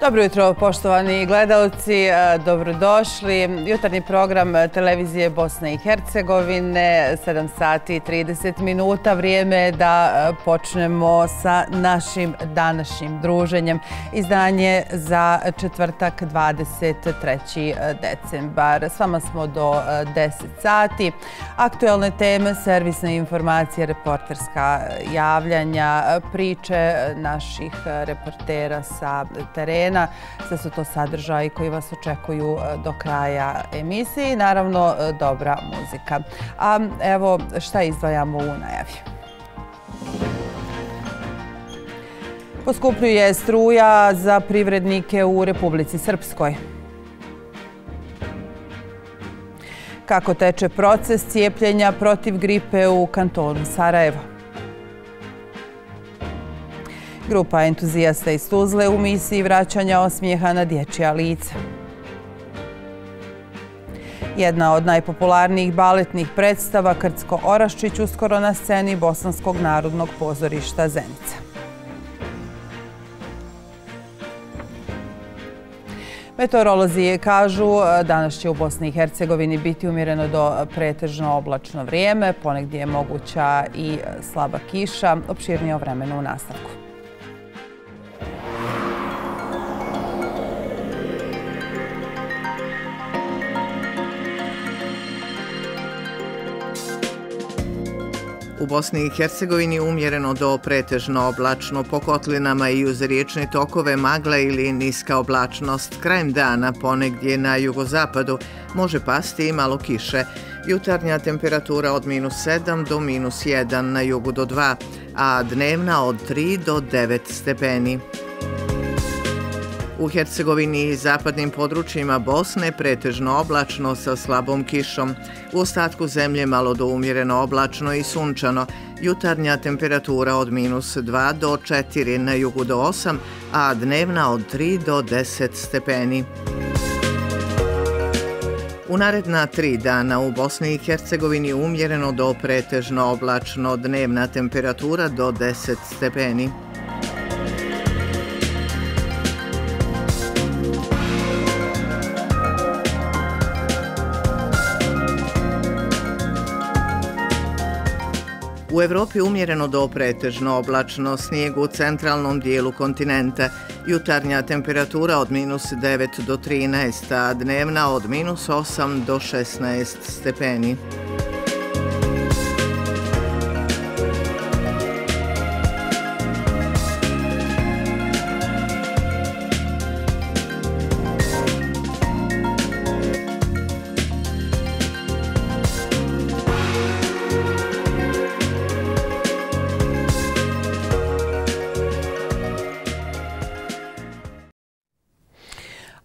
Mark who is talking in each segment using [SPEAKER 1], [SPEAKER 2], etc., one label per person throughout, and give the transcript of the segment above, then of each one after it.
[SPEAKER 1] Dobro jutro, poštovani gledalci. E, dobrodošli. Jutarnji program televizije Bosne i Hercegovine, 7 sati i 30 minuta. Vrijeme je da e, počnemo sa našim današnjim druženjem. Izdanje za četvrtak 23. E, decembar. S vama smo do 10 sati. Aktualne teme, servisne informacije, reporterska javljanja, priče naših reportera sa terena terena. Sve su to sadržaji koji vas očekuju e, do kraja emisije i naravno e, dobra muzika. A evo šta izdvajamo u najavi. Poskupljuje struja za privrednike u Republici Srpskoj. Kako teče proces cijepljenja protiv gripe u kantonu Sarajevo? Grupa entuzijasta iz Tuzle u misiji vraćanja osmijeha na dječja lica. Jedna od najpopularnijih baletnih predstava Krcko Oraščić uskoro na sceni Bosanskog narodnog pozorišta Zenica. Meteorolozi kažu danas će u Bosni i Hercegovini biti umjereno do pretežno oblačno vrijeme, ponegdje je moguća i slaba kiša, opširnije o vremenu u nastavku.
[SPEAKER 2] U Bosni i Hercegovini umjereno do pretežno oblačno po kotlinama i uz riječne tokove magla ili niska oblačnost. Krajem dana ponegdje na jugozapadu može pasti i malo kiše. Jutarnja temperatura od minus 7 do minus 1 na jugu do 2, a dnevna od 3 do 9 stepeni. U Hercegovini i zapadnim područjima Bosne pretežno oblačno sa slabom kišom. U ostatku zemlje malo do umjereno oblačno i sunčano. Jutarnja temperatura od minus 2 do 4 na jugu do 8, a dnevna od 3 do 10 stepeni. U naredna tri dana u Bosni i Hercegovini umjereno do pretežno oblačno dnevna temperatura do 10 stepeni. U Evropi umjereno do pretežno oblačno snijeg u centralnom dijelu kontinenta. Jutarnja temperatura od minus 9 do 13, a dnevna od minus 8 do 16 stepeni.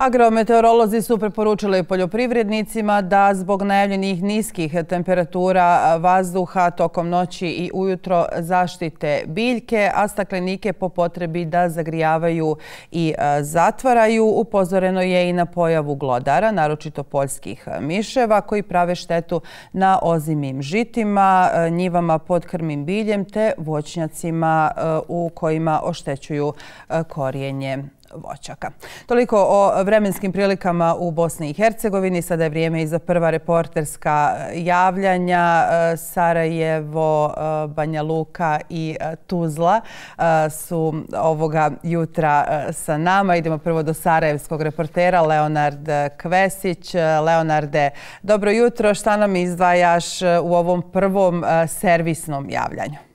[SPEAKER 1] Agrometeorolozi su preporučili poljoprivrednicima da zbog najavljenih niskih temperatura vazduha tokom noći i ujutro zaštite biljke, a staklenike po potrebi da zagrijavaju i e, zatvaraju. Upozoreno je i na pojavu glodara, naročito poljskih miševa, koji prave štetu na ozimim žitima, e, njivama pod krmim biljem te voćnjacima e, u kojima oštećuju korijenje voćaka. Toliko o vremenskim prilikama u Bosni i Hercegovini. Sada je vrijeme i za prva reporterska e, javljanja. E, Sarajevo, e, Banja Luka i Tuzla su ovoga jutra sa nama. Idemo prvo do Sarajevskog reportera Leonard Kvesić. Leonarde, dobro jutro. Šta nam izdvajaš u ovom prvom servisnom javljanju?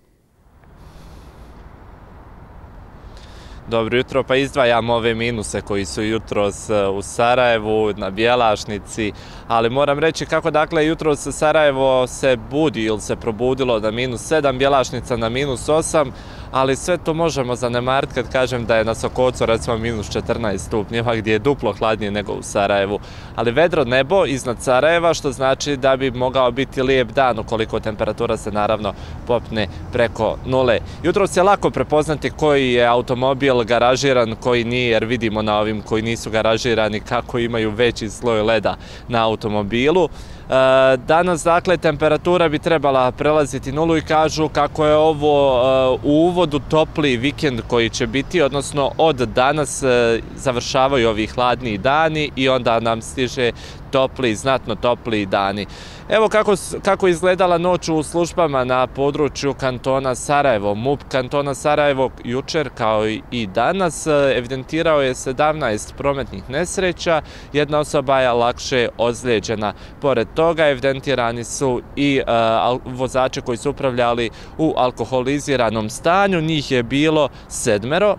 [SPEAKER 3] Dobro jutro, pa izdvajam ove minuse koji su jutro e, u Sarajevu, na Bjelašnici, ali moram reći kako dakle jutro sa Sarajevo se budi ili se probudilo na minus 7, Bjelašnica na minus 8, ali sve to možemo zanemariti kad kažem da je na Sokocu recimo minus 14 stupnjeva gdje je duplo hladnije nego u Sarajevu. Ali vedro nebo iznad Sarajeva što znači da bi mogao biti lijep dan ukoliko temperatura se naravno popne preko nule. Jutro se lako prepoznati koji je automobil garažiran, koji nije jer vidimo na ovim koji nisu garažirani kako imaju veći sloj leda na automobilu Eh, danas, dakle, temperatura bi trebala prelaziti nulu i kažu kako je ovo eh, u uvodu topli vikend koji će biti, odnosno od danas eh, završavaju ovi hladni dani i onda nam stiže topli, znatno topli dani. Evo kako, kako izgledala noć u službama na području kantona Sarajevo. MUP kantona Sarajevo jučer kao i danas e, evidentirao je 17 prometnih nesreća. Jedna osoba je lakše ozlijeđena. Pored toga evidentirani su i uh, vozači koji su upravljali u alkoholiziranom stanju. Njih je bilo sedmero,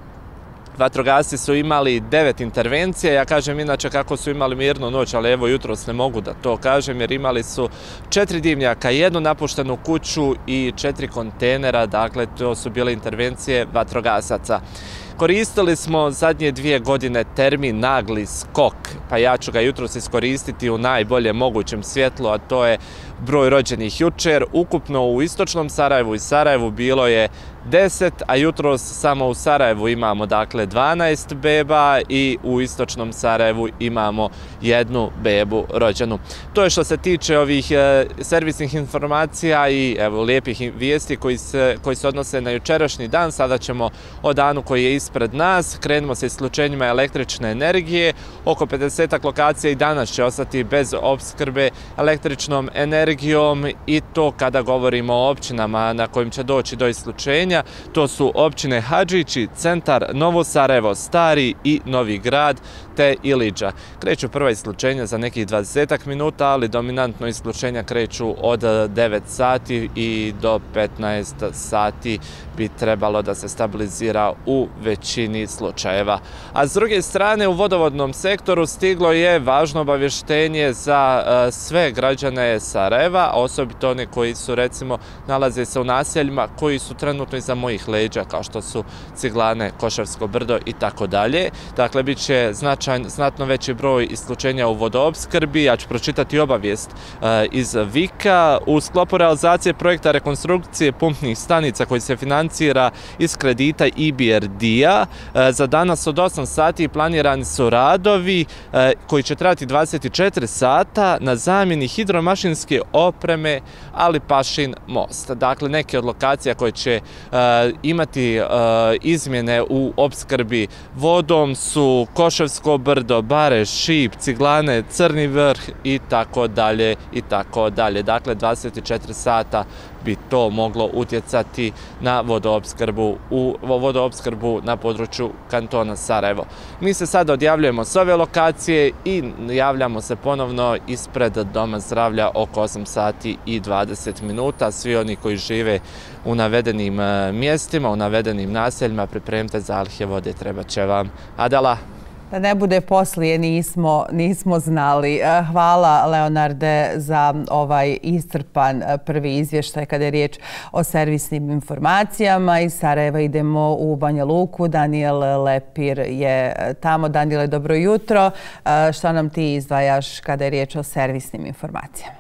[SPEAKER 3] Vatrogasci su imali devet intervencija, ja kažem inače kako su imali mirnu noć, ali evo jutro ne mogu da to kažem, jer imali su četiri dimnjaka, jednu napuštenu kuću i četiri kontenera, dakle to su bile intervencije vatrogasaca. Koristili smo zadnje dvije godine termin nagli skok, pa ja ću ga jutro se iskoristiti u najboljem mogućem svjetlu, a to je broj rođenih jučer. Ukupno u istočnom Sarajevu i Sarajevu bilo je 10, a jutro samo u Sarajevu imamo dakle 12 beba i u istočnom Sarajevu imamo jednu bebu rođenu. To je što se tiče ovih e, servisnih informacija i evo lijepih vijesti koji se, koji se odnose na jučerašnji dan. Sada ćemo o danu koji je ispred nas. Krenemo sa isključenjima električne energije. Oko 50 lokacija i danas će ostati bez obskrbe električnom energijom i to kada govorimo o općinama na kojim će doći do isključenja To su općine Hadžići, centar Novo Sarajevo, Stari i Novi grad te Iliđa. Kreću prva isključenja za nekih 20 minuta, ali dominantno isključenja kreću od 9 sati i do 15 sati bi trebalo da se stabilizira u većini slučajeva. A s druge strane, u vodovodnom sektoru stiglo je važno obavještenje za eh, sve građane Sarajeva, osobito one koji su, recimo, nalaze se u naseljima, koji su trenutno iza mojih leđa, kao što su Ciglane, Košarsko brdo i tako dalje. Dakle, bit će značajn, znatno veći broj isključenja u vodoobskrbi. Ja ću pročitati obavijest e, iz Vika. U sklopu realizacije projekta rekonstrukcije pumpnih stanica koji se financira iz kredita IBRD-a, e, eh, za danas od 8 sati planirani su radovi e, koji će trati 24 sata na zamjeni hidromašinske opreme Ali Pašin most. Dakle, neke od lokacija koje će e, imati e, izmjene u obskrbi vodom su Koševsko brdo, Bare, Šip, Ciglane, Crni vrh i tako dalje i tako dalje. Dakle, 24 sata bi to moglo utjecati na vodoopskrbu u vodoopskrbu na području kantona Sarajevo. Mi se sada odjavljujemo s ove lokacije i javljamo se ponovno ispred Doma zdravlja oko 8 sati i 20 minuta. Svi oni koji žive u navedenim eh, mjestima, u navedenim naseljima, pripremite za alhije vode, treba će vam. Adela!
[SPEAKER 1] Da ne bude poslije, nismo, nismo znali. E, hvala Leonarde za ovaj istrpan e, prvi izvještaj kada je riječ o servisnim informacijama. Iz Sarajeva idemo u Banja Luku. Daniel Lepir je e, tamo. Daniele, dobro jutro. Šta što nam ti izdvajaš kada je riječ o servisnim informacijama?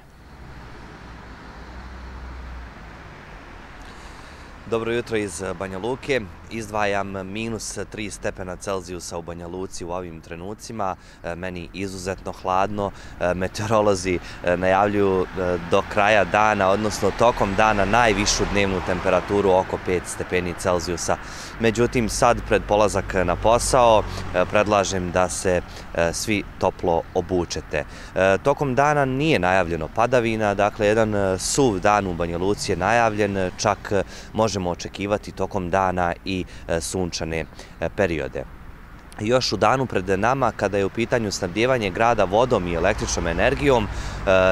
[SPEAKER 4] Dobro jutro iz Banja Luke izdvajam minus 3 stepena Celzijusa u Banja Luci u ovim trenucima. E, meni izuzetno hladno. E, meteorolozi e, najavljuju do kraja dana, odnosno tokom dana, najvišu dnevnu temperaturu oko 5 stepeni Celzijusa. Međutim, sad pred polazak na posao predlažem da se svi toplo obučete. Tokom dana nije najavljeno padavina, dakle, jedan suv dan u Banja Luci je najavljen, čak možemo očekivati tokom dana i E, sunčane e, periode. Još u danu pred nama, kada je u pitanju snabdjevanje grada vodom i električnom energijom, e,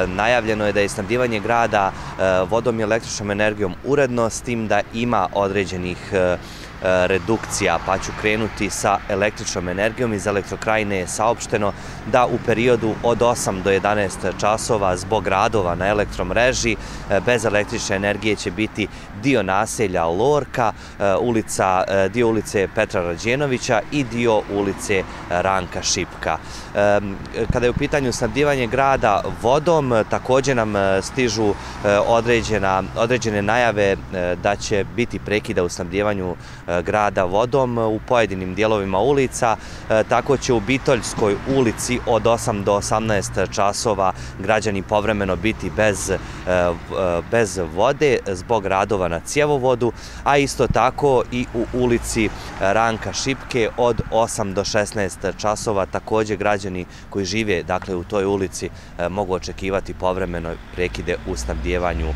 [SPEAKER 4] najavljeno je da je snabdjevanje grada e, vodom i električnom energijom uredno, s tim da ima određenih E, E, redukcija, pa ću krenuti sa električnom energijom. Iz elektrokrajine je saopšteno da u periodu od 8 do 11 časova zbog radova na elektromreži e, bez električne energije će biti dio naselja Lorka, e, ulica, dio ulice Petra Rađenovića i dio ulice Ranka Šipka. Kada je u pitanju snabdivanje grada vodom, također nam stižu određena, određene najave da će biti prekida u snabdivanju E, grada vodom e, u pojedinim dijelovima ulica. E, tako će u Bitoljskoj ulici od 8 do 18 časova građani povremeno biti bez vode zbog radova na cjevovodu, a isto tako i u ulici Ranka Šipke od 8 do 16 časova. Također građani koji žive dakle, u toj ulici mogu očekivati povremeno prekide u snabdjevanju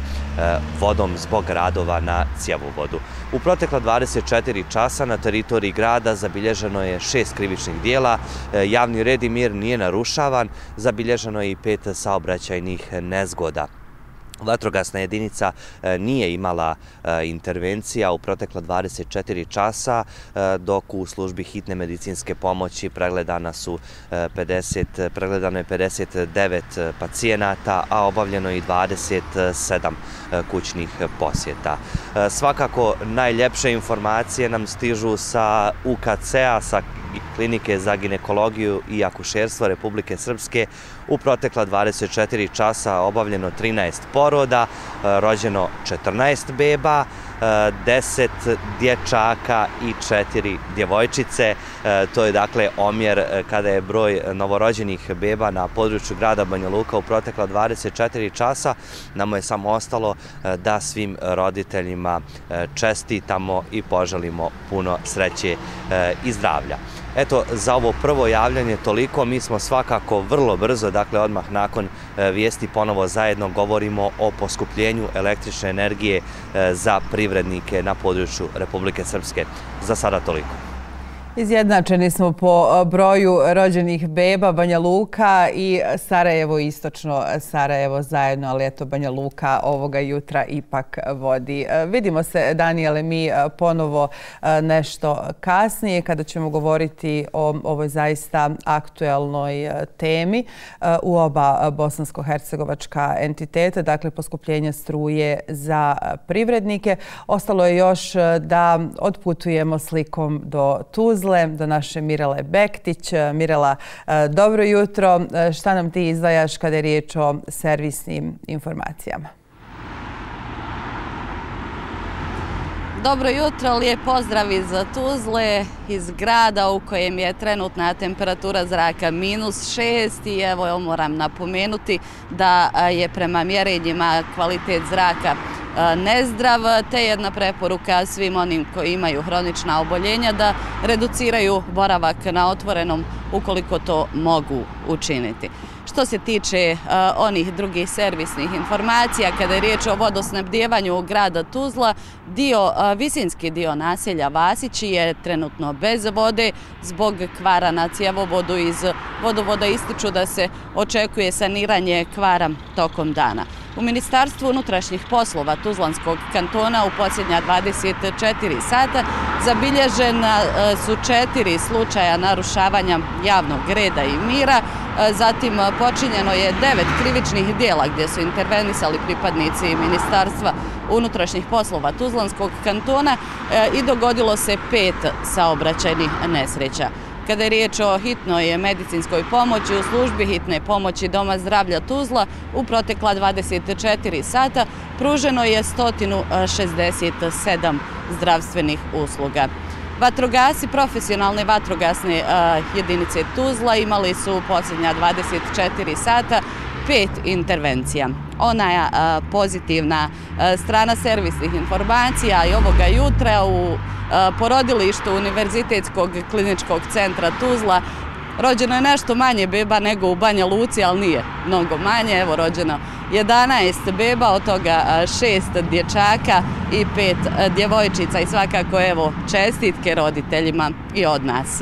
[SPEAKER 4] vodom zbog radova na cjevovodu. U protekla 24 časa na teritoriji grada zabilježeno je šest krivičnih dijela, e, javni red i mir nije narušavan, zabilježeno je i pet saobraćajnih nezgoda. Vatrogasna jedinica e, nije imala e, intervencija u protekla 24 časa, e, dok u službi hitne medicinske pomoći pregledana su 50, pregledano je 59 pacijenata, a obavljeno je i 27 kućnih posjeta. Svakako najljepše informacije nam stižu sa UKC-a, sa klinike za ginekologiju i akušerstvo Republike Srpske u protekla 24 časa obavljeno 13 poroda, e, rođeno 14 beba, e, 10 dječaka i 4 djevojčice. E, to je dakle omjer kada je broj novorođenih beba na području grada Banja Luka u protekla 24 časa. Namo je samo ostalo da svim roditeljima čestitamo i poželimo puno sreće i zdravlja. Eto, za ovo prvo javljanje toliko, mi smo svakako vrlo brzo, dakle odmah nakon e, vijesti ponovo zajedno govorimo o poskupljenju električne energije e, za privrednike na području Republike Srpske. Za sada toliko.
[SPEAKER 1] Izjednačeni smo po e, broju rođenih beba Banja Luka i Sarajevo istočno Sarajevo zajedno, ali eto Banja Luka ovoga jutra ipak vodi. E, vidimo se, Danijele, mi e, ponovo nešto kasnije kada ćemo govoriti o ovoj zaista aktuelnoj temi u oba bosansko-hercegovačka entiteta, dakle poskupljenje struje za privrednike. Ostalo je još da odputujemo slikom do Tuz Tuzle, do naše Mirele Bektić. E, Mirela, e, dobro jutro. E, šta nam ti izdajaš kada je riječ o servisnim informacijama?
[SPEAKER 5] Dobro jutro, lijep pozdrav iz Tuzle, iz grada u kojem je trenutna temperatura zraka minus šest i evo moram napomenuti da je prema mjerenjima kvalitet zraka nezdrav, te jedna preporuka svim onim koji imaju hronična oboljenja da reduciraju boravak na otvorenom ukoliko to mogu učiniti. Što se tiče e, onih drugih servisnih informacija, kada je riječ o vodosnabdjevanju grada Tuzla, dio, e, visinski dio naselja Vasići je trenutno bez vode zbog kvara na cjevovodu iz vodovoda ističu da se očekuje saniranje kvara tokom dana. U Ministarstvu unutrašnjih poslova Tuzlanskog kantona u posljednja 24 sata zabilježena e, su četiri slučaja narušavanja javnog reda i mira. E, zatim e, počinjeno je devet krivičnih dijela gdje su intervenisali pripadnici Ministarstva unutrašnjih poslova Tuzlanskog kantona e, i dogodilo se pet saobraćajnih nesreća. Kada je riječ o hitnoj medicinskoj pomoći u službi hitne pomoći Doma zdravlja Tuzla, u protekla 24 sata pruženo je 167 zdravstvenih usluga. Vatrogasi, profesionalne vatrogasne jedinice Tuzla imali su posljednja 24 sata pet intervencija. Ona je pozitivna strana servisnih informacija i ovoga jutra u porodilištu Univerzitetskog kliničkog centra Tuzla rođeno je nešto manje beba nego u Banja Luci, ali nije mnogo manje. Evo rođeno 11 beba, od toga 6 dječaka i 5 djevojčica i svakako evo čestitke roditeljima i od nas.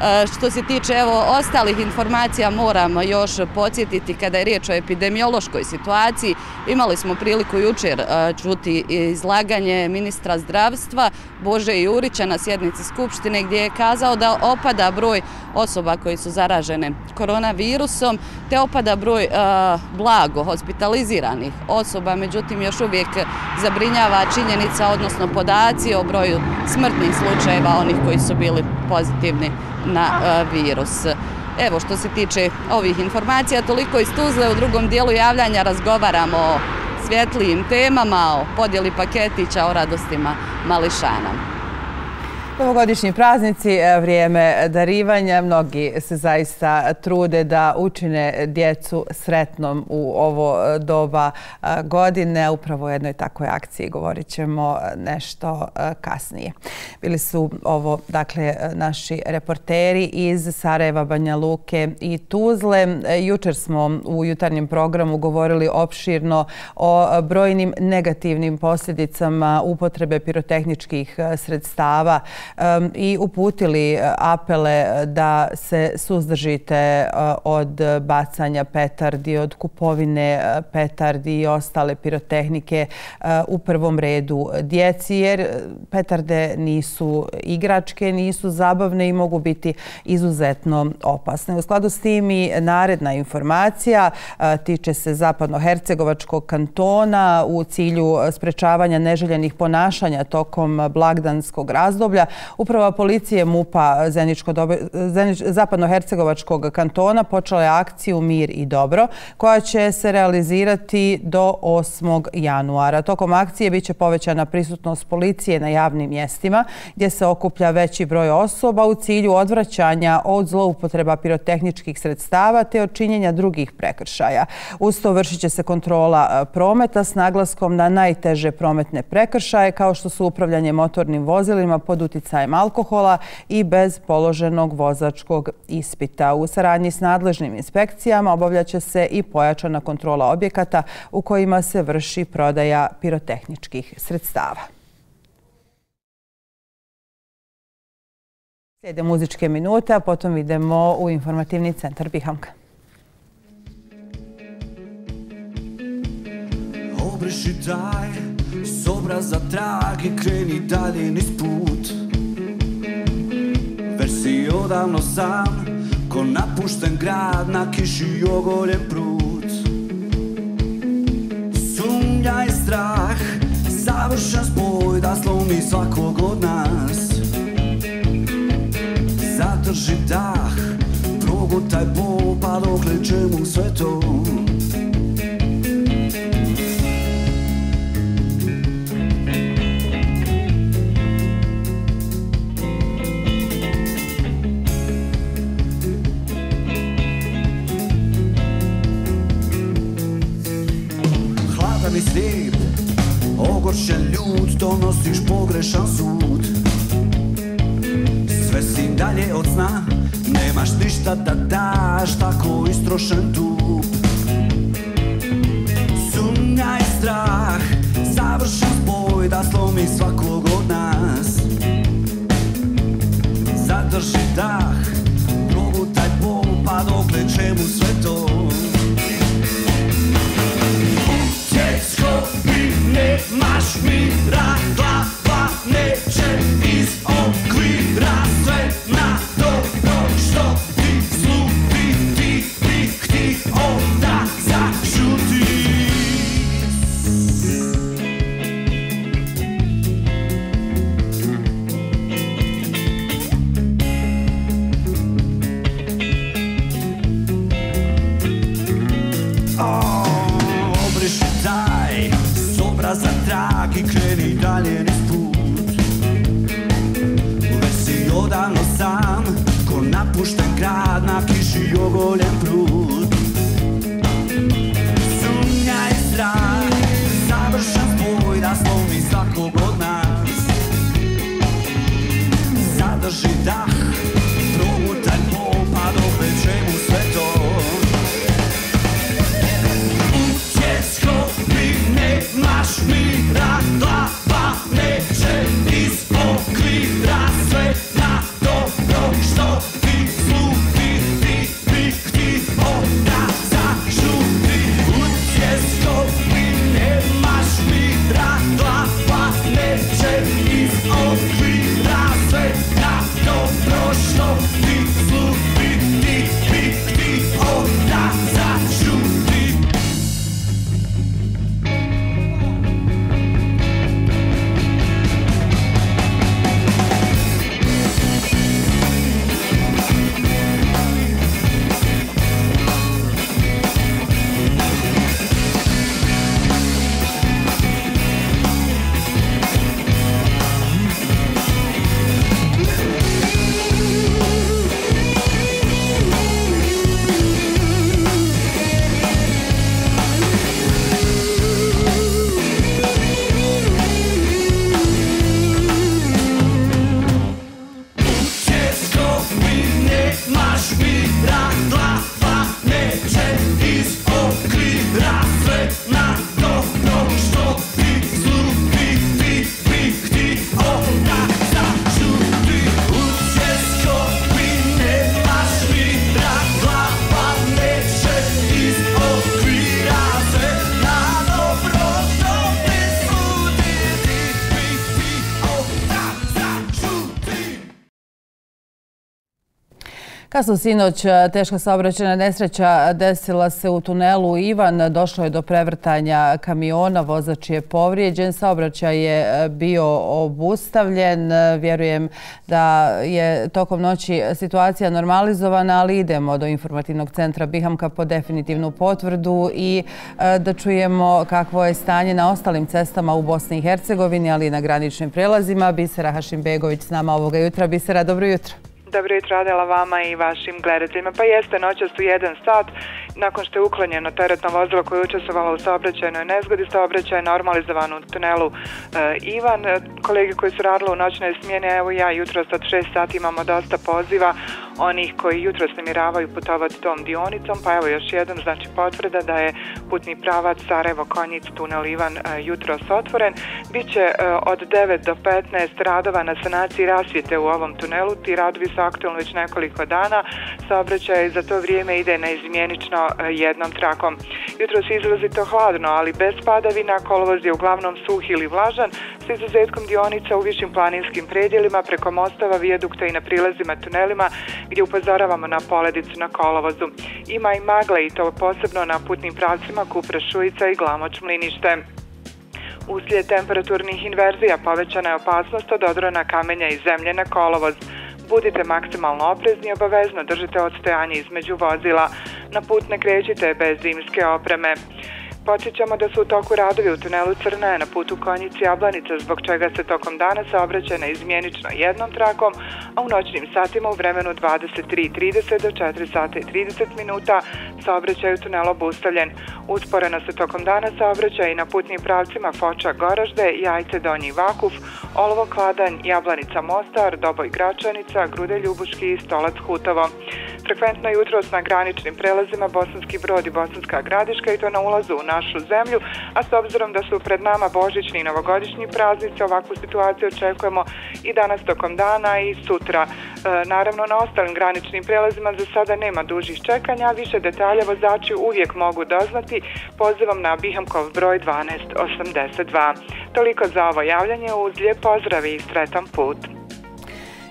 [SPEAKER 5] E, što se tiče evo ostalih informacija moram još podsjetiti kada je riječ o epidemiološkoj situaciji. Imali smo priliku jučer e, čuti izlaganje ministra zdravstva Bože Jurića na sjednici Skupštine gdje je kazao da opada broj osoba koji su zaražene koronavirusom te opada broj e, blago hospitaliziranih osoba. Međutim, još uvijek zabrinjava činjenica, odnosno podaci o broju smrtnih slučajeva onih koji su bili pozitivni na virus. Evo što se tiče ovih informacija, toliko iz Tuzle. U drugom dijelu javljanja razgovaramo o svjetlijim temama, o podjeli paketića, o radostima mališana.
[SPEAKER 1] Novogodišnji praznici, e, vrijeme darivanja, mnogi se zaista trude da učine djecu sretnom u ovo e, doba e, godine. Upravo u jednoj takvoj akciji govorit ćemo nešto kasnije. Bili su ovo, dakle, naši reporteri iz Sarajeva, Banja Luke i Tuzle. Jučer smo u jutarnjem programu govorili opširno o brojnim negativnim posljedicama upotrebe pirotehničkih sredstava i uputili e, apele e, da se suzdržite e, od bacanja petardi, od kupovine petardi i ostale pirotehnike u prvom redu djeci, jer petarde nisu igračke, nisu zabavne i mogu biti izuzetno opasne. U skladu s tim i naredna informacija tiče se Zapadno-Hercegovačkog kantona u cilju sprečavanja neželjenih ponašanja tokom blagdanskog razdoblja. Uprava policije MUPA Zapadnohercegovačkog kantona počela je akciju Mir i dobro, koja će se realizirati do 8. januara. Tokom akcije biće povećana prisutnost policije na javnim mjestima, gdje se okuplja veći broj osoba u cilju odvraćanja od zloupotreba pirotehničkih sredstava te od činjenja drugih prekršaja. Usto vršit će se kontrola e, prometa s naglaskom na najteže prometne prekršaje, kao što su upravljanje motornim vozilima pod uticajem alkohola i bez položenog vozačkog ispita. U saradnji s nadležnim inspekcijama obavljaće se i pojačana kontrola objekata u kojima se vrši prodaja pirotehničkih sredstava. Slijede muzičke minute, a potom idemo u informativni centar Bihamka. Obriši taj, sobra za trag i kreni dalje niz put si odavno sam Ko napušten grad na kiši ogoljen prut. Sumnja i strah Završen spoj da slomi svakog od nas. Zadrži dah Progutaj bol pa dokle čemu sve to. Donosiš pogrešan sud. Sve si dalje od sna Nemaš ništa da daš Tako istrošen tu. Sumnja i strah Završen spoj da slomi svakog od nas. Zadrži dah Progutaj bol pa dokle čemu sve to. Utjecko mi radła, Kasno sinoć, teška saobraćena nesreća desila se u tunelu Ivan. Došlo je do prevrtanja kamiona, vozač je povrijeđen. Saobraćaj je bio obustavljen. Vjerujem da je tokom noći situacija normalizovana, ali idemo do informativnog centra Bihamka po definitivnu potvrdu i da čujemo kakvo je stanje na ostalim cestama u Bosni i Hercegovini, ali i na graničnim prelazima. Bisera Hašimbegović s nama ovoga jutra. Bisera, dobro jutro.
[SPEAKER 6] Dobro jutro, Adela, vama i vašim gledateljima. Pa jeste, noćas u jedan sat, nakon što je uklonjeno teretno vozilo koje je učestvovalo u saobraćajnoj nezgodi, saobraćaj je normalizovan u tunelu e, Ivan. E, kolege koji su radili u noćnoj smjeni, evo ja jutro sad 6 sati imamo dosta poziva onih koji jutro snimiravaju putovati tom dionicom, pa evo još jedan, znači potvrda da je putni pravac Sarajevo Konjic tunel Ivan e, jutro otvoren. Biće e, od 9 do 15 radova na sanaciji rasvijete u ovom tunelu, ti radovi su aktualni već nekoliko dana, saobraćaj za to vrijeme ide na izmjenično e, jednom trakom. Jutro se izrazito hladno, ali bez padavina, kolovoz je uglavnom suh ili vlažan, s izuzetkom dionica u višim planinskim predjelima, preko mostova, vijadukta i na prilazima tunelima, gdje upozoravamo na poledicu na kolovozu. Ima i magle i to posebno na putnim pravcima Kupra Šujica i Glamoč Mlinište. Uslijed temperaturnih inverzija povećana je opasnost od odrona kamenja i zemlje na kolovoz. Budite maksimalno oprezni i obavezno držite odstojanje između vozila. Na put ne krećite bez zimske opreme. Podsjećamo da su u toku radovi u tunelu Crne na putu Konjici Jablanica, zbog čega se tokom dana saobraća na izmjenično jednom trakom, a u noćnim satima u vremenu 23.30 do 4 sata i 30 minuta saobraćaj u tunelu obustavljen. Usporeno se tokom dana saobraća i na putnim pravcima Foča Goražde, Jajce Donji Vakuf, Olovo Kladanj, Jablanica Mostar, Doboj Gračanica, Grude Ljubuški i Stolac Hutovo. Frekventno jutros na graničnim prelazima Bosanski brod i Bosanska gradiška i to na ulazu u našu zemlju, a s obzirom da su pred nama božićni i novogodišnji praznici, ovakvu situaciju očekujemo i danas tokom dana i sutra. E, naravno, na ostalim graničnim prelazima za sada nema dužih čekanja, a više detalja vozači uvijek mogu doznati pozivom na Bihamkov broj 1282. Toliko za ovo javljanje, uz lijep pozdrav i sretan put.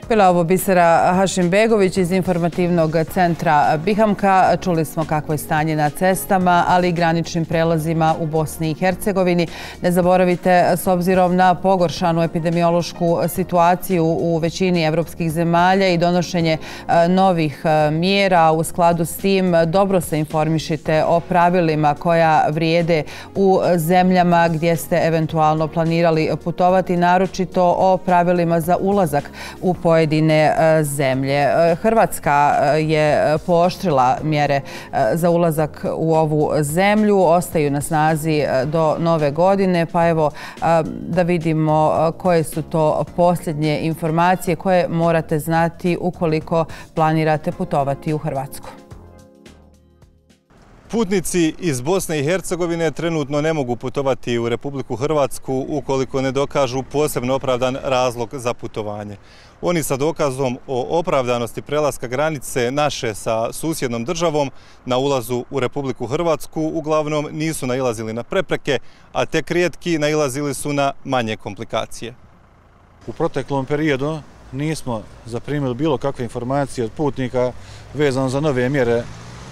[SPEAKER 1] Bila ovo Bisera Hašim Begović iz informativnog centra Bihamka. Čuli smo kakvo je stanje na cestama, ali i graničnim prelazima u Bosni i Hercegovini. Ne zaboravite, s obzirom na pogoršanu epidemiološku situaciju u većini evropskih zemalja i donošenje e, novih e, mjera u skladu s tim, dobro se informišite o pravilima koja vrijede u zemljama gdje ste eventualno planirali putovati, naročito o pravilima za ulazak u pojedinu pojedine e, zemlje. E, Hrvatska e, je pooštrila mjere za ulazak u ovu zemlju, ostaju na snazi do nove godine, pa evo da vidimo koje su to posljednje informacije koje morate znati ukoliko planirate putovati u Hrvatsku.
[SPEAKER 7] Putnici iz Bosne i Hercegovine trenutno ne mogu putovati u Republiku Hrvatsku ukoliko ne dokažu posebno opravdan razlog za putovanje. Oni sa dokazom o opravdanosti prelaska granice naše sa susjednom državom na ulazu u Republiku Hrvatsku uglavnom nisu nailazili na prepreke, a te krijetki nailazili su na manje komplikacije.
[SPEAKER 8] U proteklom periodu nismo zaprimili bilo kakve informacije od putnika vezano za nove mjere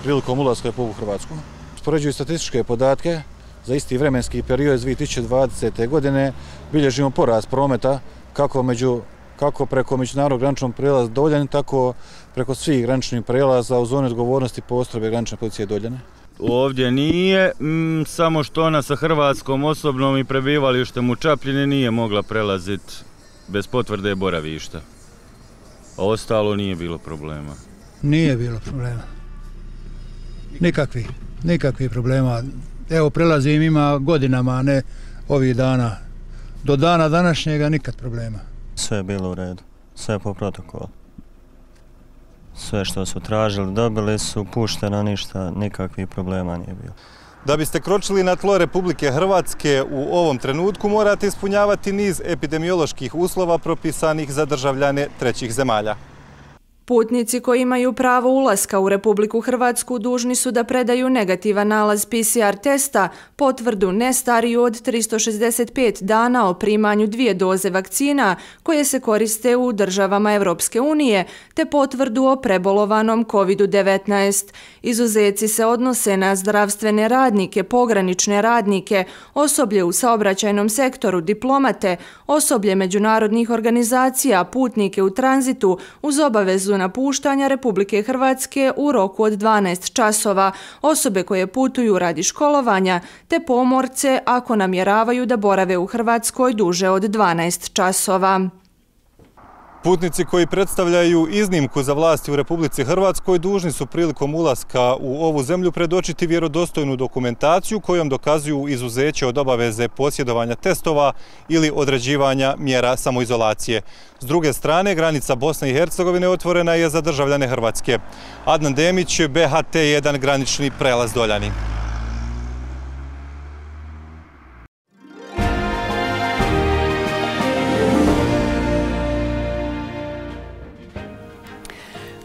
[SPEAKER 8] prilikom ulazka u Hrvatsku. Spoređuju statističke podatke za isti vremenski period iz 2020. godine bilježimo porast prometa kako među kako preko međunarodnog graničnog prelaza Doljane, tako preko svih graničnih prelaza u zoni odgovornosti postrojbe granične policije Doljane.
[SPEAKER 9] Ovdje nije, m, samo što ona sa hrvatskom osobnom i prebivalištem u Čapljini nije mogla prelaziti bez potvrde boravišta. A ostalo nije bilo problema.
[SPEAKER 10] Nije bilo problema. Nikakvi, nikakvi problema. Evo, prelazim ima godinama, a ne ovih dana. Do dana današnjega nikad problema.
[SPEAKER 11] Sve je bilo u redu. Sve po protokolu. Sve što su tražili, dobili su, pušteno ništa, nikakvih problema nije bilo.
[SPEAKER 7] Da biste kročili na tlo Republike Hrvatske u ovom trenutku, morate ispunjavati niz epidemioloških uslova propisanih za državljane trećih zemalja.
[SPEAKER 12] Putnici koji imaju pravo ulaska u Republiku Hrvatsku dužni su da predaju negativan nalaz PCR testa, potvrdu ne stariju od 365 dana o primanju dvije doze vakcina koje se koriste u državama Evropske unije, te potvrdu o prebolovanom COVID-19. Izuzeci se odnose na zdravstvene radnike, pogranične radnike, osoblje u saobraćajnom sektoru, diplomate, osoblje međunarodnih organizacija, putnike u tranzitu uz obavezu napuštanja Republike Hrvatske u roku od 12 časova, osobe koje putuju radi školovanja, te pomorce ako namjeravaju da borave u Hrvatskoj duže od 12 časova.
[SPEAKER 7] Putnici koji predstavljaju iznimku za vlasti u Republici Hrvatskoj dužni su prilikom ulaska u ovu zemlju predočiti vjerodostojnu dokumentaciju kojom dokazuju izuzeće od obaveze posjedovanja testova ili određivanja mjera samoizolacije. S druge strane, granica Bosne i Hercegovine otvorena je za državljane Hrvatske. Adnan Demić, BHT1, granični prelaz Doljani.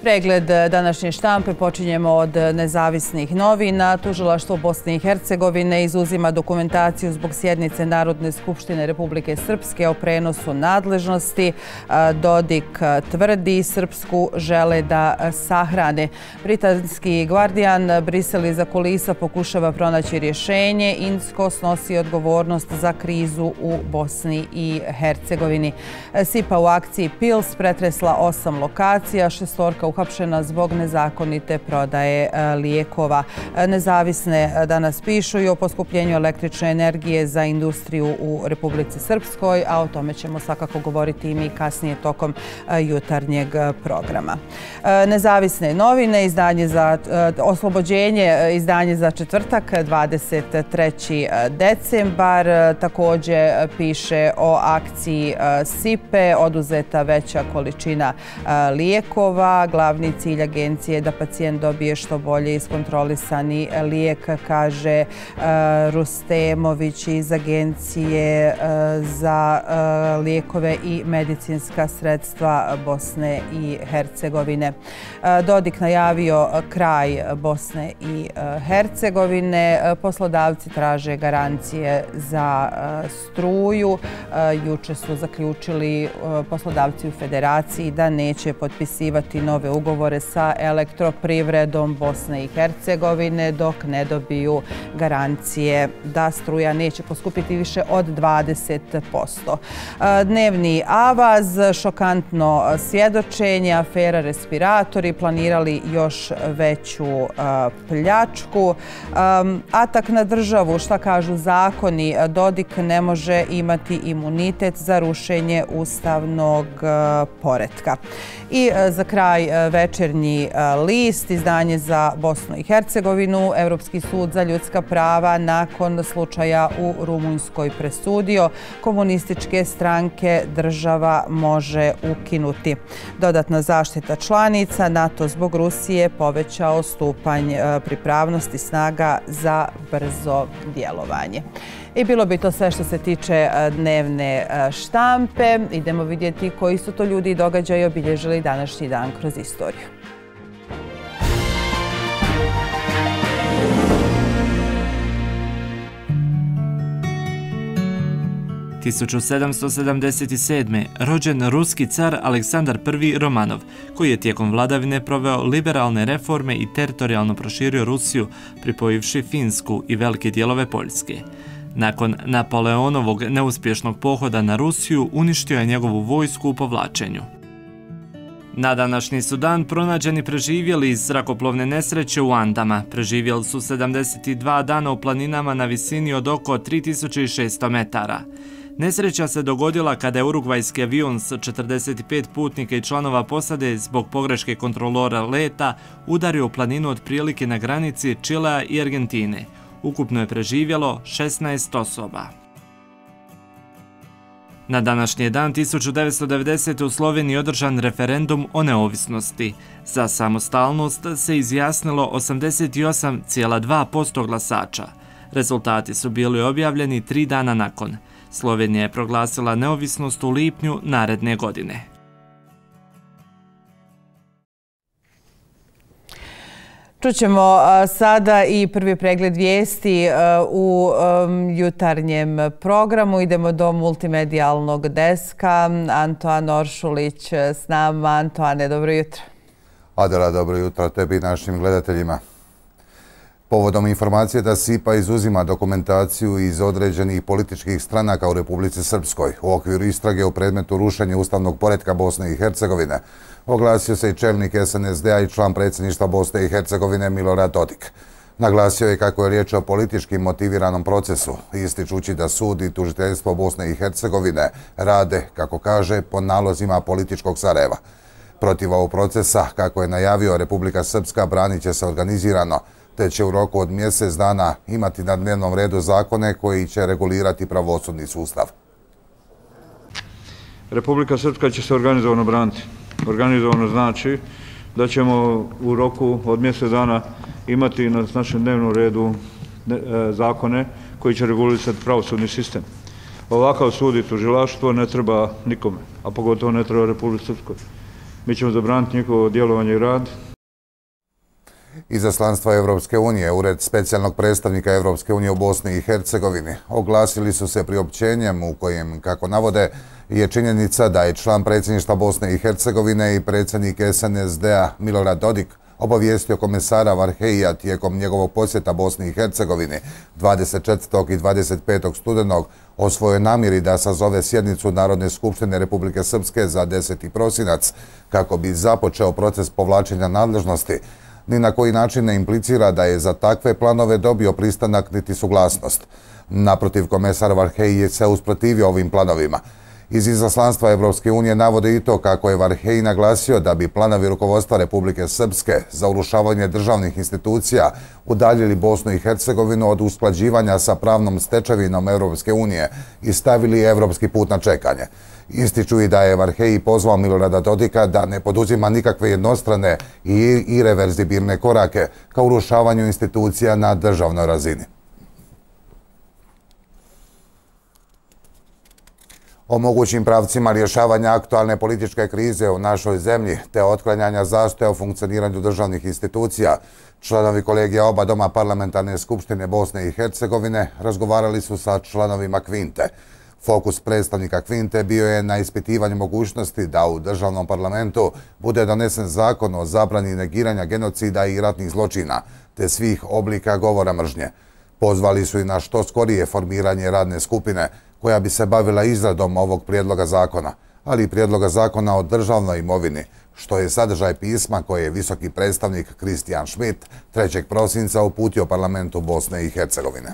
[SPEAKER 1] Pregled eh, današnje štampe počinjemo od eh, nezavisnih novina. Tužilaštvo Bosne i Hercegovine izuzima dokumentaciju zbog sjednice Narodne skupštine Republike Srpske o prenosu nadležnosti. Eh, Dodik tvrdi Srpsku žele da sahrane. Britanski gvardijan Briseli za kulisa pokušava pronaći rješenje. Insko snosi odgovornost za krizu u Bosni i Hercegovini. Sipa u akciji PILS pretresla osam lokacija, šestorka u uhapšena zbog nezakonite prodaje e, lijekova. E, nezavisne e, danas pišu i o poskupljenju električne energije za industriju u Republici Srpskoj, a o tome ćemo svakako govoriti i mi kasnije tokom jutarnjeg programa. Nezavisne novine, izdanje za oslobođenje, izdanje za četvrtak, 23. decembar, također piše o akciji SIPE, oduzeta veća količina lijekova, glavni cilj agencije je da pacijent dobije što bolje iskontrolisani lijek, kaže e, Rustemović iz agencije e, za e, lijekove i medicinska sredstva Bosne i Hercegovine. Dodik najavio kraj Bosne i Hercegovine. Poslodavci traže garancije za struju. Juče su zaključili poslodavci u federaciji da neće potpisivati nove ugovore sa elektroprivredom Bosne i Hercegovine dok ne dobiju garancije da struja neće poskupiti više od 20%. E, dnevni avaz, šokantno svjedočenje, afera respiratori, planirali još veću e, pljačku. E, atak na državu, šta kažu zakoni, Dodik ne može imati imunitet za rušenje ustavnog poretka. I za kraj večernji e, list, izdanje za Bosnu i Hercegovinu. Evropski sud za ljudska prava nakon slučaja u Rumunjskoj presudio. Komunističke stranke država može ukinuti. Dodatna zaštita članica NATO zbog Rusije povećao stupanj e, pripravnosti snaga za brzo djelovanje. I bilo bi to sve što se tiče e, dnevne e, štampe. Idemo vidjeti koji su to ljudi i događaji obilježili današnji dan kroz istoriju.
[SPEAKER 3] 1777. rođen ruski car Aleksandar I Romanov, koji je tijekom vladavine proveo liberalne reforme i teritorijalno proširio Rusiju, pripojivši Finsku i velike dijelove Poljske. Nakon Napoleonovog neuspješnog pohoda na Rusiju, uništio je njegovu vojsku u povlačenju. Na današnji su dan pronađeni preživjeli iz zrakoplovne nesreće u Andama. Preživjeli su 72 dana u planinama na visini od oko 3600 metara. Nesreća se dogodila kada je urugvajski avion s 45 putnika i članova posade zbog pogreške kontrolora leta udario u planinu otprilike na granici Čilea i Argentine. Ukupno je preživjelo 16 osoba. Na današnji dan 1990. u Sloveniji održan referendum o neovisnosti. Za samostalnost se izjasnilo 88,2% glasača. Rezultati su bili objavljeni tri dana nakon. Slovenija je proglasila neovisnost u lipnju naredne godine.
[SPEAKER 1] Čućemo sada i prvi pregled vijesti u um, jutarnjem programu. Idemo do multimedijalnog deska. Antoan Oršulić s nama. Antoane, dobro jutro.
[SPEAKER 13] Adela, dobro jutro tebi i našim gledateljima. Povodom informacije da SIPA izuzima dokumentaciju iz određenih političkih stranaka u Republici Srpskoj u okviru istrage u predmetu rušenja ustavnog poredka Bosne i Hercegovine, oglasio se i čelnik SNSD-a i član predsjedništva Bosne i Hercegovine Milorad Dodik. Naglasio je kako je riječ o politički motiviranom procesu, ističući da sud i tužiteljstvo Bosne i Hercegovine rade, kako kaže, po nalozima političkog Sarajeva. Protiv ovog procesa, kako je najavio Republika Srpska, branit će se organizirano, te će u roku od mjesec dana imati na dnevnom redu zakone koji će regulirati pravosudni sustav.
[SPEAKER 14] Republika Srpska će se organizovano braniti. Organizovano znači da ćemo u roku od mjesec dana imati na našem dnevnom redu e, zakone koji će regulisati pravosudni sistem. Ovakav sud i tužilaštvo ne treba nikome, a pogotovo ne treba Republike Srpskoj. Mi ćemo zabraniti njihovo djelovanje i rad,
[SPEAKER 13] Izaslanstva Evropske unije, Ured specijalnog predstavnika Evropske unije u Bosni i Hercegovini, oglasili su se priopćenjem u kojem, kako navode, je činjenica da je član predsjedništva Bosne i Hercegovine i predsjednik SNSD-a Milorad Dodik obavijestio komesara Varheija tijekom njegovog posjeta Bosni i Hercegovini 24. i 25. studenog o svojoj namjeri da sazove sjednicu Narodne skupštine Republike Srpske za 10. prosinac kako bi započeo proces povlačenja nadležnosti ni na koji način ne implicira da je za takve planove dobio pristanak niti suglasnost. Naprotiv, komesar Varhej je se usprotivio ovim planovima. Iz izaslanstva Evropske unije navode i to kako je Varhej naglasio da bi planovi rukovodstva Republike Srpske za urušavanje državnih institucija udaljili Bosnu i Hercegovinu od usklađivanja sa pravnom stečevinom Evropske unije i stavili evropski put na čekanje. Ističu i da je Varhej pozvao Milorada Dodika da ne poduzima nikakve jednostrane i irreverzibilne korake ka urušavanju institucija na državnoj razini. O mogućim pravcima rješavanja aktualne političke krize u našoj zemlji te otklanjanja zastoja u funkcioniranju državnih institucija, članovi kolegija oba doma parlamentarne skupštine Bosne i Hercegovine razgovarali su sa članovima Kvinte. Fokus predstavnika Kvinte bio je na ispitivanju mogućnosti da u državnom parlamentu bude donesen zakon o zabrani negiranja genocida i ratnih zločina, te svih oblika govora mržnje. Pozvali su i na što skorije formiranje radne skupine koja bi se bavila izradom ovog prijedloga zakona, ali i prijedloga zakona o državnoj imovini, što je sadržaj pisma koje je visoki predstavnik Kristijan Schmidt 3. prosinca uputio parlamentu Bosne i Hercegovine.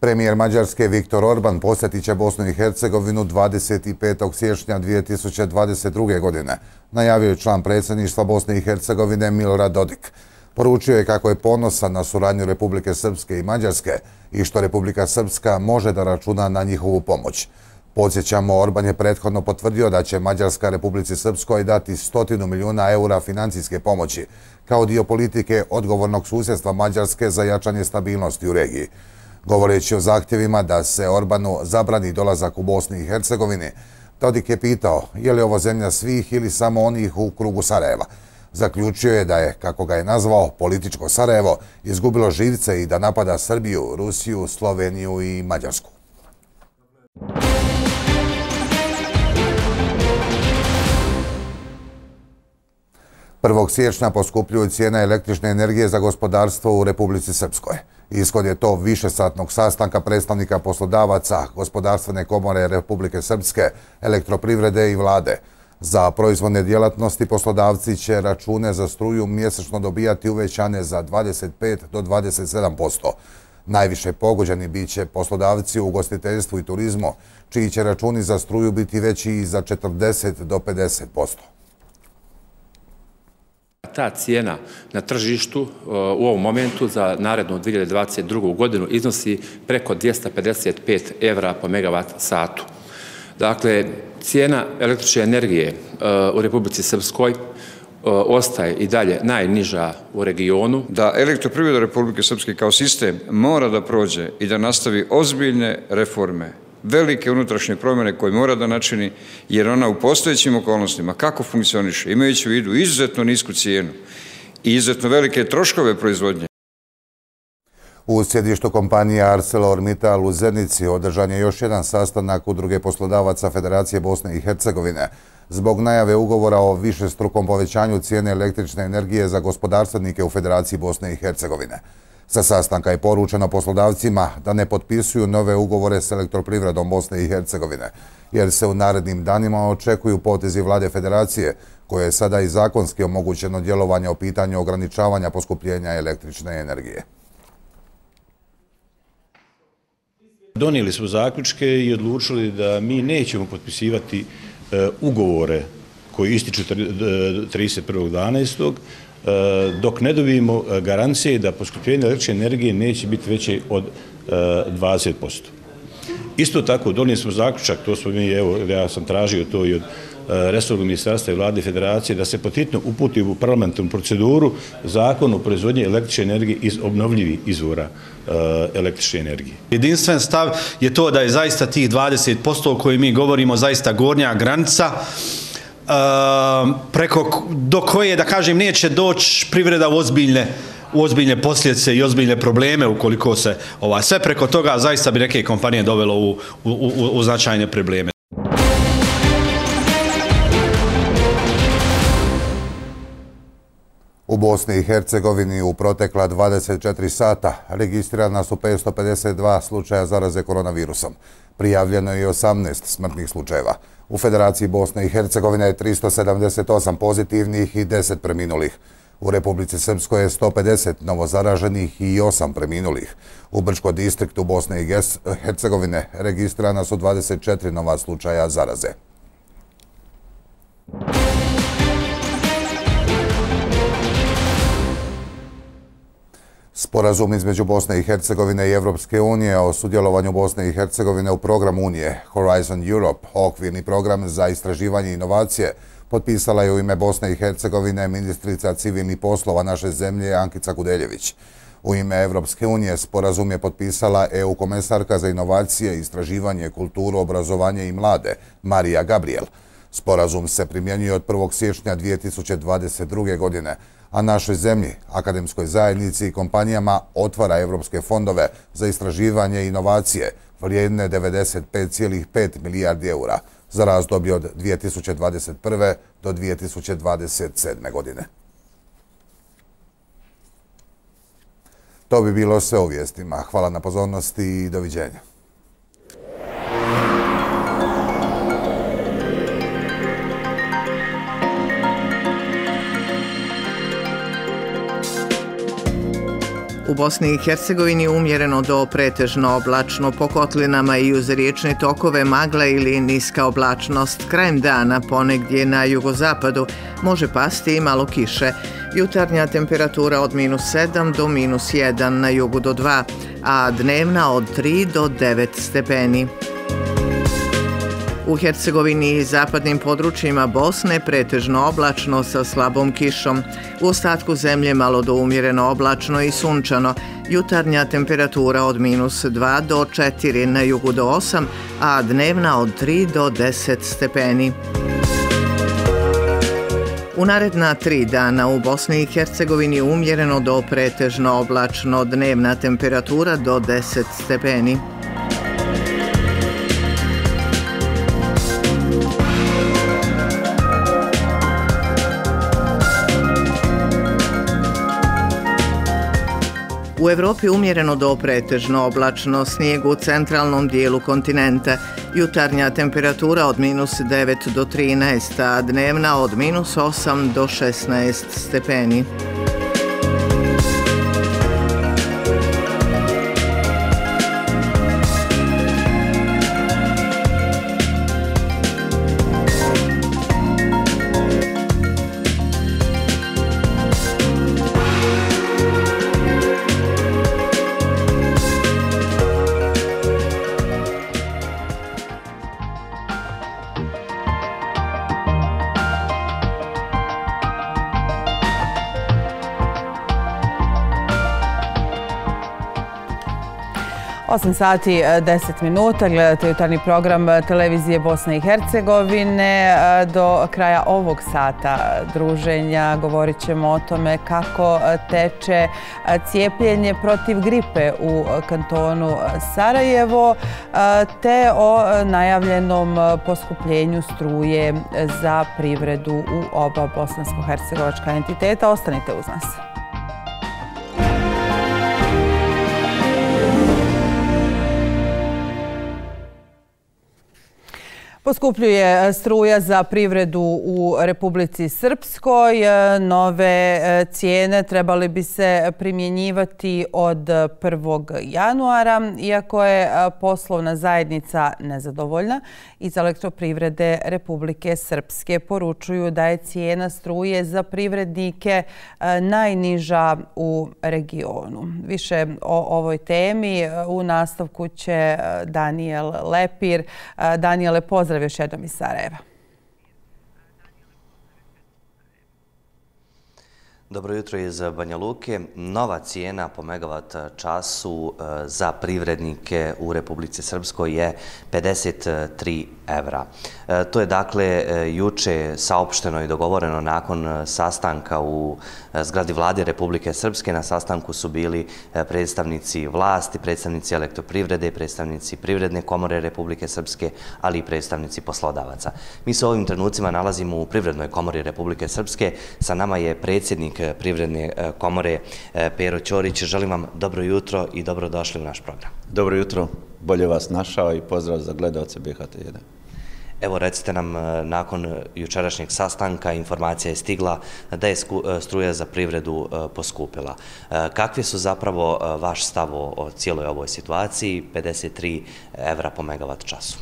[SPEAKER 13] Premijer Mađarske Viktor Orban posjetit će Bosnu i Hercegovinu 25. siječnja 2022. godine, najavio je član predsjedništva Bosne i Hercegovine Milorad Dodik. Poručio je kako je ponosan na suradnju Republike Srpske i Mađarske i što Republika Srpska može da računa na njihovu pomoć. Podsjećamo, Orban je prethodno potvrdio da će Mađarska Republici Srpskoj dati stotinu milijuna eura financijske pomoći kao dio politike odgovornog susjedstva Mađarske za jačanje stabilnosti u regiji. Govoreći o zahtjevima da se Orbanu zabrani dolazak u Bosni i Hercegovini, Dodik je pitao je li ovo zemlja svih ili samo onih u krugu Sarajeva. Zaključio je da je, kako ga je nazvao, političko Sarajevo izgubilo živce i da napada Srbiju, Rusiju, Sloveniju i Mađarsku. Prvog siječnja poskupljuju cijena električne energije za gospodarstvo u Republici Srpskoj. Ishod je to višesatnog sastanka predstavnika poslodavaca Gospodarstvene komore Republike Srpske, elektroprivrede i vlade. Za proizvodne djelatnosti poslodavci će račune za struju mjesečno dobijati uvećane za 25 do 27%. Najviše pogođeni bit će poslodavci u gostiteljstvu i turizmu, čiji će računi za struju biti veći i za 40 do 50%.
[SPEAKER 15] ta cijena na tržištu e, u ovom momentu za narednu 2022. godinu iznosi preko 255 evra po megavat satu. Dakle, cijena električne energije uh, u Republici Srpskoj uh, ostaje i dalje najniža u regionu.
[SPEAKER 16] Da elektroprivreda Republike Srpske kao sistem mora da prođe i da nastavi ozbiljne reforme velike unutrašnje promjene koje mora da načini, jer ona u postojećim okolnostima kako funkcioniše, imajući u vidu izuzetno nisku cijenu i izuzetno velike troškove proizvodnje.
[SPEAKER 13] U sjedištu kompanije ArcelorMittal u Zenici održan je još jedan sastanak udruge poslodavaca Federacije Bosne i Hercegovine zbog najave ugovora o višestrukom povećanju cijene električne energije za gospodarstvenike u Federaciji Bosne i Hercegovine. Sa sastanka je poručeno poslodavcima da ne potpisuju nove ugovore s elektroprivredom Bosne i Hercegovine, jer se u narednim danima očekuju potezi vlade federacije, koje je sada i zakonski omogućeno djelovanje o pitanju ograničavanja poskupljenja električne energije.
[SPEAKER 17] Donijeli smo zaključke i odlučili da mi nećemo potpisivati e, ugovore koji ističu 31.12. E, e, dok ne dobijemo garancije da poskupljenje električne energije neće biti veće od 20%. Isto tako, donijeli smo zaključak, to smo mi, evo, ja sam tražio to i od E, resornog ministarstva i vlade federacije, da se potitno uputi u parlamentarnu proceduru zakon o proizvodnje električne energije iz obnovljivih izvora e, električne energije.
[SPEAKER 18] Jedinstven stav je to da je zaista tih 20% o kojoj mi govorimo zaista gornja granica e, preko do koje, da kažem, neće doći privreda u ozbiljne u ozbiljne posljedice i ozbiljne probleme ukoliko se ova, sve preko toga zaista bi neke kompanije dovelo u, u, u, u značajne probleme.
[SPEAKER 13] U Bosni i Hercegovini u protekla 24 sata registrirana su 552 slučaja zaraze koronavirusom. Prijavljeno je 18 smrtnih slučajeva. U Federaciji Bosne i Hercegovine je 378 pozitivnih i 10 preminulih. U Republici Srpskoj je 150 novozaraženih i 8 preminulih. U Brčko distriktu Bosne i Hercegovine registrirana su 24 nova slučaja zaraze. Sporazum između Bosne i Hercegovine i Evropske unije o sudjelovanju Bosne i Hercegovine u programu Unije Horizon Europe, okvirni program za istraživanje i inovacije, potpisala je u ime Bosne i Hercegovine ministrica civilnih poslova naše zemlje Ankica Kudeljević. U ime Evropske unije sporazum je potpisala EU komesarka za inovacije, istraživanje, kulturu, obrazovanje i mlade Marija Gabriel. Sporazum se primjenjuje od 1. siječnja 2022. godine, a našoj zemlji, akademskoj zajednici i kompanijama otvara evropske fondove za istraživanje i inovacije vrijedne 95,5 milijardi eura za razdoblje od 2021. do 2027. godine. To bi bilo sve u vijestima. Hvala na pozornosti i doviđenja.
[SPEAKER 2] U Bosni i Hercegovini umjereno do pretežno oblačno po kotlinama i uz riječne tokove magla ili niska oblačnost. Krajem dana ponegdje na jugozapadu može pasti i malo kiše. Jutarnja temperatura od minus 7 do minus 1 na jugu do 2, a dnevna od 3 do 9 stepeni. U Hercegovini i zapadnim područjima Bosne pretežno oblačno sa slabom kišom. U ostatku zemlje malo do umjereno oblačno i sunčano. Jutarnja temperatura od minus 2 do 4 na jugu do 8, a dnevna od 3 do 10 stepeni. U naredna tri dana u Bosni i Hercegovini umjereno do pretežno oblačno, dnevna temperatura do 10 stepeni. U Evropi umjereno do pretežno oblačno snijeg u centralnom dijelu kontinenta. Jutarnja temperatura od minus 9 do 13, a dnevna od minus 8 do 16 stepeni.
[SPEAKER 1] 8 sati e, 10 minuta, gledate jutarnji program e, televizije Bosne i Hercegovine. E, do kraja ovog sata druženja govorit ćemo o tome kako teče cijepljenje protiv gripe u kantonu Sarajevo, te o najavljenom poskupljenju struje za privredu u oba bosansko-hercegovačka entiteta. Ostanite uz nas. Poskupljuje e, struja za privredu u Republici Srpskoj. E, nove e, cijene trebali bi se primjenjivati od 1. januara, iako je poslovna zajednica nezadovoljna. Iz elektroprivrede Republike Srpske poručuju da je cijena struje za privrednike najniža u regionu. Više o ovoj temi u nastavku će Daniel Lepir. Daniele, pozdrav pozdrav još jednom iz Sarajeva.
[SPEAKER 4] Dobro jutro iz Banja Luke. Nova cijena po megavat času eh, za privrednike u Republici Srpskoj je 53 evra. E, to je dakle e, juče saopšteno i dogovoreno nakon e, sastanka u zgradi vlade Republike Srpske. Na sastanku su bili predstavnici vlasti, predstavnici elektroprivrede, predstavnici Privredne komore Republike Srpske, ali i predstavnici poslodavaca. Mi se ovim trenucima nalazimo u Privrednoj komori Republike Srpske. Sa nama je predsjednik Privredne komore Pero Ćorić. Želim vam dobro jutro i dobrodošli u naš program.
[SPEAKER 19] Dobro jutro, bolje vas našao i pozdrav za gledalce BHT1.
[SPEAKER 4] Evo recite nam, e, nakon jučerašnjeg sastanka informacija je stigla da je e, struja za privredu e, poskupila. Kakvi su zapravo vaš stav o cijeloj ovoj situaciji, 53 evra po megavat času?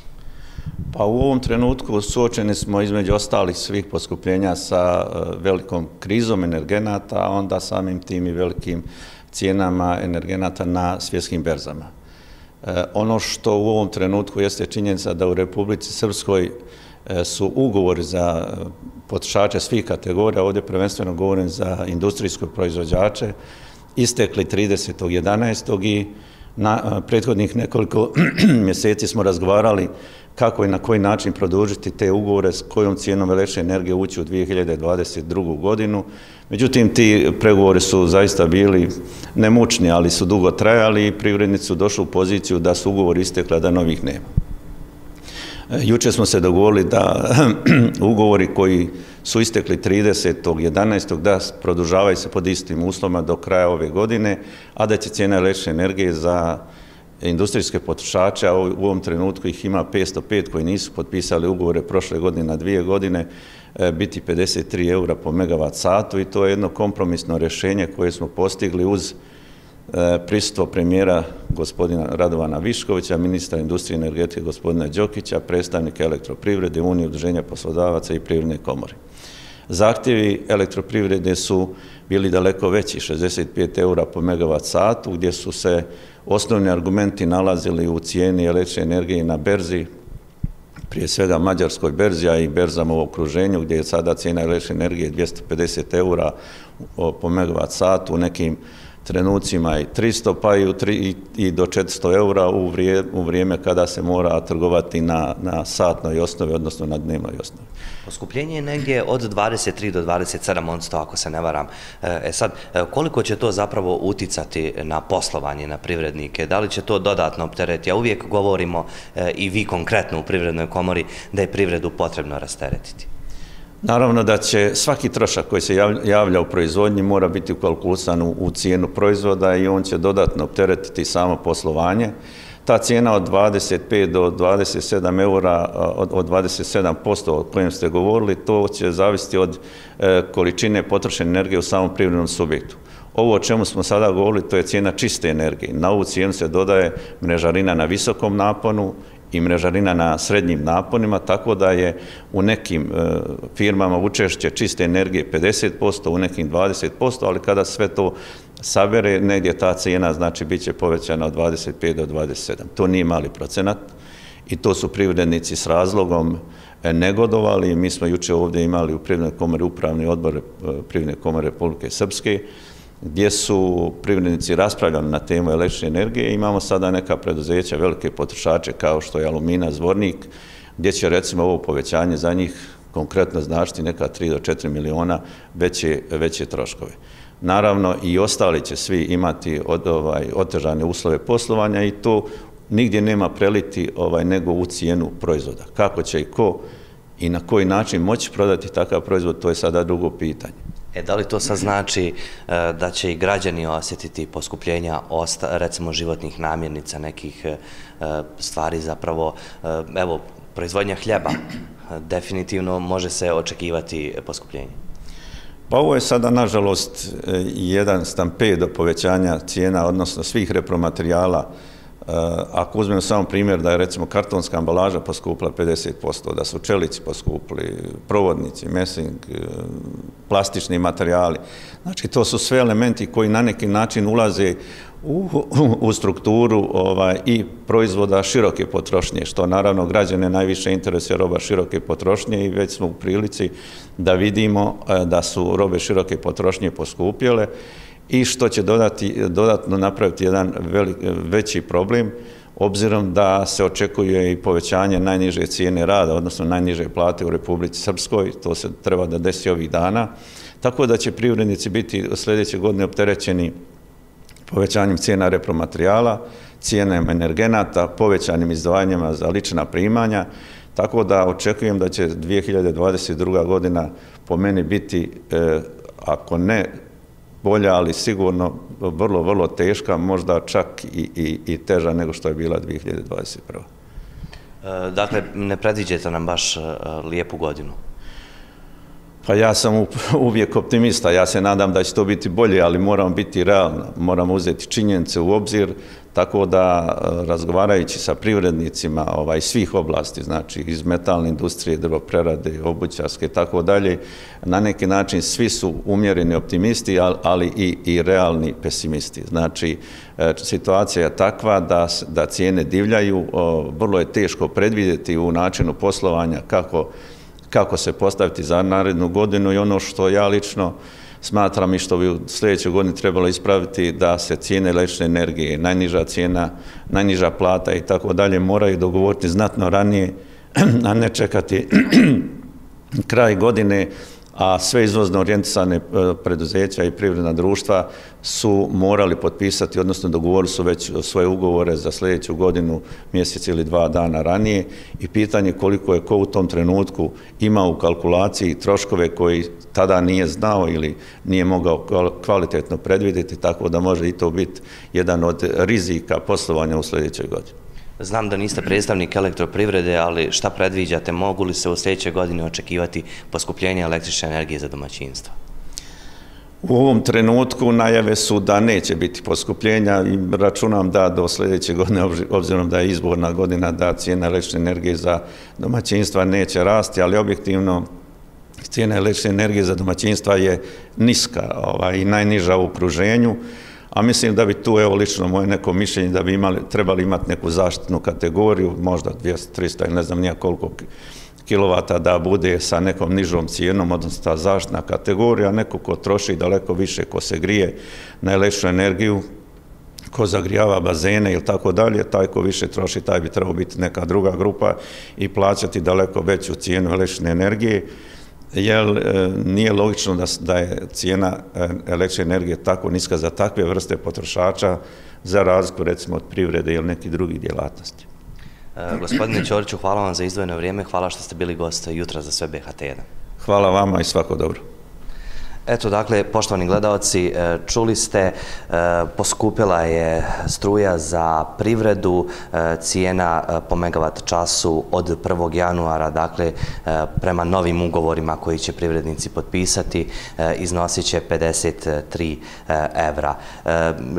[SPEAKER 19] Pa u ovom trenutku suočeni smo između ostalih svih poskupljenja sa velikom krizom energenata, a onda samim tim i velikim cijenama energenata na svjetskim berzama. E, ono što u ovom trenutku jeste činjenica da u Republici Srpskoj e, su ugovori za e, potrošače svih kategorija, ovdje prvenstveno govorim za industrijske proizvođače, istekli 30.11. i na prethodnih nekoliko mjeseci smo razgovarali kako i na koji način produžiti te ugovore s kojom cijenom električne energije ući u 2022. godinu. Međutim, ti pregovori su zaista bili nemučni, ali su dugo trajali i privrednici su došli u poziciju da su ugovori istekli, da novih nema. E, Juče smo se dogovorili da ugovori koji su istekli 30.11. da produžavaju se pod istim uslovima do kraja ove godine, a da će cijena električne energije za industrijske potrošače, a u ovom trenutku ih ima 505 koji nisu potpisali ugovore prošle godine na dvije godine, e, biti 53 eura po megavat satu i to je jedno kompromisno rješenje koje smo postigli uz pristvo prisustvo premijera gospodina Radovana Viškovića, ministra industrije i energetike gospodina Đokića, predstavnika elektroprivrede, Unije udruženja poslodavaca i privredne komore. Zahtjevi elektroprivrede su bili daleko veći, 65 eura po megavat satu, gdje su se osnovni argumenti nalazili u cijeni električne energije na berzi, prije svega mađarskoj berzi, a i berzama u okruženju, gdje je sada cijena električne energije 250 eura po megavat satu, u nekim trenucima i 300 pa i, tri, i, do 400 eura u, vrije, u vrijeme kada se mora trgovati na, na satnoj osnovi, odnosno na dnevnoj osnovi.
[SPEAKER 4] Poskupljenje je negdje od 23 do 27 onsto, ako se ne varam. E, e sad, e, koliko će to zapravo uticati na poslovanje, na privrednike? Da li će to dodatno optereti? Ja uvijek govorimo e, i vi konkretno u privrednoj komori da je privredu potrebno rasteretiti.
[SPEAKER 19] Naravno da će svaki trošak koji se javlja u proizvodnji mora biti ukalkulisan u cijenu proizvoda i on će dodatno opteretiti samo poslovanje. Ta cijena od 25 do 27 eura, od 27% o kojem ste govorili, to će zavisiti od e, količine potrošene energije u samom privrednom subjektu. Ovo o čemu smo sada govorili, to je cijena čiste energije. Na ovu cijenu se dodaje mrežarina na visokom naponu i mrežarina na srednjim naponima, tako da je u nekim e, firmama učešće čiste energije 50%, u nekim 20%, ali kada sve to sabere, negdje ta cijena znači bit će povećana od 25 do 27. To nije mali procenat i to su privrednici s razlogom e, negodovali. Mi smo juče ovdje imali u Privrednoj komori upravni odbor e, Privredne komore Republike Srpske gdje su privrednici raspravljali na temu električne energije. Imamo sada neka preduzeća, velike potrošače kao što je Alumina, Zvornik, gdje će recimo ovo povećanje za njih konkretno značiti neka 3 do 4 miliona veće, veće troškove. Naravno, i ostali će svi imati od, ovaj, otežane uslove poslovanja i to nigdje nema preliti ovaj, nego u cijenu proizvoda. Kako će i ko i na koji način moći prodati takav proizvod, to je sada drugo pitanje.
[SPEAKER 4] E, da li to sad znači e, da će i građani osjetiti poskupljenja osta, recimo životnih namjernica, nekih e, stvari zapravo, e, evo, proizvodnja hljeba, definitivno može se očekivati poskupljenje?
[SPEAKER 19] Pa ovo je sada, nažalost, e, jedan stampedo povećanja cijena, odnosno svih repromaterijala, Eh, ako uzmemo samo primjer da je recimo kartonska ambalaža poskupila 50%, da su čelici poskupili, provodnici, mesing, eh, plastični materijali, znači to su sve elementi koji na neki način ulaze u, u strukturu ovaj, i proizvoda široke potrošnje, što naravno građane najviše interesuje roba široke potrošnje i već smo u prilici da vidimo eh, da su robe široke potrošnje poskupjele i što će dodati, dodatno napraviti jedan velik, veći problem, obzirom da se očekuje i povećanje najniže cijene rada, odnosno najniže plate u Republici Srpskoj, to se treba da desi ovih dana, tako da će privrednici biti sljedeće godine opterećeni povećanjem cijena repromaterijala, cijenem energenata, povećanim izdvajanjima za lična primanja, tako da očekujem da će 2022. godina po meni biti, e, ako ne bolja, ali sigurno vrlo, vrlo teška, možda čak i, i, i teža nego što je bila 2021.
[SPEAKER 4] E, dakle, ne predviđete nam baš e, lijepu godinu?
[SPEAKER 19] Pa ja sam uvijek optimista, ja se nadam da će to biti bolje, ali moram biti realno, moram uzeti činjenice u obzir, tako da e, razgovarajući sa privrednicima ovaj, svih oblasti, znači iz metalne industrije, drvoprerade, obućarske i tako dalje, na neki način svi su umjereni optimisti, ali i, i realni pesimisti. Znači, e, situacija je takva da, da cijene divljaju, vrlo je teško predvidjeti u načinu poslovanja kako kako se postaviti za narednu godinu i ono što ja lično smatram i što bi u sljedećoj godini trebalo ispraviti da se cijene električne energije, najniža cijena, najniža plata i tako dalje moraju dogovoriti znatno ranije, a ne čekati kraj godine a sve izvozno orijentisane e, preduzeća i privredna društva su morali potpisati, odnosno dogovorili su već svoje ugovore za sljedeću godinu, mjesec ili dva dana ranije i pitanje koliko je ko u tom trenutku ima u kalkulaciji troškove koji tada nije znao ili nije mogao kvalitetno predvidjeti, tako da može i to biti jedan od rizika poslovanja u sljedećoj godini.
[SPEAKER 4] Znam da niste predstavnik elektroprivrede, ali šta predviđate? Mogu li se u sljedećoj godini očekivati poskupljenje električne energije za domaćinstvo?
[SPEAKER 19] U ovom trenutku najave su da neće biti poskupljenja i računam da do sljedeće godine, obzirom da je izborna godina, da cijena električne energije za domaćinstva neće rasti, ali objektivno cijena električne energije za domaćinstva je niska ovaj, i najniža u okruženju a mislim da bi tu, evo lično moje neko mišljenje, da bi imali, trebali imati neku zaštitnu kategoriju, možda 200, 300 ili ne znam nija koliko kilovata da bude sa nekom nižom cijenom, odnosno ta zaštitna kategorija, neko ko troši daleko više, ko se grije na električnu energiju, ko zagrijava bazene ili tako dalje, taj ko više troši, taj bi trebao biti neka druga grupa i plaćati daleko veću cijenu električne energije jer e, nije logično da, da je cijena e, električne energije tako niska za takve vrste potrošača za razliku recimo od privrede ili nekih drugih djelatnosti.
[SPEAKER 4] E, gospodine Ćoriću, hvala vam za izdvojeno vrijeme, hvala što ste bili gost jutra za sve BHT1.
[SPEAKER 19] Hvala vama i svako dobro.
[SPEAKER 4] Eto, dakle, poštovani gledalci, e, čuli ste, e, poskupila je struja za privredu, e, cijena po megavat času od 1. januara, dakle, prema novim ugovorima koji će privrednici potpisati, iznosit će 53 evra.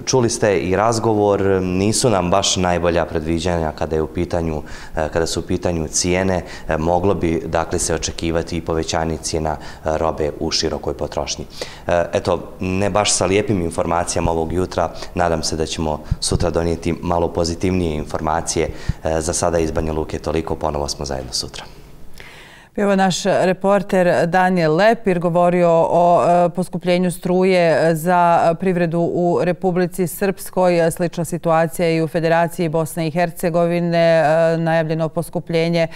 [SPEAKER 4] Čuli ste i razgovor, nisu nam baš najbolja predviđanja kada je u pitanju, kada su u pitanju cijene, moglo bi, dakle, se očekivati i povećanje cijena robe u širokoj potrošnji potrošnji. E, eto, ne baš sa lijepim informacijama ovog jutra, nadam se da ćemo sutra donijeti malo pozitivnije informacije. E, za sada iz Banja Luke toliko, ponovo smo zajedno sutra.
[SPEAKER 1] Evo naš e, reporter Daniel Lepir govorio o e, poskupljenju struje e, za privredu u Republici Srpskoj. Slična situacija i u Federaciji Bosne i Hercegovine. Najavljeno poskupljenje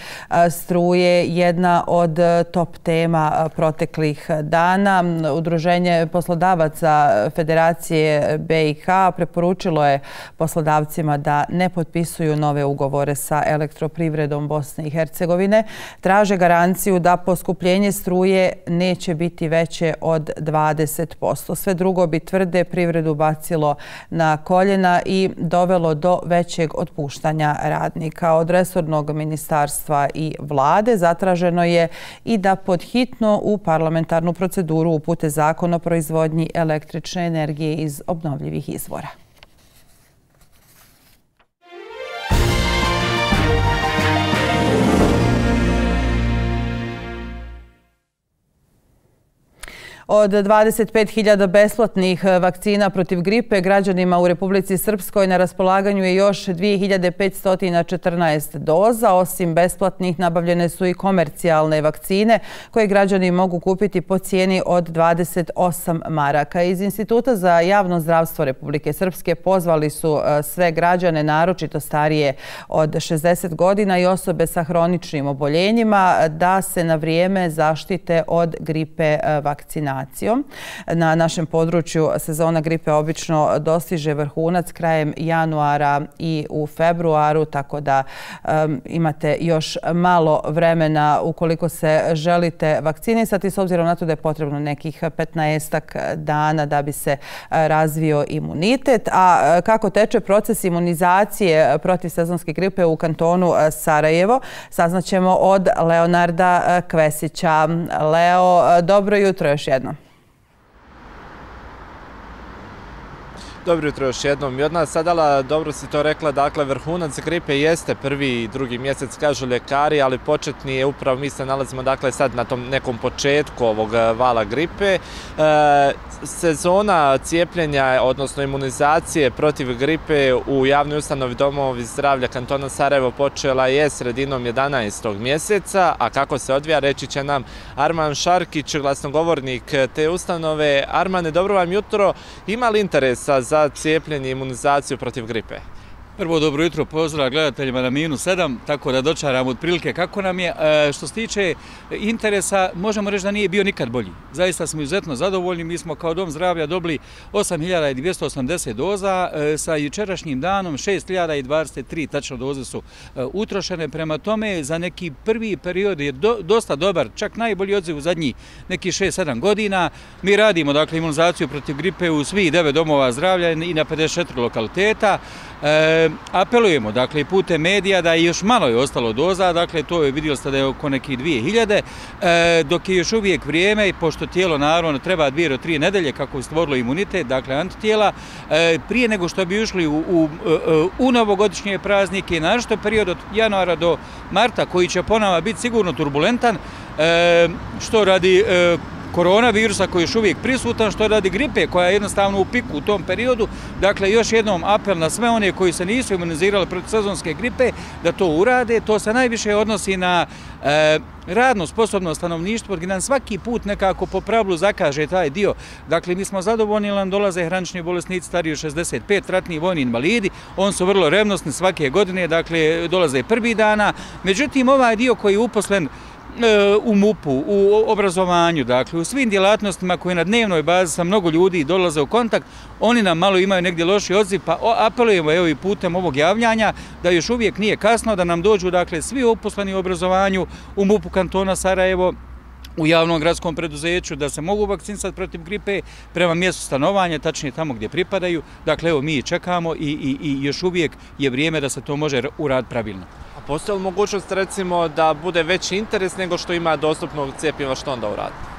[SPEAKER 1] struje jedna od top tema proteklih dana. Udruženje poslodavaca Federacije BiH preporučilo je poslodavcima da ne potpisuju nove ugovore sa elektroprivredom Bosne i Hercegovine. Traže garancije garanciju da poskupljenje struje neće biti veće od 20%. Sve drugo bi tvrde privredu bacilo na koljena i dovelo do većeg otpuštanja radnika. Od resornog ministarstva i vlade zatraženo je i da podhitno u parlamentarnu proceduru upute zakon o proizvodnji električne energije iz obnovljivih izvora. Od 25.000 besplatnih eh, vakcina protiv gripe građanima u Republici Srpskoj na raspolaganju je još 2.514 doza. Osim besplatnih nabavljene su i komercijalne vakcine koje građani mogu kupiti po cijeni od 28 maraka. Iz Instituta za javno zdravstvo Republike Srpske pozvali su eh, sve građane, naročito starije od 60 godina i osobe sa hroničnim oboljenjima da se na vrijeme zaštite od gripe eh, vakcina vakcinacijom. Na našem području sezona gripe obično dostiže vrhunac krajem januara i u februaru, tako da imate još malo vremena ukoliko se želite vakcinisati, s obzirom na to da je potrebno nekih 15 dana da bi se e, razvio imunitet. A e, kako teče proces imunizacije protiv sezonske gripe u kantonu e, Sarajevo, saznaćemo od Leonarda Kvesića. Leo, dobro jutro još jedno.
[SPEAKER 3] Dobro jutro još jednom. I od nas sadala, dobro si to rekla, dakle, vrhunac gripe jeste prvi i drugi mjesec, kažu ljekari, ali početni je upravo, mi se nalazimo, dakle, sad na tom nekom početku ovog e, vala gripe. E, sezona cijepljenja, odnosno imunizacije protiv gripe u javnoj ustanovi domovi zdravlja kantona Sarajevo počela je sredinom 11. mjeseca, a kako se odvija, reći će nam Arman Šarkić, glasnogovornik te ustanove. Armane, dobro vam jutro. Ima li interesa za za cijepljenje i imunizaciju protiv gripe.
[SPEAKER 20] Prvo dobro jutro, pozdrav gledateljima na minus 7, tako da dočaram od prilike kako nam je. E, što se tiče interesa, možemo reći da nije bio nikad bolji. Zaista smo izuzetno zadovoljni, mi smo kao Dom zdravlja dobili 8280 doza, e, sa jučerašnjim danom 6023 tačno doze su e, utrošene. Prema tome, za neki prvi period je dosta dobar, čak najbolji odziv u zadnji neki 6-7 godina. Mi radimo dakle, imunizaciju protiv gripe u svih 9 domova zdravlja i na 54 lokaliteta. E, apelujemo, dakle, putem medija da je još malo je ostalo doza, dakle, to je vidjeli ste da je oko nekih 2000, e, dok je još uvijek vrijeme, pošto tijelo naravno treba dvije do tri nedelje kako je stvorilo imunitet, dakle, antitijela, e, prije nego što bi ušli u, u, e, u novogodišnje praznike, našto period od januara do marta, koji će po nama biti sigurno turbulentan, e, što radi e, koronavirusa koji je još uvijek prisutan, što radi gripe koja je jednostavno u piku u tom periodu. Dakle, još jednom apel na sve one koji se nisu imunizirali protiv sezonske gripe da to urade. To se najviše odnosi na e, radno sposobno stanovništvo, gdje nam svaki put nekako po pravlu zakaže taj dio. Dakle, mi smo zadovoljni, nam dolaze hranični bolesnici stariji od 65, ratni vojni invalidi, on su vrlo revnostni svake godine, dakle, dolaze prvi dana. Međutim, ovaj dio koji je uposlen E, u MUP-u, u obrazovanju, dakle, u svim djelatnostima koje na dnevnoj bazi sa mnogo ljudi dolaze u kontakt, oni nam malo imaju negdje loši odziv, pa apelujemo evo i putem ovog javljanja da još uvijek nije kasno da nam dođu, dakle, svi uposleni u obrazovanju u MUP-u kantona Sarajevo, u javnom gradskom preduzeću, da se mogu vakcinisati protiv gripe prema mjestu stanovanja, tačnije tamo gdje pripadaju. Dakle, evo, mi čekamo i, i, i još uvijek je vrijeme da se to može uraditi pravilno.
[SPEAKER 3] Postoje li mogućnost recimo da bude veći interes nego što ima dostupnog cijepiva što onda uraditi?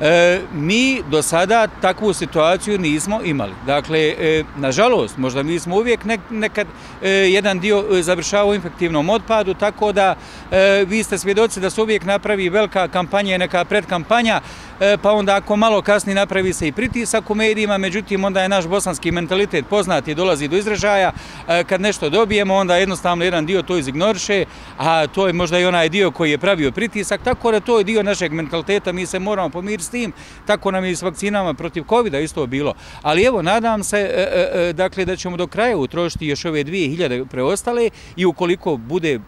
[SPEAKER 20] E, mi do sada takvu situaciju nismo imali. Dakle, e, nažalost, možda mi smo uvijek nekad e, jedan dio e, završava u infektivnom otpadu, tako da e, vi ste svjedoci da se uvijek napravi velika kampanja i neka predkampanja, E, pa onda ako malo kasni napravi se i pritisak u medijima, međutim onda je naš bosanski mentalitet poznat i dolazi do izražaja. E, kad nešto dobijemo, onda jednostavno jedan dio to izignoriše, a to je možda i onaj dio koji je pravio pritisak, tako da to je dio našeg mentaliteta, mi se moramo pomiriti s tim, tako nam je i s vakcinama protiv COVID-a isto bilo. Ali evo, nadam se e, dakle, da ćemo do kraja utrošiti još ove 2000 preostale i ukoliko bude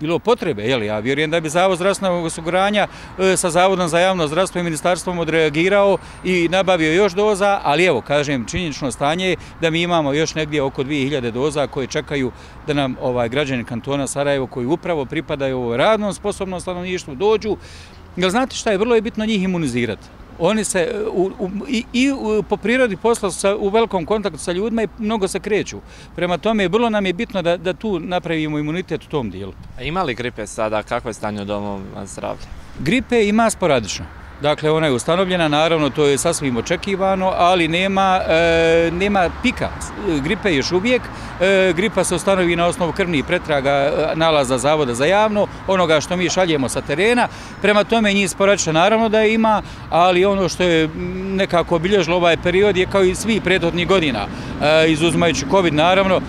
[SPEAKER 20] bilo potrebe, jel, ja vjerujem da bi Zavod zdravstvenog osiguranja e, sa Zavodom za javno zdravstvo i ministarstvom odreagirao i nabavio još doza, ali evo, kažem, činjenično stanje je da mi imamo još negdje oko 2000 doza koje čekaju da nam ovaj građani kantona Sarajevo koji upravo pripadaju ovoj radnom sposobnom stanovništvu dođu Jel znate šta je, vrlo je bitno njih imunizirati. Oni se u, u, i, i po prirodi posla sa, u velikom kontaktu sa ljudima i mnogo se kreću. Prema tome, vrlo nam je bitno da, da tu napravimo imunitet u tom dijelu.
[SPEAKER 3] A ima li gripe sada? Kakvo je stanje u domom zdravlja?
[SPEAKER 20] Gripe ima sporadično. Dakle, ona je ustanovljena, naravno, to je sasvim očekivano, ali nema, e, nema pika. Gripe još uvijek. E, gripa se ustanovi na osnovu krvnih pretraga e, nalaza Zavoda za javno, onoga što mi šaljemo sa terena. Prema tome njih sporačno naravno da je ima, ali ono što je nekako obilježilo ovaj period je kao i svi prethodnih godina, e, izuzimajući COVID naravno,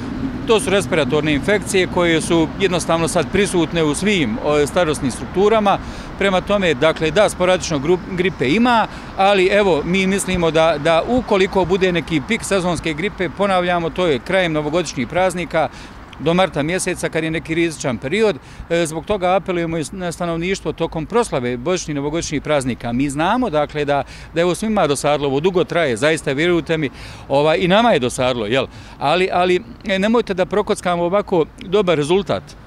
[SPEAKER 20] To su respiratorne infekcije koje su jednostavno sad prisutne u svim starostnim strukturama. Prema tome, dakle, da, sporadično gripe ima, ali evo, mi mislimo da, da ukoliko bude neki pik sezonske gripe, ponavljamo, to je krajem novogodišnjih praznika, do marta mjeseca kad je neki rizičan period. E, zbog toga apelujemo na stanovništvo tokom proslave božičnih novogodišnjih praznika. Mi znamo dakle da, da je ovo svima dosadlo, ovo dugo traje, zaista vjerujte mi, ovaj, i nama je dosadlo, jel? Ali, ali e, nemojte da prokockamo ovako dobar rezultat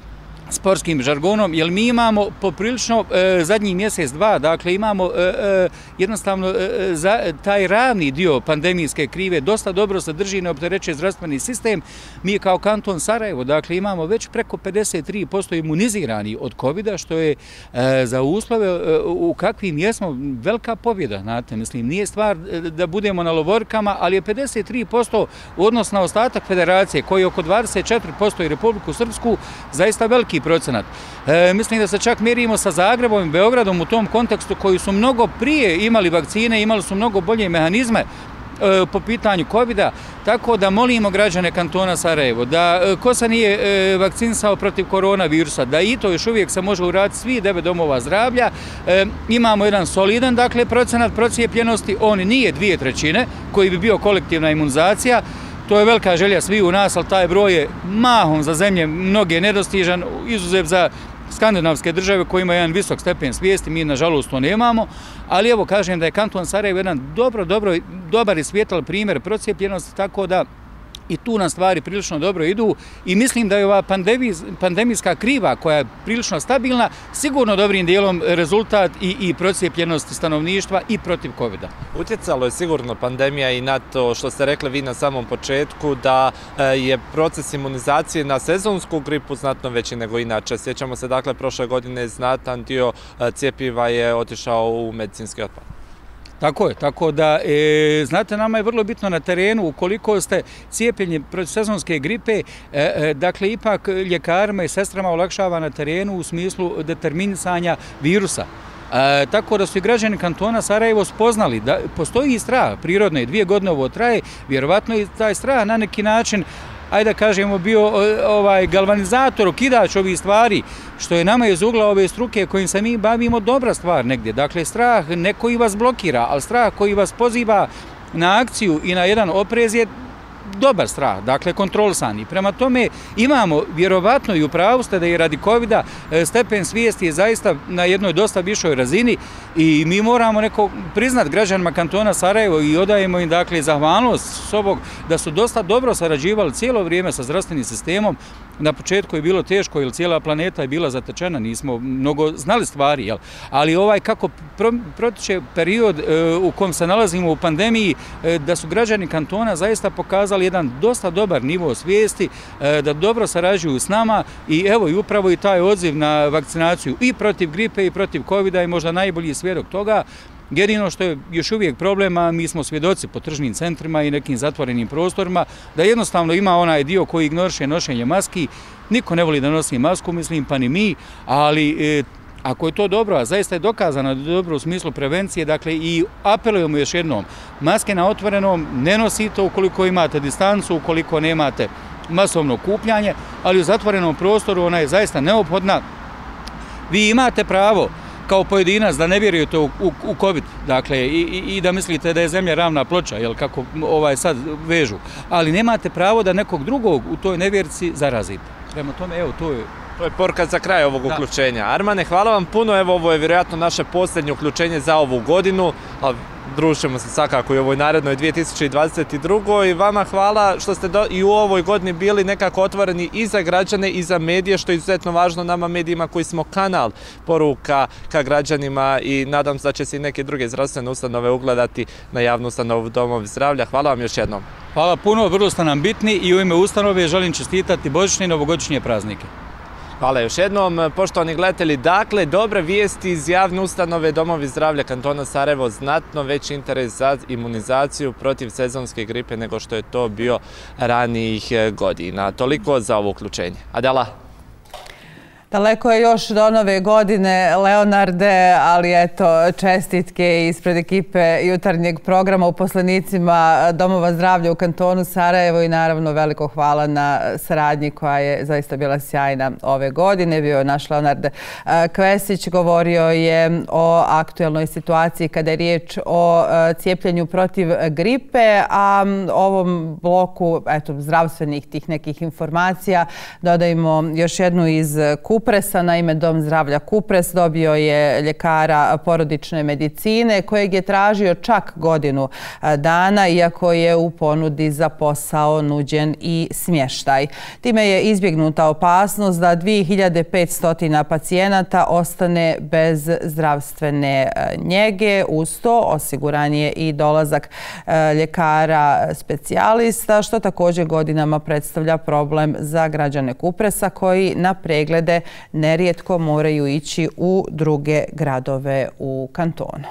[SPEAKER 20] sportskim žargonom, jer mi imamo poprilično e, zadnji mjesec, dva, dakle imamo e, e, jednostavno e, e, za, taj ravni dio pandemijske krive dosta dobro se drži na optereće zdravstveni sistem. Mi kao kanton Sarajevo, dakle imamo već preko 53% imunizirani od covid što je e, za uslove u kakvim jesmo velika pobjeda, znate, mislim, nije stvar da budemo na lovorkama, ali je 53% u odnos na ostatak federacije, koji je oko 24% i Republiku Srpsku, zaista veliki procenat. E, mislim da se čak mirimo sa Zagrebom i Beogradom u tom kontekstu koji su mnogo prije imali vakcine, imali su mnogo bolje mehanizme e, po pitanju COVID-a, tako da molimo građane kantona Sarajevo da e, ko se nije e, vakcinsao protiv koronavirusa, da i to još uvijek se može uraditi svi deve domova zdravlja. Imamo jedan solidan dakle, procenat procijepljenosti, on nije dvije trećine koji bi bio kolektivna imunizacija, To je velika želja svi u nas, ali taj broj je mahom za zemlje. Mnoge nedostižan, izuzev za skandinavske države koji imaju jedan visok stepen svijesti, mi nažalost to nemamo, ali evo kažem da je kanton Sarajevo jedan dobro, dobro, dobar i svijetal primjer procijepljenosti, tako da i tu nam stvari prilično dobro idu i mislim da je ova pandemijska kriva koja je prilično stabilna sigurno dobrim dijelom rezultat i, i procijepljenosti stanovništva i protiv COVID-a.
[SPEAKER 3] Utjecalo je sigurno pandemija i na to što ste rekli vi na samom početku da e, je proces imunizacije na sezonsku gripu znatno veći nego inače. Sjećamo se dakle prošle godine znatan dio e, cijepiva je otišao u medicinski otpad.
[SPEAKER 20] Tako je, tako da, e, znate, nama je vrlo bitno na terenu, ukoliko ste cijepljeni protiv sezonske gripe, e, e, dakle, ipak ljekarima i sestrama olakšava na terenu u smislu determinisanja virusa. E, tako da su i građani kantona Sarajevo spoznali da postoji i strah, prirodno je, dvije godine ovo traje, vjerovatno i taj strah na neki način ajde da kažemo, bio ovaj galvanizator, okidač ovih stvari, što je nama iz ugla ove struke kojim se mi bavimo dobra stvar negdje. Dakle, strah ne koji vas blokira, ali strah koji vas poziva na akciju i na jedan oprez je dobar strah, dakle kontrolsani. Prema tome imamo vjerovatno i upravo ste da je radi covid e, stepen svijesti je zaista na jednoj dosta višoj razini i mi moramo neko priznat građanima kantona Sarajevo i odajemo im dakle zahvalnost s da su dosta dobro sarađivali cijelo vrijeme sa zdravstvenim sistemom na početku je bilo teško jer cijela planeta je bila zatečena, nismo mnogo znali stvari, jel? ali ovaj kako protiče period e, u kom se nalazimo u pandemiji, e, da su građani kantona zaista pokazali jedan dosta dobar nivo svijesti, e, da dobro sarađuju s nama i evo i upravo i taj odziv na vakcinaciju i protiv gripe i protiv covid i možda najbolji svjedok toga, Jedino što je još uvijek problema, mi smo svjedoci po tržnim centrima i nekim zatvorenim prostorima, da jednostavno ima onaj dio koji ignoriše nošenje maski. Niko ne voli da nosi masku, mislim, pa ni mi, ali e, ako je to dobro, a zaista je dokazano dobro u smislu prevencije, dakle i apelujemo još jednom, maske na otvorenom ne nosite ukoliko imate distancu, ukoliko nemate masovno kupljanje, ali u zatvorenom prostoru ona je zaista neophodna. Vi imate pravo kao pojedinac da ne vjerujete u, u, u COVID, dakle, i, i, i da mislite da je zemlja ravna ploča, jel, kako ovaj sad vežu, ali nemate pravo da nekog drugog u toj nevjerci zarazite. Prema tome, evo, to je
[SPEAKER 3] To je porka za kraj ovog da. uključenja. Armane, hvala vam puno, evo ovo je vjerojatno naše posljednje uključenje za ovu godinu, a družimo se svakako i ovoj narednoj 2022. I vama hvala što ste do, i u ovoj godini bili nekako otvoreni i za građane i za medije, što je izuzetno važno nama medijima koji smo kanal poruka ka građanima i nadam se da će se i neke druge zdravstvene ustanove ugledati na javnu ustanovu domovi zdravlja. Hvala vam još jednom.
[SPEAKER 20] Hvala puno, vrlo ste nam bitni i u ime ustanove želim čestitati božične i novogodišnje praznike.
[SPEAKER 3] Hvala još jednom, poštovani gledatelji. Dakle, dobre vijesti iz javne ustanove Domovi zdravlja kantona Sarajevo, znatno veći interes za imunizaciju protiv sezonske gripe nego što je to bio ranijih godina. Toliko za ovo uključenje. Adela.
[SPEAKER 1] Daleko je još do nove godine, Leonarde, ali eto, čestitke ispred ekipe jutarnjeg programa uposlenicima Domova zdravlja u kantonu Sarajevo i naravno veliko hvala na saradnji koja je zaista bila sjajna ove godine. Bio je naš Leonard e, Kvesić, govorio je o aktuelnoj situaciji kada je riječ o e, cijepljenju protiv gripe, a ovom bloku eto, zdravstvenih tih nekih informacija dodajemo još jednu iz kupa Kupresa. Naime, Dom zdravlja Kupres dobio je ljekara porodične medicine kojeg je tražio čak godinu dana, iako je u ponudi za posao nuđen i smještaj. Time je izbjegnuta opasnost da 2500 pacijenata ostane bez zdravstvene e, njege. Uz to osiguran je i dolazak e, ljekara specijalista, što također godinama predstavlja problem za građane Kupresa koji na preglede nerijetko moraju ići u druge gradove u kantonu.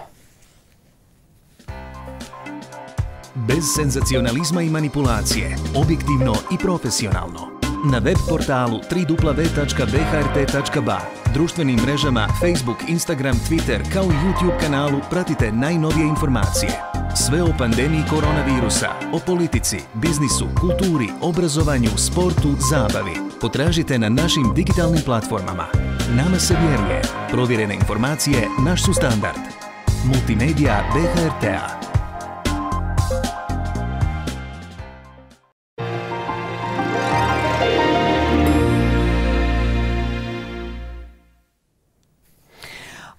[SPEAKER 21] Bez senzacionalizma i manipulacije, objektivno i profesionalno. Na web portalu www.bhrt.ba, društvenim mrežama Facebook, Instagram, Twitter kao i YouTube kanalu pratite najnovije informacije. Sve o pandemiji koronavirusa, o politici, biznisu, kulturi, obrazovanju, sportu, zabavi. Potražite na našim digitalnim platformama. Nama se vjeruje. Provjerene informacije, naš su standard. Multimedia BHRTA.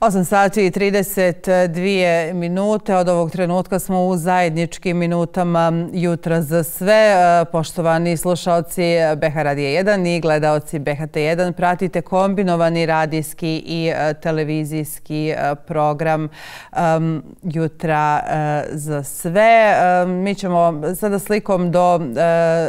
[SPEAKER 1] 8 sati i 32 minute. Od ovog trenutka smo u zajedničkim minutama jutra za sve. E, poštovani slušalci BH Radije 1 i gledalci BHT 1, pratite kombinovani radijski i e, televizijski e, program jutra za sve. Mi ćemo sada slikom do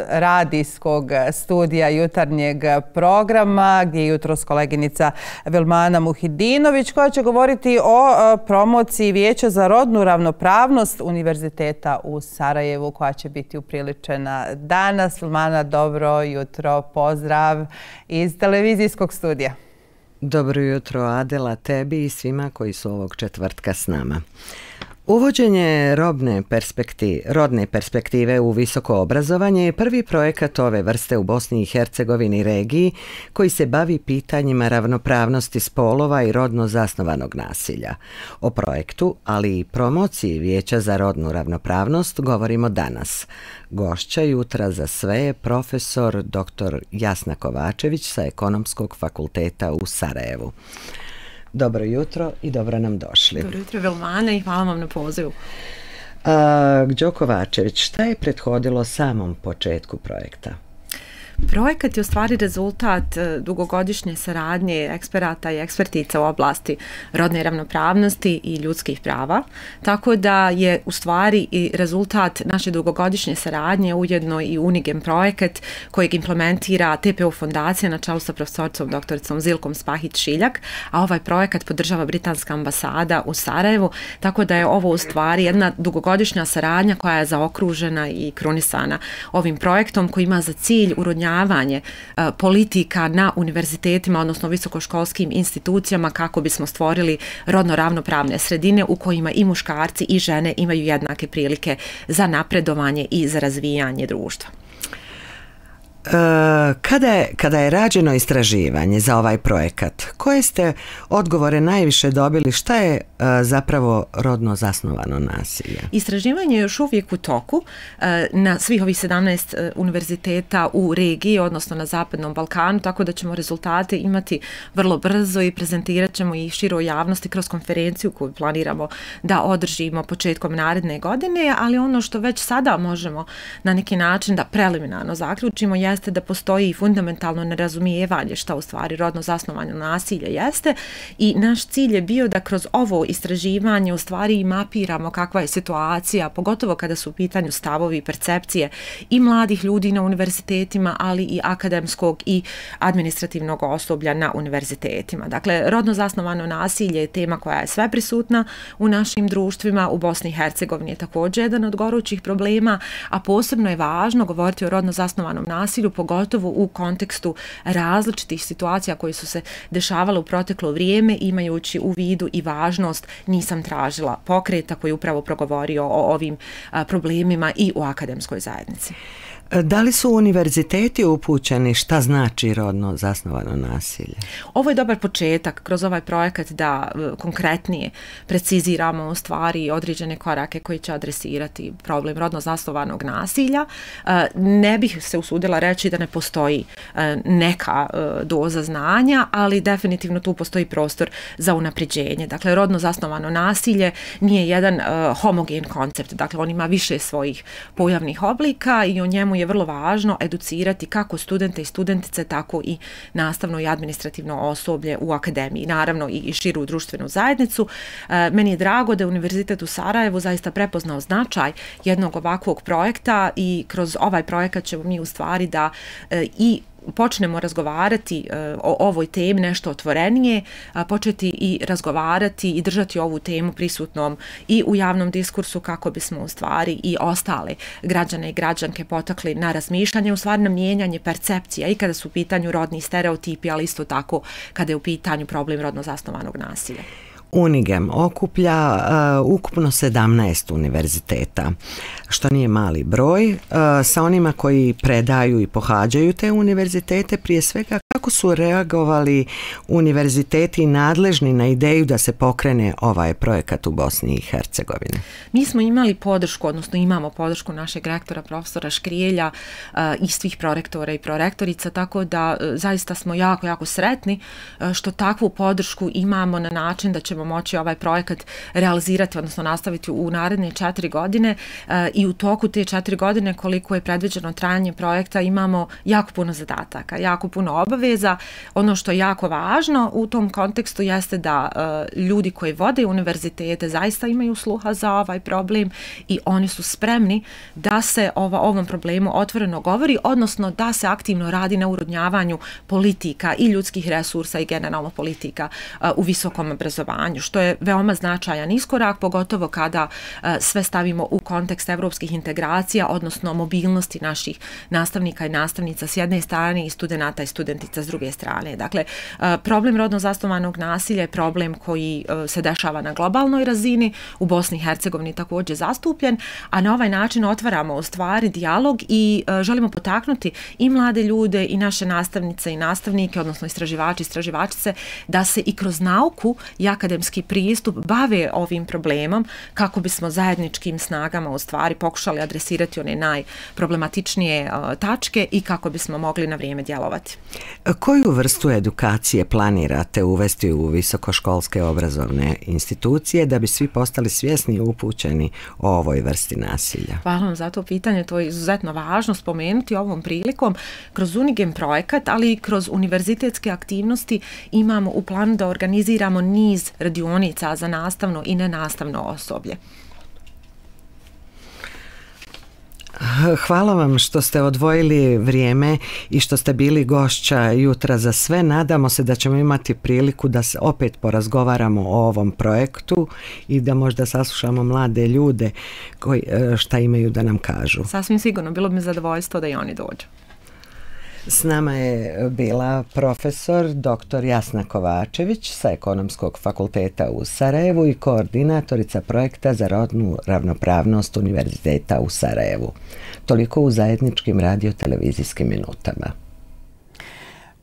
[SPEAKER 1] radijskog studija jutarnjeg programa gdje je jutro s koleginica Vilmana Muhidinović koja će govoriti o e, promociji Vijeća za rodnu ravnopravnost Univerziteta u Sarajevu koja će biti upriličena danas. Filmana, dobro jutro, pozdrav iz televizijskog studija.
[SPEAKER 22] Dobro jutro Adela, tebi i svima koji su ovog četvrtka s nama. Uvođenje robne perspektive, rodne perspektive u visoko obrazovanje je prvi projekat ove vrste u Bosni i Hercegovini regiji koji se bavi pitanjima ravnopravnosti spolova i rodno zasnovanog nasilja. O projektu, ali i promociji Vijeća za rodnu ravnopravnost govorimo danas. Gošća jutra za sve je profesor dr. Jasna Kovačević sa Ekonomskog fakulteta u Sarajevu. Dobro jutro i dobro nam došli.
[SPEAKER 23] Dobro jutro, Vilmana, i hvala vam na pozivu.
[SPEAKER 22] Đokovačević, šta je prethodilo samom početku projekta?
[SPEAKER 23] Projekat je u stvari rezultat e, dugogodišnje saradnje eksperata i ekspertica u oblasti rodne ravnopravnosti i ljudskih prava, tako da je u stvari i rezultat naše dugogodišnje saradnje ujedno i Unigem projekat kojeg implementira TPO fondacija na čelu sa profesorcom doktoricom Zilkom Spahić-Šiljak, a ovaj projekat podržava Britanska ambasada u Sarajevu, tako da je ovo u stvari jedna dugogodišnja saradnja koja je zaokružena i krunisana ovim projektom koji ima za cilj urodnjavanje e, politika na univerzitetima, odnosno visokoškolskim institucijama kako bismo stvorili rodno ravnopravne sredine u kojima i muškarci i žene imaju jednake prilike za napredovanje i za razvijanje društva.
[SPEAKER 22] E, kada je, kada je rađeno istraživanje za ovaj projekat, koje ste odgovore najviše dobili? Šta je e, zapravo rodno zasnovano nasilje?
[SPEAKER 23] Istraživanje je još uvijek u toku e, na svih ovih 17 univerziteta u regiji, odnosno na Zapadnom Balkanu, tako da ćemo rezultate imati vrlo brzo i prezentirat ćemo ih širo javnosti kroz konferenciju koju planiramo da održimo početkom naredne godine, ali ono što već sada možemo na neki način da preliminarno zaključimo je jeste da postoji fundamentalno nerazumijevanje šta u stvari rodno zasnovano nasilje jeste i naš cilj je bio da kroz ovo istraživanje u stvari mapiramo kakva je situacija, pogotovo kada su u pitanju stavovi i percepcije i mladih ljudi na univerzitetima, ali i akademskog i administrativnog osoblja na univerzitetima. Dakle, rodno zasnovano nasilje je tema koja je sve prisutna u našim društvima, u Bosni i Hercegovini je također jedan od gorućih problema, a posebno je važno govoriti o rodno zasnovanom nasilju nasilju, pogotovo u kontekstu različitih situacija koje su se dešavale u proteklo vrijeme, imajući u vidu i važnost nisam tražila pokreta koji upravo progovorio o ovim problemima i u akademskoj zajednici.
[SPEAKER 22] Da li su univerziteti upućeni šta znači rodno zasnovano nasilje?
[SPEAKER 23] Ovo je dobar početak kroz ovaj projekat da e, konkretnije preciziramo u stvari određene korake koji će adresirati problem rodno zasnovanog nasilja. E, ne bih se usudila reći da ne postoji e, neka doza znanja, ali definitivno tu postoji prostor za unapređenje. Dakle, rodno zasnovano nasilje nije jedan homogen koncept. Dakle, on ima više svojih pojavnih oblika i o njemu je je vrlo važno educirati kako studente i studentice, tako i nastavno i administrativno osoblje u akademiji, naravno i širu društvenu zajednicu. E, meni je drago da je Univerzitet u Sarajevu zaista prepoznao značaj jednog ovakvog projekta i kroz ovaj projekat ćemo mi u stvari da e, i počnemo razgovarati e, o ovoj temi nešto otvorenije, a početi i razgovarati i držati ovu temu prisutnom i u javnom diskursu kako bismo u stvari i ostale građane i građanke potakli na razmišljanje, u stvari na mijenjanje percepcija i kada su u pitanju rodni stereotipi, ali isto tako kada je u pitanju problem rodno zasnovanog nasilja.
[SPEAKER 22] Unigem okuplja uh, ukupno 17 univerziteta, što nije mali broj. Uh, sa onima koji predaju i pohađaju te univerzitete, prije svega kako su reagovali univerziteti nadležni na ideju da se pokrene ovaj projekat u Bosni i Hercegovini?
[SPEAKER 23] Mi smo imali podršku, odnosno imamo podršku našeg rektora, profesora Škrijelja eh, i svih prorektora i prorektorica, tako da eh, zaista smo jako, jako sretni eh, što takvu podršku imamo na način da ćemo moći ovaj projekat realizirati, odnosno nastaviti u naredne četiri godine i u toku te četiri godine koliko je predviđeno trajanje projekta imamo jako puno zadataka, jako puno obaveza. Ono što je jako važno u tom kontekstu jeste da e, ljudi koji vode univerzitete zaista imaju sluha za ovaj problem i oni su spremni da se ova, ovom problemu otvoreno govori, odnosno da se aktivno radi na urodnjavanju politika i ljudskih resursa i generalno politika e, u visokom obrazovanju što je veoma značajan iskorak, pogotovo kada e, sve stavimo u kontekst evropskih integracija, odnosno mobilnosti naših nastavnika i nastavnica s jedne strane i studenta i studentica s druge strane. Dakle, e, problem rodno zastovanog nasilja je problem koji e, se dešava na globalnoj razini, u Bosni i Hercegovini također zastupljen, a na ovaj način otvaramo u stvari dijalog i e, želimo potaknuti i mlade ljude i naše nastavnice i nastavnike, odnosno istraživači i istraživačice, da se i kroz nauku i akademski pristup bave ovim problemom kako bismo zajedničkim snagama u stvari pokušali adresirati one najproblematičnije tačke i kako bismo mogli na vrijeme djelovati.
[SPEAKER 22] Koju vrstu edukacije planirate uvesti u visokoškolske obrazovne institucije da bi svi postali svjesni i upućeni o ovoj vrsti nasilja?
[SPEAKER 23] Hvala vam za to pitanje, to je izuzetno važno spomenuti ovom prilikom. Kroz Unigem projekat, ali i kroz univerzitetske aktivnosti imamo u planu da organiziramo niz radionica za nastavno i nenastavno osoblje.
[SPEAKER 22] Hvala vam što ste odvojili vrijeme i što ste bili gošća jutra za sve. Nadamo se da ćemo imati priliku da se opet porazgovaramo o ovom projektu i da možda saslušamo mlade ljude koji e, šta imaju da nam kažu.
[SPEAKER 23] Sasvim sigurno, bilo bi mi zadovoljstvo da i oni dođu.
[SPEAKER 22] S nama je bila profesor dr. Jasna Kovačević sa Ekonomskog fakulteta u Sarajevu i koordinatorica projekta za rodnu ravnopravnost Univerziteta u Sarajevu. Toliko u zajedničkim radiotelevizijskim minutama.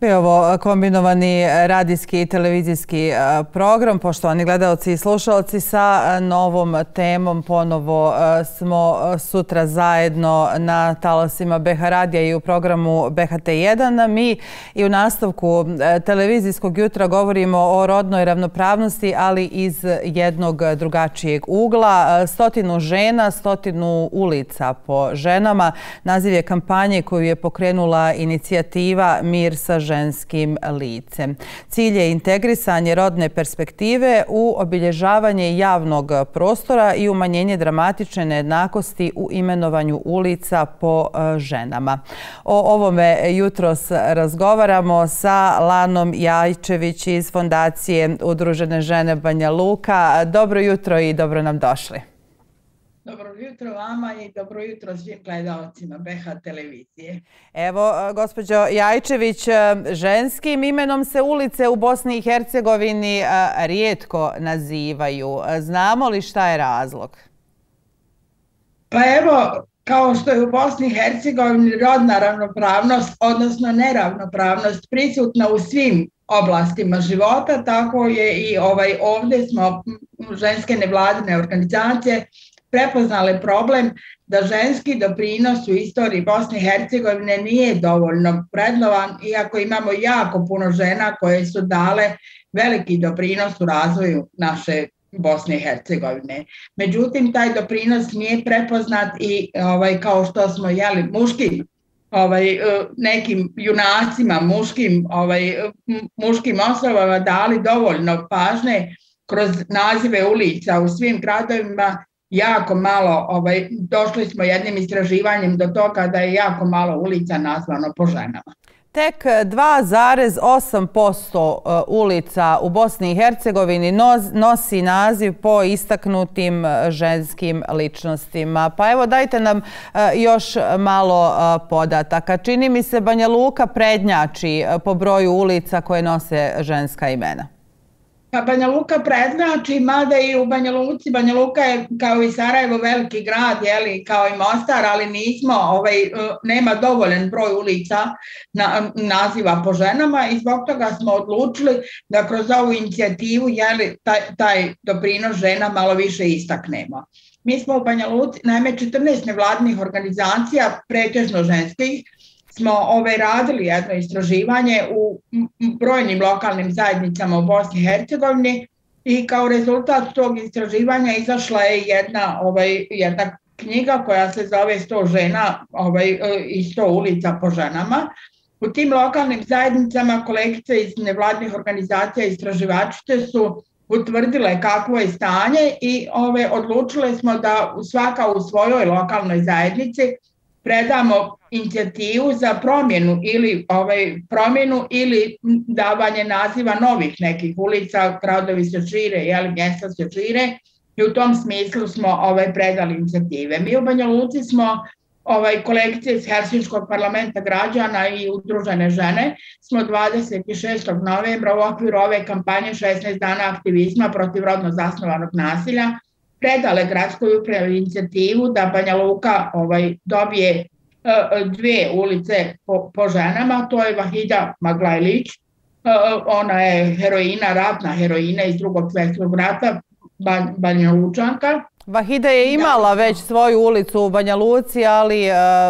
[SPEAKER 1] Bio ovo kombinovani radijski i televizijski e, program. Poštovani gledalci i slušalci, sa e, novom temom ponovo e, smo sutra zajedno na talasima BH Radija i u programu BHT1. Mi i u nastavku televizijskog jutra govorimo o rodnoj ravnopravnosti, ali iz jednog drugačijeg ugla. Stotinu žena, stotinu ulica po ženama. Naziv je kampanje koju je pokrenula inicijativa Mir sa ženama ženskim licem. Cilj je integrisanje rodne perspektive u obilježavanje javnog prostora i umanjenje dramatične nejednakosti u imenovanju ulica po e, ženama. O ovome jutros razgovaramo sa Lanom Jajčević iz Fondacije Udružene žene Banja Luka. Dobro jutro i dobro nam došli.
[SPEAKER 24] Dobro jutro vama i dobro jutro svim gledalcima BH televizije.
[SPEAKER 1] Evo, gospođo Jajčević, ženskim imenom se ulice u Bosni i Hercegovini rijetko nazivaju. Znamo li šta je razlog?
[SPEAKER 24] Pa evo, kao što je u Bosni i Hercegovini rodna ravnopravnost, odnosno neravnopravnost prisutna u svim oblastima života, tako je i ovaj ovdje smo ženske nevladine organizacije prepoznale problem da ženski doprinos u istoriji Bosne i Hercegovine nije dovoljno predlovan, iako imamo jako puno žena koje su dale veliki doprinos u razvoju naše Bosne i Hercegovine. Međutim, taj doprinos nije prepoznat i ovaj, kao što smo jeli muškim ovaj nekim junacima muškim ovaj muškim osobama dali dovoljno pažnje kroz nazive ulica u svim gradovima jako malo, ovaj, došli smo jednim istraživanjem do toga da je jako malo ulica nazvano po ženama.
[SPEAKER 1] Tek eh, 2,8% eh, ulica u Bosni i Hercegovini nosi naziv po istaknutim eh, ženskim ličnostima. Pa evo dajte nam još malo podataka. Čini mi se Banja Luka prednjači po broju ulica koje nose ženska imena.
[SPEAKER 24] Pa Banja Luka prednači, mada i u Banja Luci, Banja Luka je kao i Sarajevo veliki grad, jeli, kao i Mostar, ali nismo, ovaj, e, nema dovoljen broj ulica na, naziva po ženama i zbog toga smo odlučili da kroz ovu inicijativu jeli, taj, taj doprinos žena malo više istaknemo. Mi smo u Banja Luci, najme 14 nevladnih organizacija, pretežno ženskih, smo ovaj radili jedno istraživanje u brojnim lokalnim zajednicama u Bosni i Hercegovini i kao rezultat tog istraživanja izašla je jedna ovaj jedna knjiga koja se zove 100 žena ovaj e, i 100 ulica po ženama. U tim lokalnim zajednicama kolekcije iz nevladnih organizacija istraživačite istraživačice su utvrdile kakvo je stanje i ove odlučile smo da svaka u svojoj lokalnoj zajednici predamo inicijativu za promjenu ili ovaj promjenu ili davanje naziva novih nekih ulica, gradovi se šire, jel, mjesta se šire i u tom smislu smo ovaj predali inicijative. Mi u Banja Luci smo ovaj kolekcije iz Helsinskog parlamenta građana i udružene žene smo 26. novembra u okviru ove kampanje 16 dana aktivizma protiv rodno zasnovanog nasilja predale gradskoj upravi inicijativu da Banja Luka ovaj, dobije e, e, dvije dve ulice po, po ženama, to je Vahida Maglajlić, e, ona je heroina, ratna heroina iz drugog svjetskog rata, Banja Lučanka.
[SPEAKER 1] Vahida je imala već svoju ulicu u Banja Luci, ali...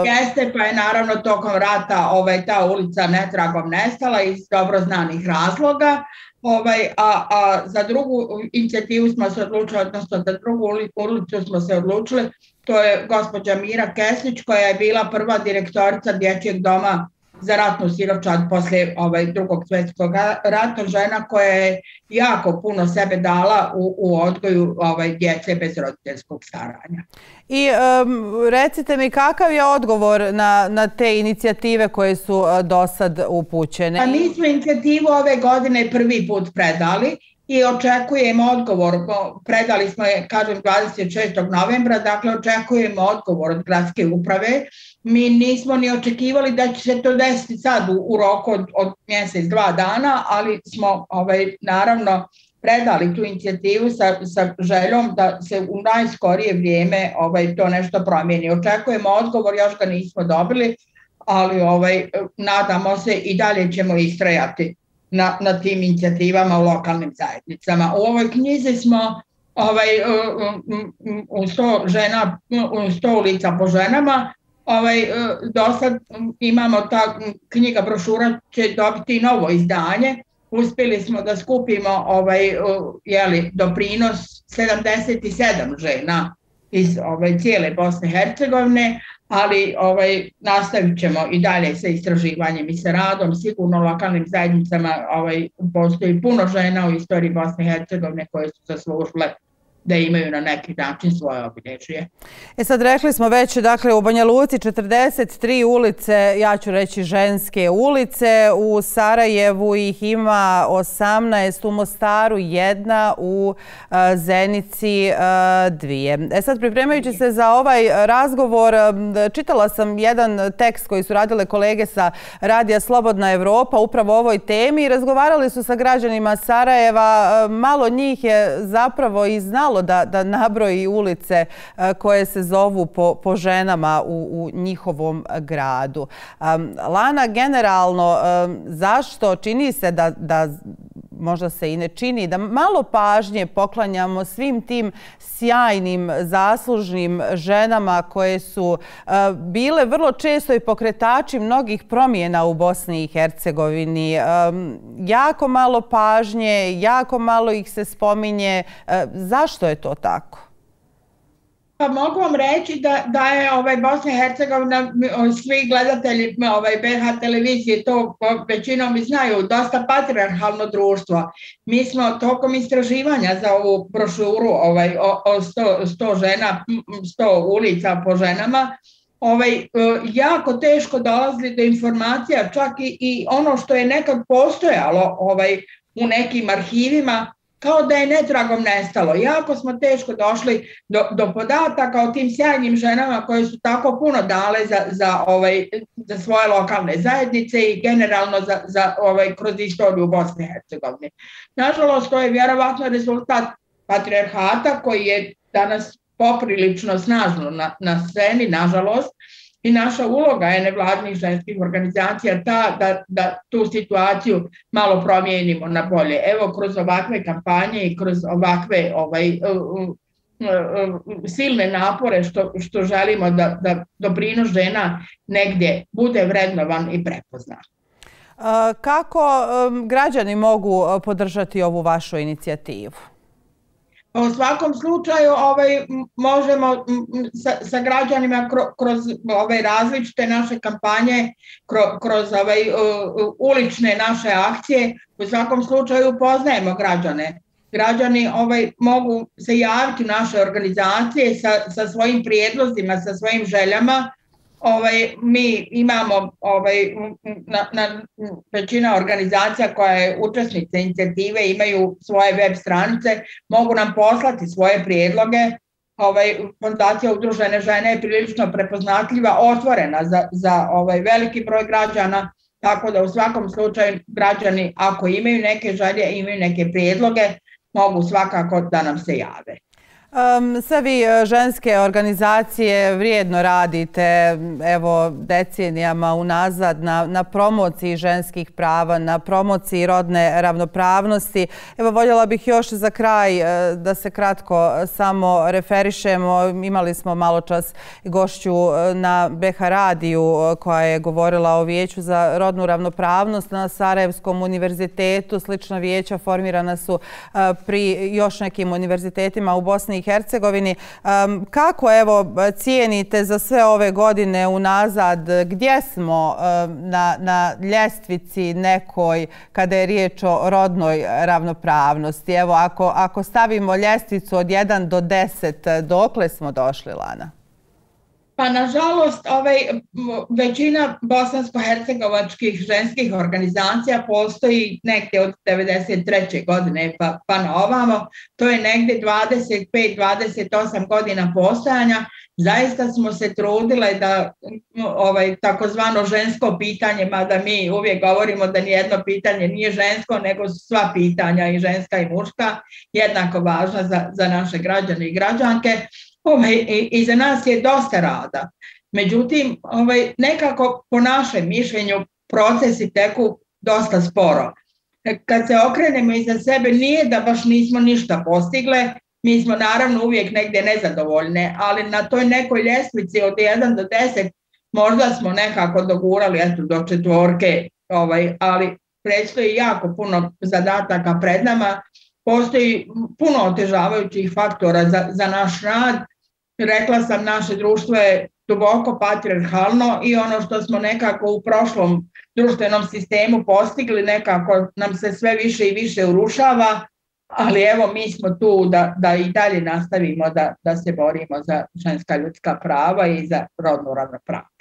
[SPEAKER 24] Jeste, pa je naravno tokom rata ovaj, ta ulica netragom nestala iz dobro znanih razloga. Ovaj, a, a za drugu inicijativu smo se odlučili, odnosno za drugu ulicu smo se odlučili, to je gospođa Mira Keslić koja je bila prva direktorica Dječjeg doma za ratnu siročad posle ovaj, drugog svjetskog rata, žena koja je jako puno sebe dala u, u odgoju ovaj, djece bez roditeljskog staranja.
[SPEAKER 1] I um, recite mi kakav je odgovor na, na te inicijative koje su uh, do sad upućene?
[SPEAKER 24] Pa mi smo inicijativu ove godine prvi put predali i očekujemo odgovor. Predali smo je, kažem, 26. novembra, dakle očekujemo odgovor od gradske uprave mi nismo ni očekivali da će se to desiti sad u, u roku od, od mjesec, dva dana, ali smo ovaj, naravno predali tu inicijativu sa, sa željom da se u najskorije vrijeme ovaj to nešto promijeni. Očekujemo odgovor, još ga nismo dobili, ali ovaj nadamo se i dalje ćemo istrajati na, na tim inicijativama u lokalnim zajednicama. U ovoj knjizi smo ovaj, u sto žena, u sto ulica po ženama, ovaj, do sad imamo ta knjiga brošura će dobiti novo izdanje. Uspjeli smo da skupimo ovaj, jeli, doprinos 77 žena iz ovaj, cijele Bosne i Hercegovine, ali ovaj, nastavit ćemo i dalje sa istraživanjem i sa radom. Sigurno u lokalnim zajednicama ovaj, postoji puno žena u istoriji Bosne i Hercegovine koje su zaslužile da imaju na neki način svoje obilježje.
[SPEAKER 1] E sad rekli smo već, dakle, u Banja Luci 43 ulice, ja ću reći ženske ulice, u Sarajevu ih ima 18, u Mostaru jedna, u e, Zenici e, dvije. E sad, pripremajući se za ovaj razgovor, čitala sam jedan tekst koji su radile kolege sa Radija Slobodna Evropa upravo o ovoj temi i razgovarali su sa građanima Sarajeva. E, malo njih je zapravo i znalo da, da nabroji ulice e, koje se zovu po, po ženama u, u njihovom gradu. Lana, generalno, e, zašto čini se da, da možda se i ne čini, da malo pažnje poklanjamo svim tim sjajnim, zaslužnim ženama koje su e, bile vrlo često i pokretači mnogih promjena u Bosni i Hercegovini. E, jako malo pažnje, jako malo ih se spominje. E, zašto je to tako?
[SPEAKER 24] Pa mogu vam reći da, da je ovaj Bosna i Hercegovina, svi gledatelji ovaj BH televizije to većinom i znaju, dosta patriarhalno društvo. Mi smo tokom istraživanja za ovu brošuru ovaj, o, o 100, 100 žena, 100 ulica po ženama, ovaj, e, jako teško dolazili do informacija, čak i, i ono što je nekad postojalo ovaj, u nekim arhivima, kao da je netragom nestalo. Jako smo teško došli do, do podataka o tim sjajnim ženama koje su tako puno dale za, za, ovaj, za svoje lokalne zajednice i generalno za, za ovaj, kroz istoriju Bosne i Hercegovine. Nažalost, to je vjerovatno rezultat patriarhata koji je danas poprilično snažno na, na sceni, nažalost, I naša uloga je nevladnih ženskih organizacija ta da, da tu situaciju malo promijenimo na bolje. Evo, kroz ovakve kampanje i kroz ovakve ovaj, silne napore što, što želimo da, da doprinos žena negdje bude vrednovan i prepoznan.
[SPEAKER 1] Kako građani mogu eh, podržati ovu vašu inicijativu?
[SPEAKER 24] U svakom slučaju ovaj, možemo sa, sa građanima kroz ove različite naše kampanje, kroz ovaj, ulične naše akcije, u svakom slučaju poznajemo građane. Građani ovaj, mogu se javiti u naše organizacije sa, sa svojim prijedlozima, sa svojim željama, ovaj, mi imamo ovaj, na, na, većina organizacija koja je učesnica inicijative imaju svoje web stranice, mogu nam poslati svoje prijedloge. Ovaj, fondacija Udružene žene je prilično prepoznatljiva, otvorena za, za ovaj veliki broj građana, tako da u svakom slučaju građani ako imaju neke želje, imaju neke prijedloge, mogu svakako da nam se jave.
[SPEAKER 1] Sve vi e, ženske organizacije vrijedno radite evo decenijama unazad na, na promociji ženskih prava, na promociji rodne ravnopravnosti. Evo voljela bih još za kraj e, da se kratko samo referišemo. Imali smo malo čas gošću e, na BH radiju koja je govorila o vijeću za rodnu ravnopravnost na Sarajevskom univerzitetu. Slična vijeća formirana su pri još nekim univerzitetima u Bosni i Hercegovini. Kako evo cijenite za sve ove godine unazad, gdje smo na, na ljestvici nekoj kada je riječ o rodnoj ravnopravnosti? Evo, ako, ako stavimo ljestvicu od 1 do 10, dokle smo došli, Lana?
[SPEAKER 24] Pa nažalost, ovaj, većina bosansko-hercegovačkih ženskih organizacija postoji negdje od 93. godine pa, pa na ovamo. To je negdje 25-28 godina postojanja. Zaista smo se trudile da ovaj, takozvano žensko pitanje, mada mi uvijek govorimo da nijedno pitanje nije žensko, nego su sva pitanja i ženska i muška jednako važna za, za naše građane i građanke ovaj, i, za nas je dosta rada. Međutim, ovaj, nekako po našem mišljenju procesi teku dosta sporo. E, kad se okrenemo iza sebe, nije da baš nismo ništa postigle, mi smo naravno uvijek negdje nezadovoljne, ali na toj nekoj ljestvici od 1 do 10 možda smo nekako dogurali eto, do četvorke, ovaj, ali predstoji jako puno zadataka pred nama, postoji puno otežavajućih faktora za, za naš rad, rekla sam, naše društvo je duboko patriarhalno i ono što smo nekako u prošlom društvenom sistemu postigli, nekako nam se sve više i više urušava, ali evo mi smo tu da, da i dalje nastavimo da, da se borimo za ženska ljudska prava i za rodnu ravnopravnost.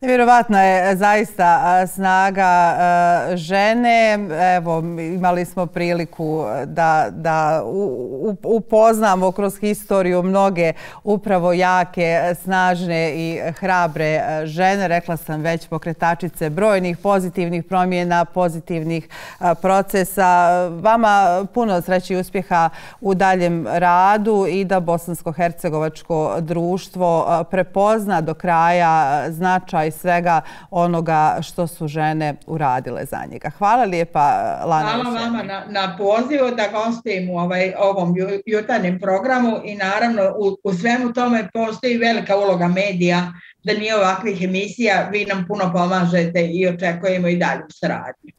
[SPEAKER 1] Nevjerovatna je e, zaista e, snaga e, žene. Evo, imali smo priliku da, da upoznamo kroz historiju mnoge upravo jake, snažne i hrabre žene. Rekla sam već pokretačice brojnih pozitivnih promjena, pozitivnih procesa. Vama puno sreći i uspjeha u daljem radu i da Bosansko-Hercegovačko društvo prepozna do kraja značaj i svega onoga što su žene uradile za njega. Hvala lijepa, Lana.
[SPEAKER 24] Hvala vama na, na pozivu da gostim u ovaj, ovom jutarnjem programu i naravno u, u svemu tome postoji velika uloga medija da nije ovakvih emisija, vi nam puno pomažete i očekujemo i dalju saradnju.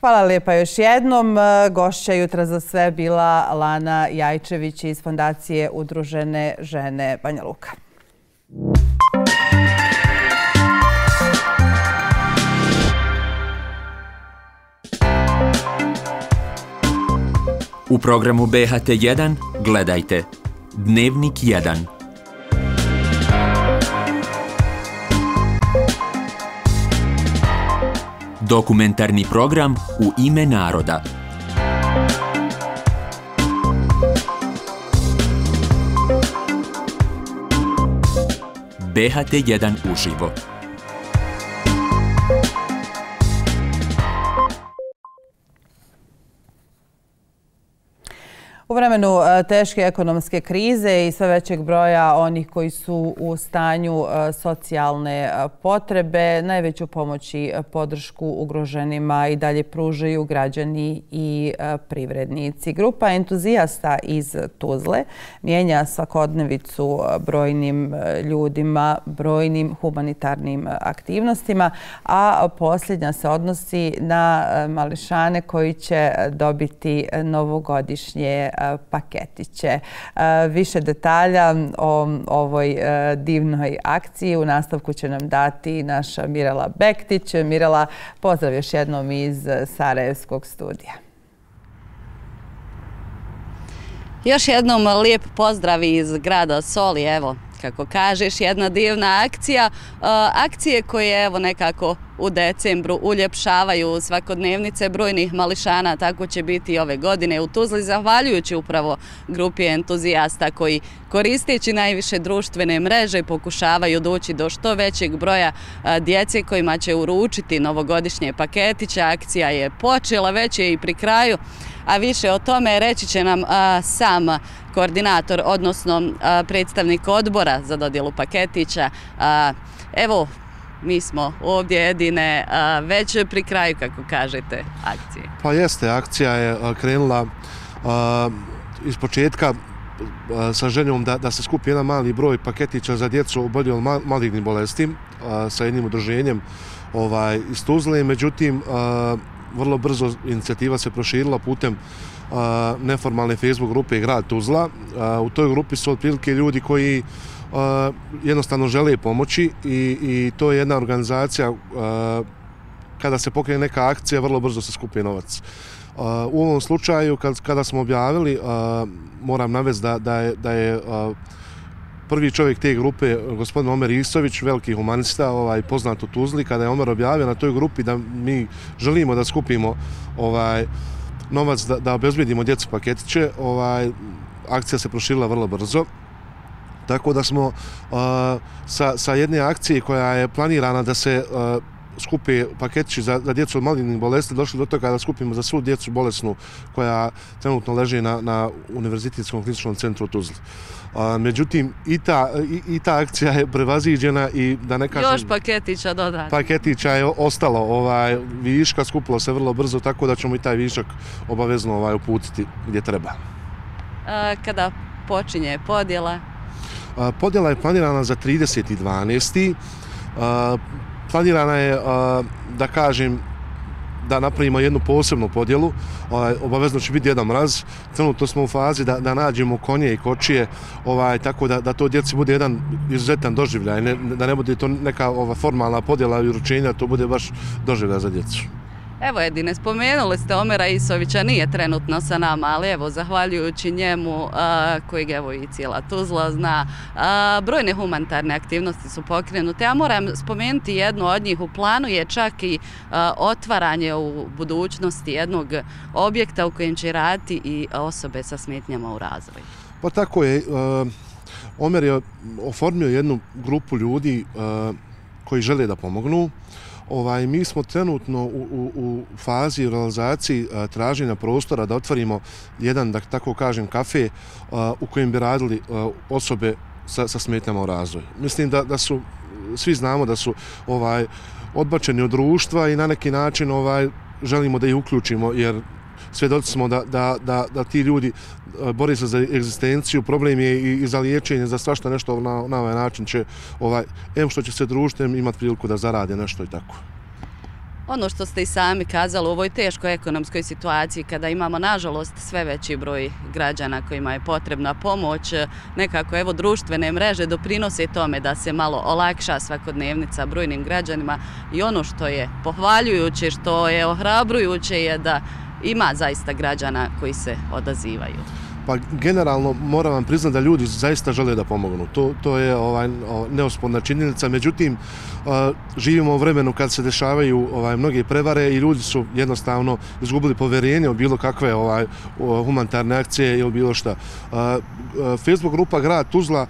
[SPEAKER 1] Hvala lijepa još jednom. Gošća jutra za sve bila Lana Jajčević iz Fondacije Udružene žene Banja Luka.
[SPEAKER 25] U programu BHT1 gledajte Dnevnik 1. Dokumentarni program U ime naroda. BHT1 uživo.
[SPEAKER 1] U vremenu e, teške ekonomske krize i sve većeg broja onih koji su u stanju e, socijalne e, potrebe, najveću pomoć i podršku ugroženima i dalje pružaju građani i privrednici. Grupa entuzijasta iz Tuzle mijenja svakodnevicu brojnim ljudima, brojnim humanitarnim aktivnostima, a posljednja se odnosi na mališane koji će dobiti novogodišnje paketiće. E, više detalja o ovoj e, divnoj akciji u nastavku će nam dati naša Mirela Bektić. Mirela, pozdrav još jednom iz e, Sarajevskog studija.
[SPEAKER 26] Još jednom lijep pozdrav iz grada Soli, evo, kako kažeš, jedna divna akcija. Akcije koje, evo, nekako
[SPEAKER 5] u decembru uljepšavaju svakodnevnice brojnih mališana, tako će biti i ove godine u Tuzli, zahvaljujući upravo grupi entuzijasta koji koristeći najviše društvene mreže pokušavaju doći do što većeg broja djece kojima će uručiti novogodišnje paketiće. Akcija je počela, već je i pri kraju, a više o tome reći će nam sam koordinator, odnosno predstavnik odbora za dodjelu paketića. Evo, mi smo ovdje jedine već pri kraju, kako kažete, akcije.
[SPEAKER 27] Pa jeste, akcija je krenula iz početka sa željom da, da se skupi jedan mali broj paketića za djecu oboljeli malignim bolesti sa jednim udruženjem ovaj, iz Tuzle. Međutim, vrlo brzo inicijativa se proširila putem neformalne Facebook grupe Grad Tuzla. U toj grupi su otprilike ljudi koji jednostavno žele pomoći i, i to je jedna organizacija kada se pokrene neka akcija, vrlo brzo se skupi novac. U ovom slučaju, kad, kada smo objavili, moram navesti da, da je, da je prvi čovjek te grupe, gospodin Omer Isović, veliki humanista, ovaj, poznat u Tuzli, kada je Omer objavio na toj grupi da mi želimo da skupimo ovaj, novac da, da obezbedimo djecu paketiće, ovaj, akcija se proširila vrlo brzo. Tako da smo sa, sa jedne akcije koja je planirana da se skupe paketići za, za djecu od malignih bolesti, došli do toga da skupimo za svu djecu bolesnu koja trenutno leži na, na Univerzitetskom kliničnom centru u Tuzli. A, međutim, i ta, i, i ta akcija je prevaziđena i da ne kažem...
[SPEAKER 5] Još paketića dodati.
[SPEAKER 27] Paketića je ostalo, ovaj, viška skupilo se vrlo brzo, tako da ćemo i taj višak obavezno ovaj, uputiti gdje treba.
[SPEAKER 5] A, kada počinje podjela?
[SPEAKER 27] A, podjela je planirana za 30.12 planirana je, da kažem, da napravimo jednu posebnu podjelu, ovaj, obavezno će biti jedan mraz. Trenutno smo u fazi da, da nađemo konje i kočije, ovaj, tako da, da to djeci bude jedan izuzetan doživljaj, ne, da ne bude to neka ova, formalna podjela i uručenja, to bude baš doživljaj za djecu.
[SPEAKER 5] Evo Edine, spomenuli ste Omera Isovića, nije trenutno sa nama, ali evo, zahvaljujući njemu, a, kojeg evo i cijela Tuzla zna, a, brojne humanitarne aktivnosti su pokrenute. Ja moram spomenuti jednu od njih, u planu je čak i a, otvaranje u budućnosti jednog objekta u kojem će raditi i osobe sa smetnjama u razvoju.
[SPEAKER 27] Pa tako je, Omer je oformio jednu grupu ljudi koji žele da pomognu, Ovaj, mi smo trenutno u, u, u fazi realizaciji a, e, traženja prostora da otvorimo jedan, da tako kažem, kafe a, u kojem bi radili a, osobe sa, sa smetnjama u razvoju. Mislim da, da su, svi znamo da su ovaj odbačeni od društva i na neki način ovaj želimo da ih uključimo jer svedoci smo da, da, da, da ti ljudi E, bori se za egzistenciju, problem je i, i za liječenje, za svašta nešto na, na ovaj način će, ovaj, em što će se društvem imati priliku da zarade nešto i tako.
[SPEAKER 5] Ono što ste i sami kazali u ovoj teškoj ekonomskoj situaciji kada imamo nažalost sve veći broj građana kojima je potrebna pomoć, nekako evo društvene mreže doprinose tome da se malo olakša svakodnevnica brojnim građanima i ono što je pohvaljujuće, što je ohrabrujuće je da ima zaista građana koji se odazivaju.
[SPEAKER 27] Pa generalno moram vam priznati da ljudi zaista žele da pomognu. To, to je ovaj, neospodna činjenica. Međutim, e, živimo u vremenu kad se dešavaju ovaj, mnoge prevare i ljudi su jednostavno izgubili poverenje u bilo kakve ovaj, humanitarne akcije ili bilo šta. E, e, Facebook grupa Grad Tuzla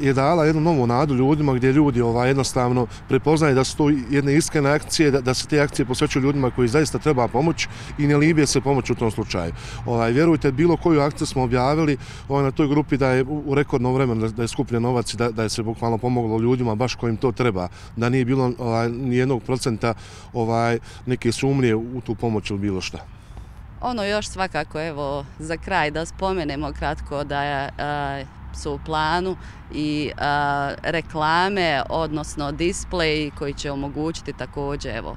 [SPEAKER 27] je dala jednu novu nadu ljudima gdje ljudi ovaj, jednostavno prepoznaju da su to jedne iskrene akcije, da, da se te akcije posvećuju ljudima koji zaista treba pomoć i ne libije se pomoć u tom slučaju. Ovaj, vjerujte, bilo koju akciju smo objavili ovaj, na toj grupi da je u rekordno vremenu da, da je skupljen novac i da, da je se bukvalno pomoglo ljudima baš kojim to treba, da nije bilo ovaj, ni jednog procenta ovaj, neke sumnje u tu pomoć ili bilo šta.
[SPEAKER 5] Ono još svakako, evo, za kraj da spomenemo kratko da je, a, su u planu i a, reklame, odnosno display koji će omogućiti također, evo,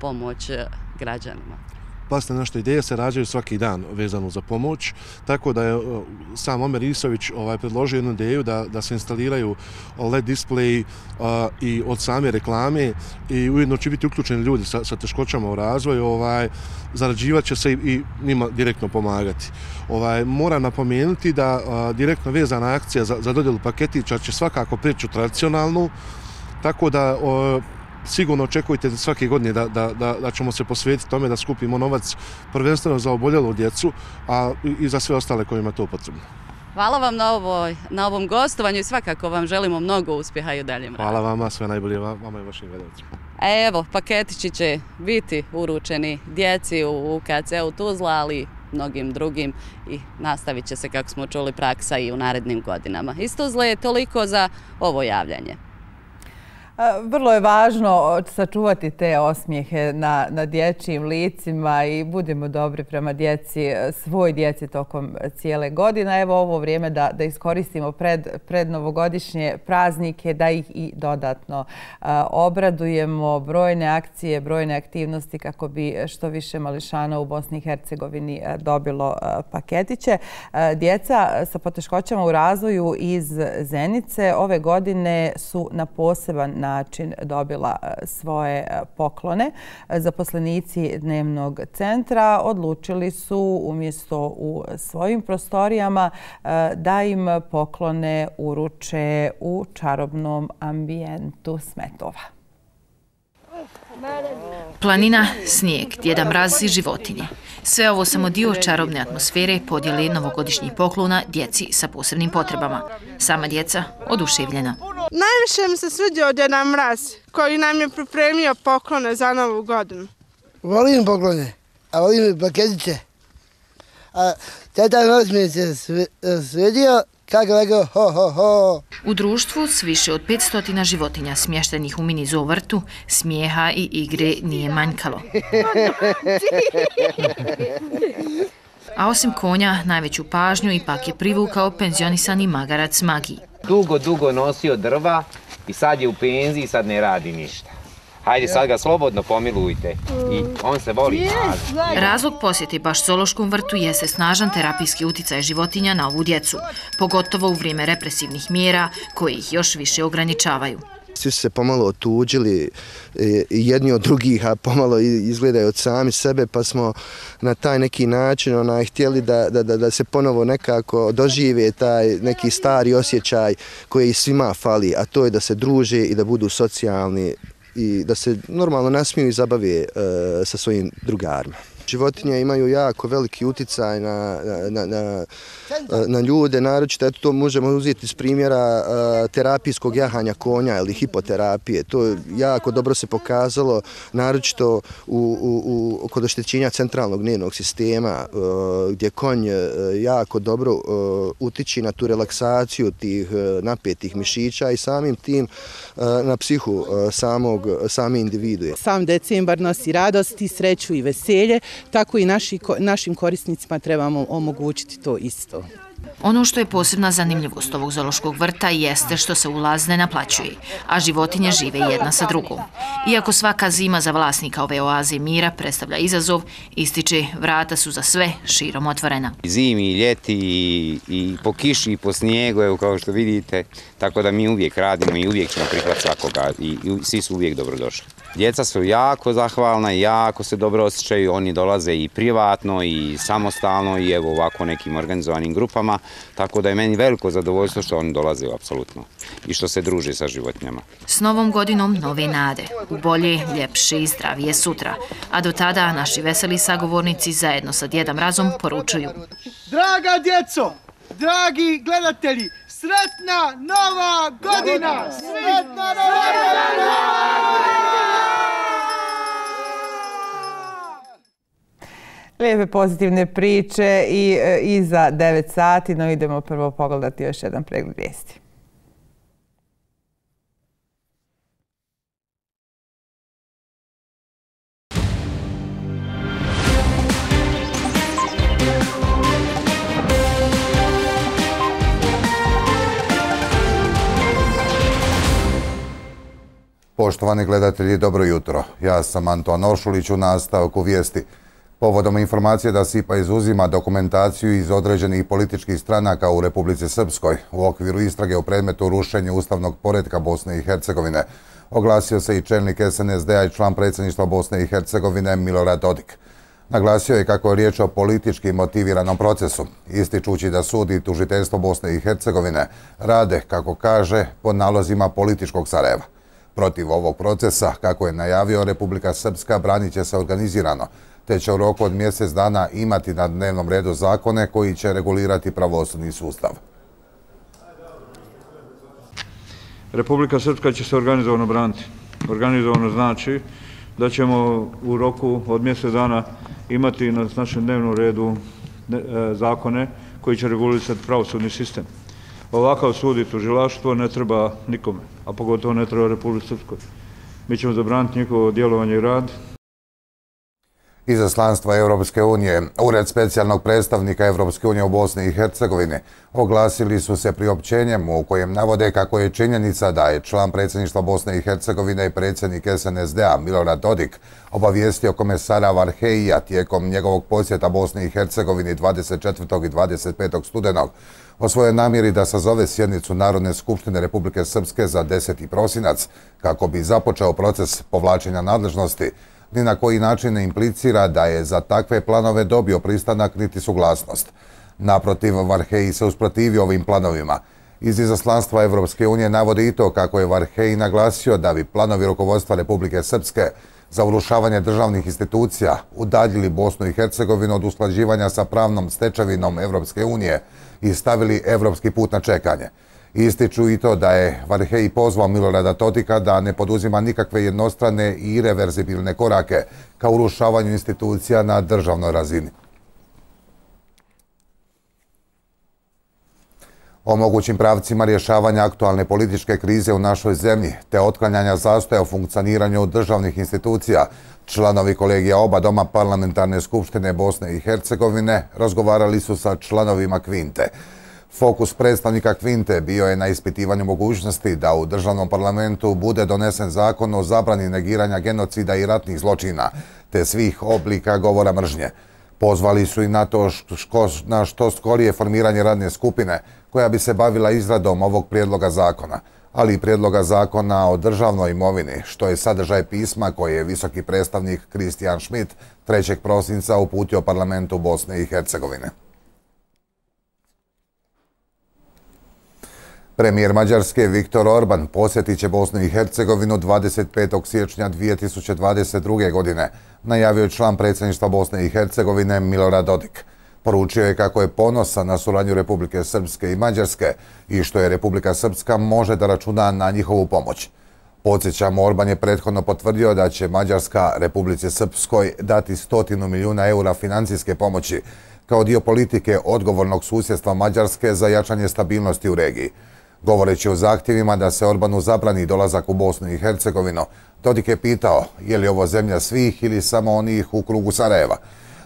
[SPEAKER 5] pomoć građanima
[SPEAKER 27] pasne našte ideje se rađaju svaki dan vezano za pomoć, tako da je e, sam Omer Isović ovaj, predložio jednu ideju da, da se instaliraju LED display a, i od same reklame i ujedno će biti uključeni ljudi sa, sa teškoćama u razvoju, ovaj, zarađivat će se i, i njima direktno pomagati. Ovaj, moram napomenuti da a, direktno vezana akcija za, za dodjelu paketića će svakako prijeći tradicionalnu, tako da o, sigurno očekujte svake godine da, da, da, da ćemo se posvetiti tome da skupimo novac prvenstveno za oboljelu djecu, a i za sve ostale kojima je to potrebno.
[SPEAKER 26] Hvala vam na, ovoj, na ovom gostovanju i svakako vam želimo mnogo uspjeha i u daljem
[SPEAKER 27] radu. Hvala vama, sve najbolje vama i vašim gledalcima.
[SPEAKER 26] Evo, paketići će biti uručeni djeci u UKC-u Tuzla, ali mnogim drugim i nastavit će se, kako smo čuli, praksa i u narednim godinama. Isto zle je toliko za ovo javljanje.
[SPEAKER 1] Vrlo je važno sačuvati te osmijehe na, na dječjim licima i budemo dobri prema djeci, e, svoj djeci tokom cijele godine. Evo ovo vrijeme da, da iskoristimo pred, pred novogodišnje praznike, da ih i dodatno e, obradujemo. Brojne akcije, brojne aktivnosti kako bi što više mališana u Bosni i Hercegovini e, dobilo paketiće. Djeca sa poteškoćama u razvoju iz Zenice ove godine su na poseban način način dobila e, svoje e, poklone. Zaposlenici dnevnog centra odlučili su umjesto u svojim prostorijama e, da im poklone uruče u čarobnom ambijentu Smetova.
[SPEAKER 28] Planina, snijeg, djeda mraz i životinje. Sve ovo samo dio čarobne atmosfere podjeli novogodišnjih poklona djeci sa posebnim potrebama. Sama djeca oduševljena.
[SPEAKER 29] Najviše mi se svidio djeda mraz koji nam je pripremio poklone za novu godinu.
[SPEAKER 30] Volim poklone, a volim paketiće. A teta mraz mi se svidio kako lego, ho, ho, ho.
[SPEAKER 28] U društvu s više od 500 životinja smještenih u mini zovrtu, smijeha i igre nije manjkalo. A osim konja, najveću pažnju ipak je privukao penzionisani magarac Magi.
[SPEAKER 31] Dugo, dugo nosio drva i sad je u penziji i sad ne radi ništa. Hajde, sad ga slobodno pomilujte. I on se voli
[SPEAKER 28] Razlog posjeti baš Zološkom vrtu jeste snažan terapijski uticaj životinja na ovu djecu, pogotovo u vrijeme represivnih mjera koji ih još više ograničavaju.
[SPEAKER 30] Svi su se pomalo otuđili e, jedni od drugih, a pomalo izgledaju od sami sebe, pa smo na taj neki način onaj, htjeli da, da, da, da se ponovo nekako dožive taj neki stari osjećaj koji svima fali, a to je da se druže i da budu socijalni i da se normalno nasmiju i zabave e, sa svojim drugarima. Životinje imaju jako veliki uticaj na, na, na, na E, na ljude, naročito eto, to možemo uzeti iz primjera e, terapijskog jahanja konja ili hipoterapije. To jako dobro se pokazalo, naročito u, u, u, kod oštećenja centralnog nervnog sistema, e, gdje konj jako dobro utiči na tu relaksaciju tih napetih mišića i samim tim na psihu samog, same individuje.
[SPEAKER 32] Sam decembar nosi radosti, sreću i veselje, tako i naši, našim korisnicima trebamo omogućiti to isto.
[SPEAKER 28] Ono što je posebna zanimljivost ovog zološkog vrta jeste što se ulaz ne naplaćuje, a životinje žive jedna sa drugom. Iako svaka zima za vlasnika ove oaze mira predstavlja izazov, ističe vrata su za sve širom otvorena.
[SPEAKER 31] Zimi, ljeti i, i po kiši i po snijegu, evo kao što vidite, tako da mi uvijek radimo i uvijek ćemo prihvat svakoga i, i svi su uvijek dobrodošli. Djeca su jako zahvalna, jako se dobro osjećaju, oni dolaze i privatno i samostalno i evo ovako nekim organizovanim grupama, tako da je meni veliko zadovoljstvo što oni dolaze apsolutno. I što se druže sa životinjama.
[SPEAKER 28] S novom godinom nove nade, u bolje, ljepše i zdravije sutra, a do tada naši veseli sagovornici zajedno sa djedam razom poručuju.
[SPEAKER 30] Draga djeco, dragi gledatelji, sretna nova godina! Sretna nova godina!
[SPEAKER 1] Lijepe pozitivne priče i e, iza 9 sati, no idemo prvo pogledati još jedan pregled vijesti.
[SPEAKER 13] Poštovani gledatelji, dobro jutro. Ja sam Anton Oršulić u nastavku vijesti. Povodom informacije da SIPA izuzima dokumentaciju iz određenih političkih stranaka u Republici Srpskoj u okviru istrage o predmetu rušenja ustavnog poredka Bosne i Hercegovine, oglasio se i čelnik SNSD-a i član predsjedništva Bosne i Hercegovine Milorad Dodik. Naglasio je kako je riječ o politički motiviranom procesu, ističući da sud i tužiteljstvo Bosne i Hercegovine rade, kako kaže, pod nalozima političkog Sarajeva. Protiv ovog procesa, kako je najavio Republika Srpska, branit će se organizirano, te će u roku od mjesec dana imati na dnevnom redu zakone koji će regulirati pravosudni sustav.
[SPEAKER 33] Republika Srpska će se organizovano braniti. Organizovano znači da ćemo u roku od mjesec dana imati na našem dnevnom redu e, zakone koji će regulisati pravosudni sistem. Ovakav sud i tužilaštvo ne treba nikome, a pogotovo ne treba Republike Srpskoj. Mi ćemo zabraniti njihovo djelovanje i rad,
[SPEAKER 13] Izaslanstva Europske unije, Ured specijalnog predstavnika Europske unije u Bosni i Hercegovini, oglasili su se priopćenjem u kojem navode kako je činjenica da je član predsjedništva Bosne i Hercegovine i predsjednik SNSD-a Milorad Dodik obavijestio komesara Varheija tijekom njegovog posjeta Bosni i Hercegovini 24. i 25. studenog o svojoj namjeri da sazove sjednicu Narodne skupštine Republike Srpske za 10. prosinac kako bi započeo proces povlačenja nadležnosti ni na koji način ne implicira da je za takve planove dobio pristanak niti suglasnost. Naprotiv, Varhej se usprotivio ovim planovima. Iz izaslanstva Evropske unije navodi i to kako je Varhej naglasio da bi planovi rukovodstva Republike Srpske za urušavanje državnih institucija udaljili Bosnu i Hercegovinu od usklađivanja sa pravnom stečevinom Evropske unije i stavili evropski put na čekanje. Ističu i to da je Varhej pozvao Milorada Totika da ne poduzima nikakve jednostrane i reverzibilne korake kao urušavanju institucija na državnoj razini. O mogućim pravcima rješavanja aktualne političke krize u našoj zemlji te otklanjanja zastoja u funkcioniranju državnih institucija, članovi kolegija oba doma parlamentarne skupštine Bosne i Hercegovine razgovarali su sa članovima Kvinte. Fokus predstavnika Kvinte bio je na ispitivanju mogućnosti da u državnom parlamentu bude donesen zakon o zabrani negiranja genocida i ratnih zločina, te svih oblika govora mržnje. Pozvali su i na to na što skorije formiranje radne skupine koja bi se bavila izradom ovog prijedloga zakona, ali i prijedloga zakona o državnoj imovini, što je sadržaj pisma koje je visoki predstavnik Kristijan Schmidt 3. prosinca uputio parlamentu Bosne i Hercegovine. Premijer Mađarske Viktor Orban posjetit će Bosnu i Hercegovinu 25. siječnja 2022. godine, najavio je član predsjedništva Bosne i Hercegovine Milorad Dodik. Poručio je kako je ponosa na suradnju Republike Srpske i Mađarske i što je Republika Srpska može da računa na njihovu pomoć. Podsjećam, Orban je prethodno potvrdio da će Mađarska Republice Srpskoj dati stotinu milijuna eura financijske pomoći kao dio politike odgovornog susjedstva Mađarske za jačanje stabilnosti u regiji. Govoreći o zahtjevima da se Orbanu zabrani dolazak u Bosnu i Hercegovinu, Dodik je pitao je li ovo zemlja svih ili samo onih u krugu Sarajeva.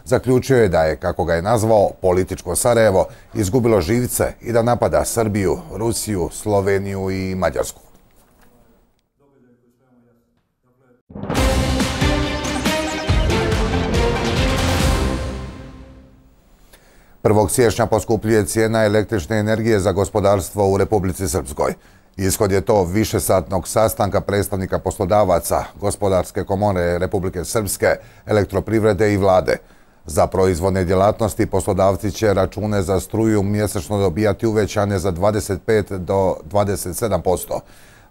[SPEAKER 13] Zaključio je da je, kako ga je nazvao, političko Sarajevo izgubilo živce i da napada Srbiju, Rusiju, Sloveniju i Mađarsku. 1. siječnja poskupljuje cijena električne energije za gospodarstvo u Republici Srpskoj. Ishod je to višesatnog sastanka predstavnika poslodavaca, gospodarske komore Republike Srpske, elektroprivrede i vlade. Za proizvodne djelatnosti poslodavci će račune za struju mjesečno dobijati uvećane za 25 do 27%.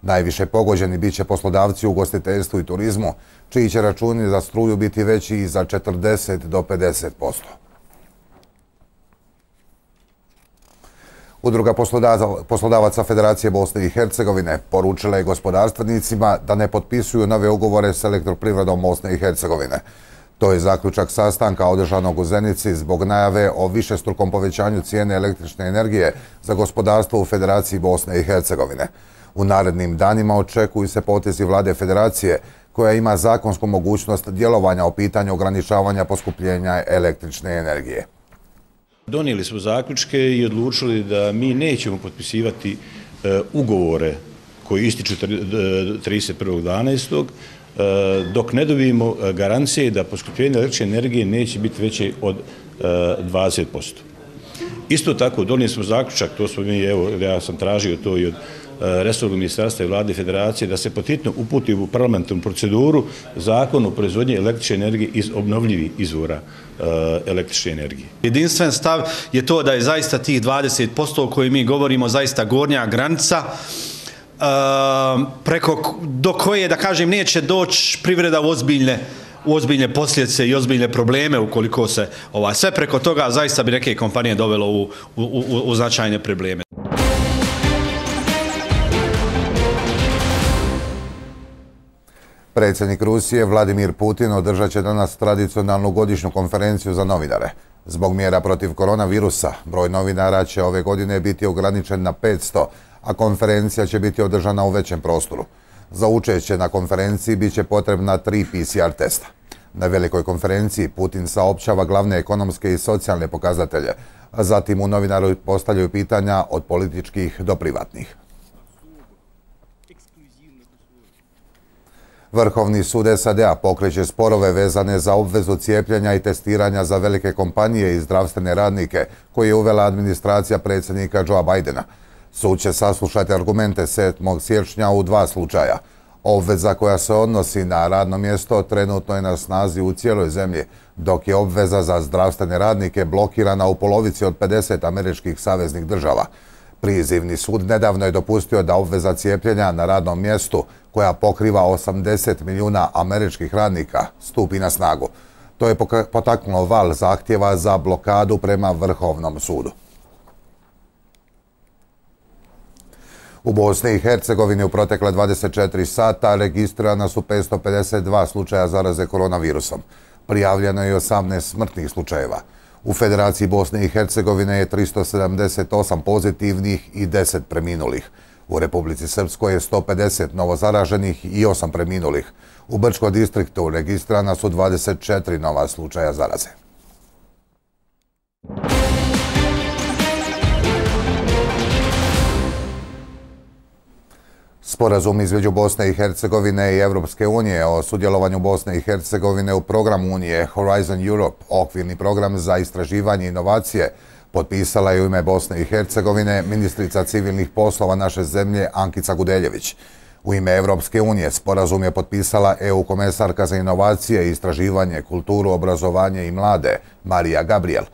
[SPEAKER 13] Najviše pogođeni bit će poslodavci u gostiteljstvu i turizmu, čiji će računi za struju biti veći i za 40 do 50%. Udruga poslodavaca Federacije Bosne i Hercegovine poručila je gospodarstvenicima da ne potpisuju nove ugovore s elektroprivredom Bosne i Hercegovine. To je zaključak sastanka održanog u Zenici zbog najave o višestrukom povećanju cijene električne energije za gospodarstvo u Federaciji Bosne i Hercegovine. U narednim danima očekuju se potezi vlade Federacije koja ima zakonsku mogućnost djelovanja o pitanju ograničavanja poskupljenja električne energije.
[SPEAKER 34] Donijeli smo zaključke i odlučili da mi nećemo potpisivati e, ugovore koji ističu 31.12. E, e, dok ne dobijemo garancije da poskupljenje električne energije neće biti veće od 20%. Isto tako, donijeli smo zaključak, to smo mi, evo, ja sam tražio to i od E, resornog ministarstva i vlade federacije, da se potitno uputi u parlamentarnu proceduru zakon o proizvodnje električne energije iz obnovljivih izvora e, električne energije.
[SPEAKER 18] Jedinstven stav je to da je zaista tih 20% o kojoj mi govorimo zaista gornja granica e, preko do koje, da kažem, neće doći privreda u ozbiljne u ozbiljne posljedice i ozbiljne probleme ukoliko se ovaj, sve preko toga zaista bi neke kompanije dovelo u, u, u, u značajne probleme.
[SPEAKER 13] Predsjednik Rusije Vladimir Putin održat će danas tradicionalnu godišnju konferenciju za novinare. Zbog mjera protiv koronavirusa, broj novinara će ove godine biti ograničen na 500, a konferencija će biti održana u većem prostoru. Za učešće na konferenciji bit će potrebna tri PCR testa. Na velikoj konferenciji Putin saopćava glavne ekonomske i socijalne pokazatelje, a zatim u novinaru postavljaju pitanja od političkih do privatnih. Vrhovni sud SAD-a pokreće sporove vezane za obvezu cijepljenja i testiranja za velike kompanije i zdravstvene radnike koje je uvela administracija predsjednika Joe Bidena. Sud će saslušati argumente 7. sječnja u dva slučaja. Obveza koja se odnosi na radno mjesto trenutno je na snazi u cijeloj zemlji, dok je obveza za zdravstvene radnike blokirana u polovici od 50 američkih saveznih država. Prizivni sud nedavno je dopustio da obveza cijepljenja na radnom mjestu, koja pokriva 80 milijuna američkih radnika, stupi na snagu. To je potaknulo val zahtjeva za blokadu prema Vrhovnom sudu. U Bosni i Hercegovini u protekle 24 sata registrirana su 552 slučaja zaraze koronavirusom. Prijavljeno je 18 smrtnih slučajeva. U Federaciji Bosne i Hercegovine je 378 pozitivnih i 10 preminulih. U Republici Srpskoj je 150 novozaraženih i 8 preminulih. U Brčko distriktu registrana su 24 nova slučaja zaraze. Sporazum između Bosne i Hercegovine i Evropske unije o sudjelovanju Bosne i Hercegovine u programu Unije Horizon Europe, okvirni program za istraživanje i inovacije, potpisala je u ime Bosne i Hercegovine ministrica civilnih poslova naše zemlje Ankica Gudeljević. U ime Evropske unije sporazum je potpisala EU-komesarka za inovacije, istraživanje, kulturu, obrazovanje i mlade Marija Gabriel.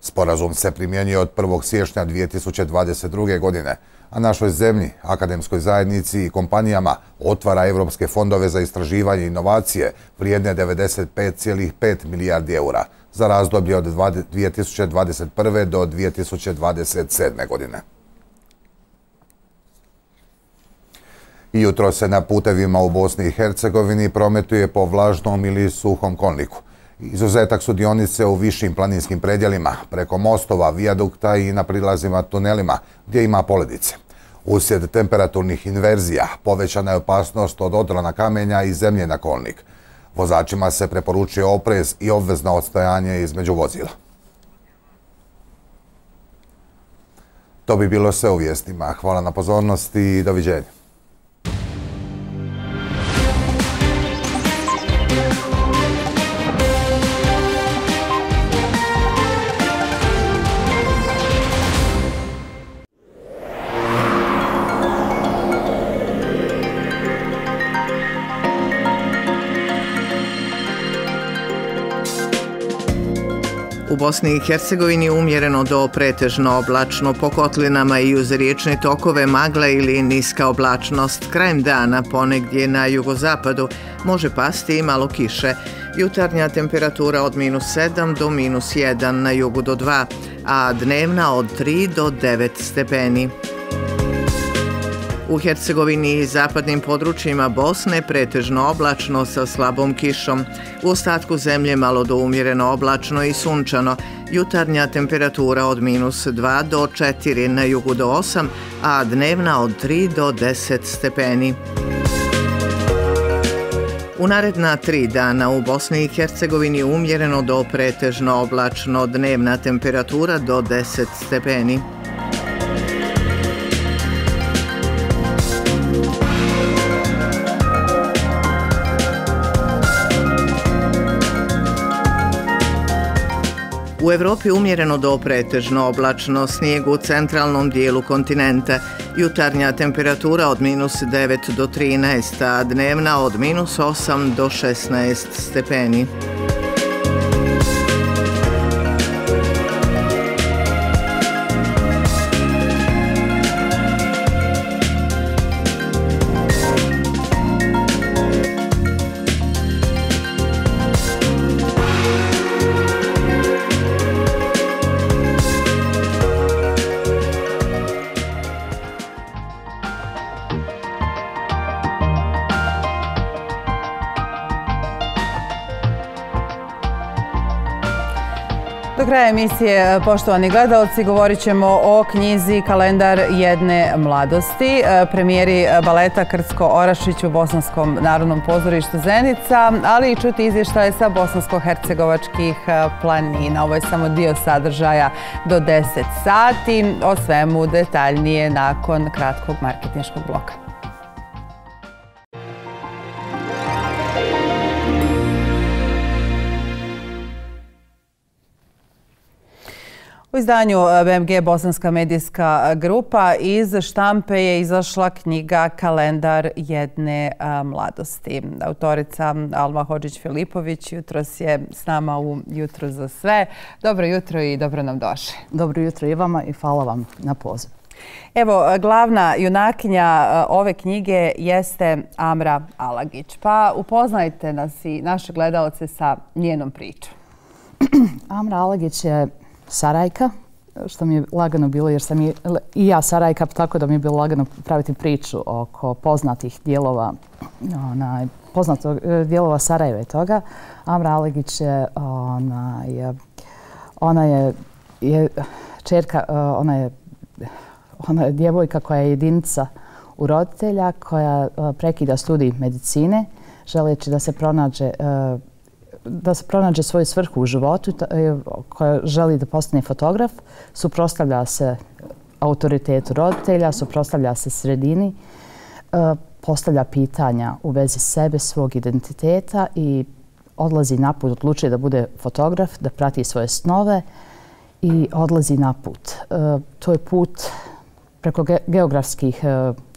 [SPEAKER 13] Sporazum se primjenjuje od 1. siječnja 2022. godine a našoj zemlji, akademskoj zajednici i kompanijama otvara evropske fondove za istraživanje i inovacije vrijedne 95,5 milijardi eura za razdoblje od 2021. do 2027. godine. I jutro se na putevima u Bosni i Hercegovini prometuje po vlažnom ili suhom kolniku. Izuzetak su dionice u višim planinskim predjelima, preko mostova, vijadukta i na prilazima tunelima, gdje ima poledice. Usjed temperaturnih inverzija povećana je opasnost od odrona kamenja i zemlje na kolnik. Vozačima se preporučuje oprez i obvezno odstojanje između vozila. To bi bilo sve u vijestima. Hvala na pozornosti i doviđenja.
[SPEAKER 2] U Bosni i Hercegovini umjereno do pretežno oblačno po kotlinama i uz riječne tokove magla ili niska oblačnost. Krajem dana ponegdje na jugozapadu može pasti i malo kiše. Jutarnja temperatura od minus 7 do minus 1 na jugu do 2, a dnevna od 3 do 9 stepeni. U Hercegovini i zapadnim područjima Bosne pretežno oblačno sa slabom kišom. U ostatku zemlje malo do umjereno oblačno i sunčano. Jutarnja temperatura od minus 2 do 4 na jugu do 8, a dnevna od 3 do 10 stepeni. U naredna tri dana u Bosni i Hercegovini umjereno do pretežno oblačno dnevna temperatura do 10 stepeni. U Evropi umjereno do pretežno oblačno snijeg u centralnom dijelu kontinenta. Jutarnja temperatura od minus 9 do 13, a dnevna od minus 8 do 16 stepeni.
[SPEAKER 1] Kraja emisije, e, poštovani gledalci, govorit ćemo o knjizi Kalendar jedne mladosti, e, premijeri e, baleta Krtsko-Orašić u Bosanskom narodnom pozorištu Zenica, ali i čuti izvještaje sa bosansko-hercegovačkih planina. Ovo je samo dio sadržaja do 10 sati. O svemu detaljnije nakon kratkog marketinškog bloka. U izdanju eh, BMG Bosanska medijska grupa iz štampe je izašla knjiga Kalendar jedne eh, mladosti. Autorica Alma Hođić-Filipović jutro je s nama u Jutro za sve. Dobro jutro i dobro nam došli.
[SPEAKER 35] Dobro jutro i vama i hvala vam na poziv.
[SPEAKER 1] Evo, eh, glavna junakinja ove knjige jeste Amra Alagić. Pa upoznajte nas i naše gledalce sa njenom pričom.
[SPEAKER 35] Amra Alagić je Sarajka, što mi je lagano bilo, jer sam i, i ja Sarajka, tako da mi je bilo lagano praviti priču oko poznatih dijelova, onaj, poznatog e, dijelova Sarajeva i toga. Amra Alegić je, ona je, ona je, je čerka, e, ona je, ona je djevojka koja je jedinica u roditelja, koja e, prekida studij medicine, želeći da se pronađe da se pronađe svoju svrhu u životu e, koja želi da postane fotograf, suprostavlja se autoritetu roditelja, suprostavlja se sredini, e, postavlja pitanja u vezi sebe, svog identiteta i odlazi na put, odlučuje da bude fotograf, da prati svoje snove i odlazi na put. E, to je put preko geografskih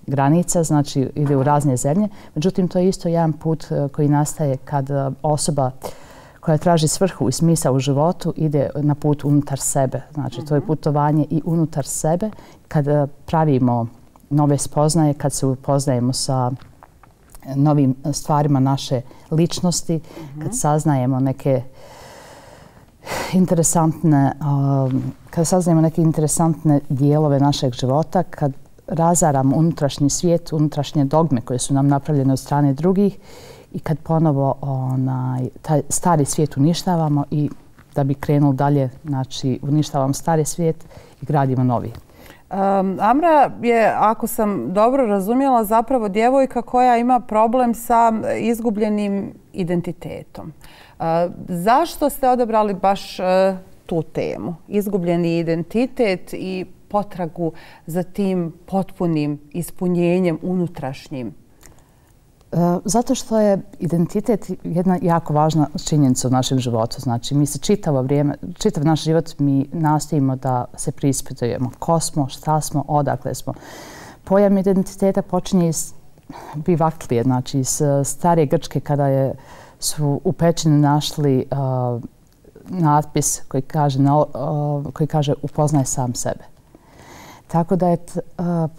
[SPEAKER 35] granica, znači ide u razne zemlje. Međutim, to je isto jedan put koji nastaje kad osoba koja traži svrhu i smisa u životu ide na put unutar sebe. Znači, to je mhm. putovanje i unutar sebe kad eh, pravimo nove spoznaje, kad se upoznajemo sa novim stvarima naše ličnosti, kad mhm. saznajemo neke interesantne, um, kad saznajemo neke interesantne dijelove našeg života, kad razaramo unutrašnji svijet, unutrašnje dogme koje su nam napravljene od strane drugih i kad ponovo onaj, taj stari svijet uništavamo i da bi krenuli dalje, znači uništavamo stari svijet i gradimo novi.
[SPEAKER 1] Um, Amra je, ako sam dobro razumjela, zapravo djevojka koja ima problem sa izgubljenim identitetom. Uh, zašto ste odabrali baš uh, tu temu? Izgubljeni identitet i potragu za tim potpunim ispunjenjem unutrašnjim e,
[SPEAKER 35] Zato što je identitet jedna jako važna činjenica u našem životu. Znači, mi se čitavo vrijeme, čitav naš život mi nastavimo da se prispitujemo ko smo, šta smo, odakle smo. Pojam identiteta počinje iz bivaklije, znači iz e, starije stare Grčke kada je, su u pećini našli uh, natpis koji kaže, uh, koji kaže upoznaj sam sebe. Tako da je e,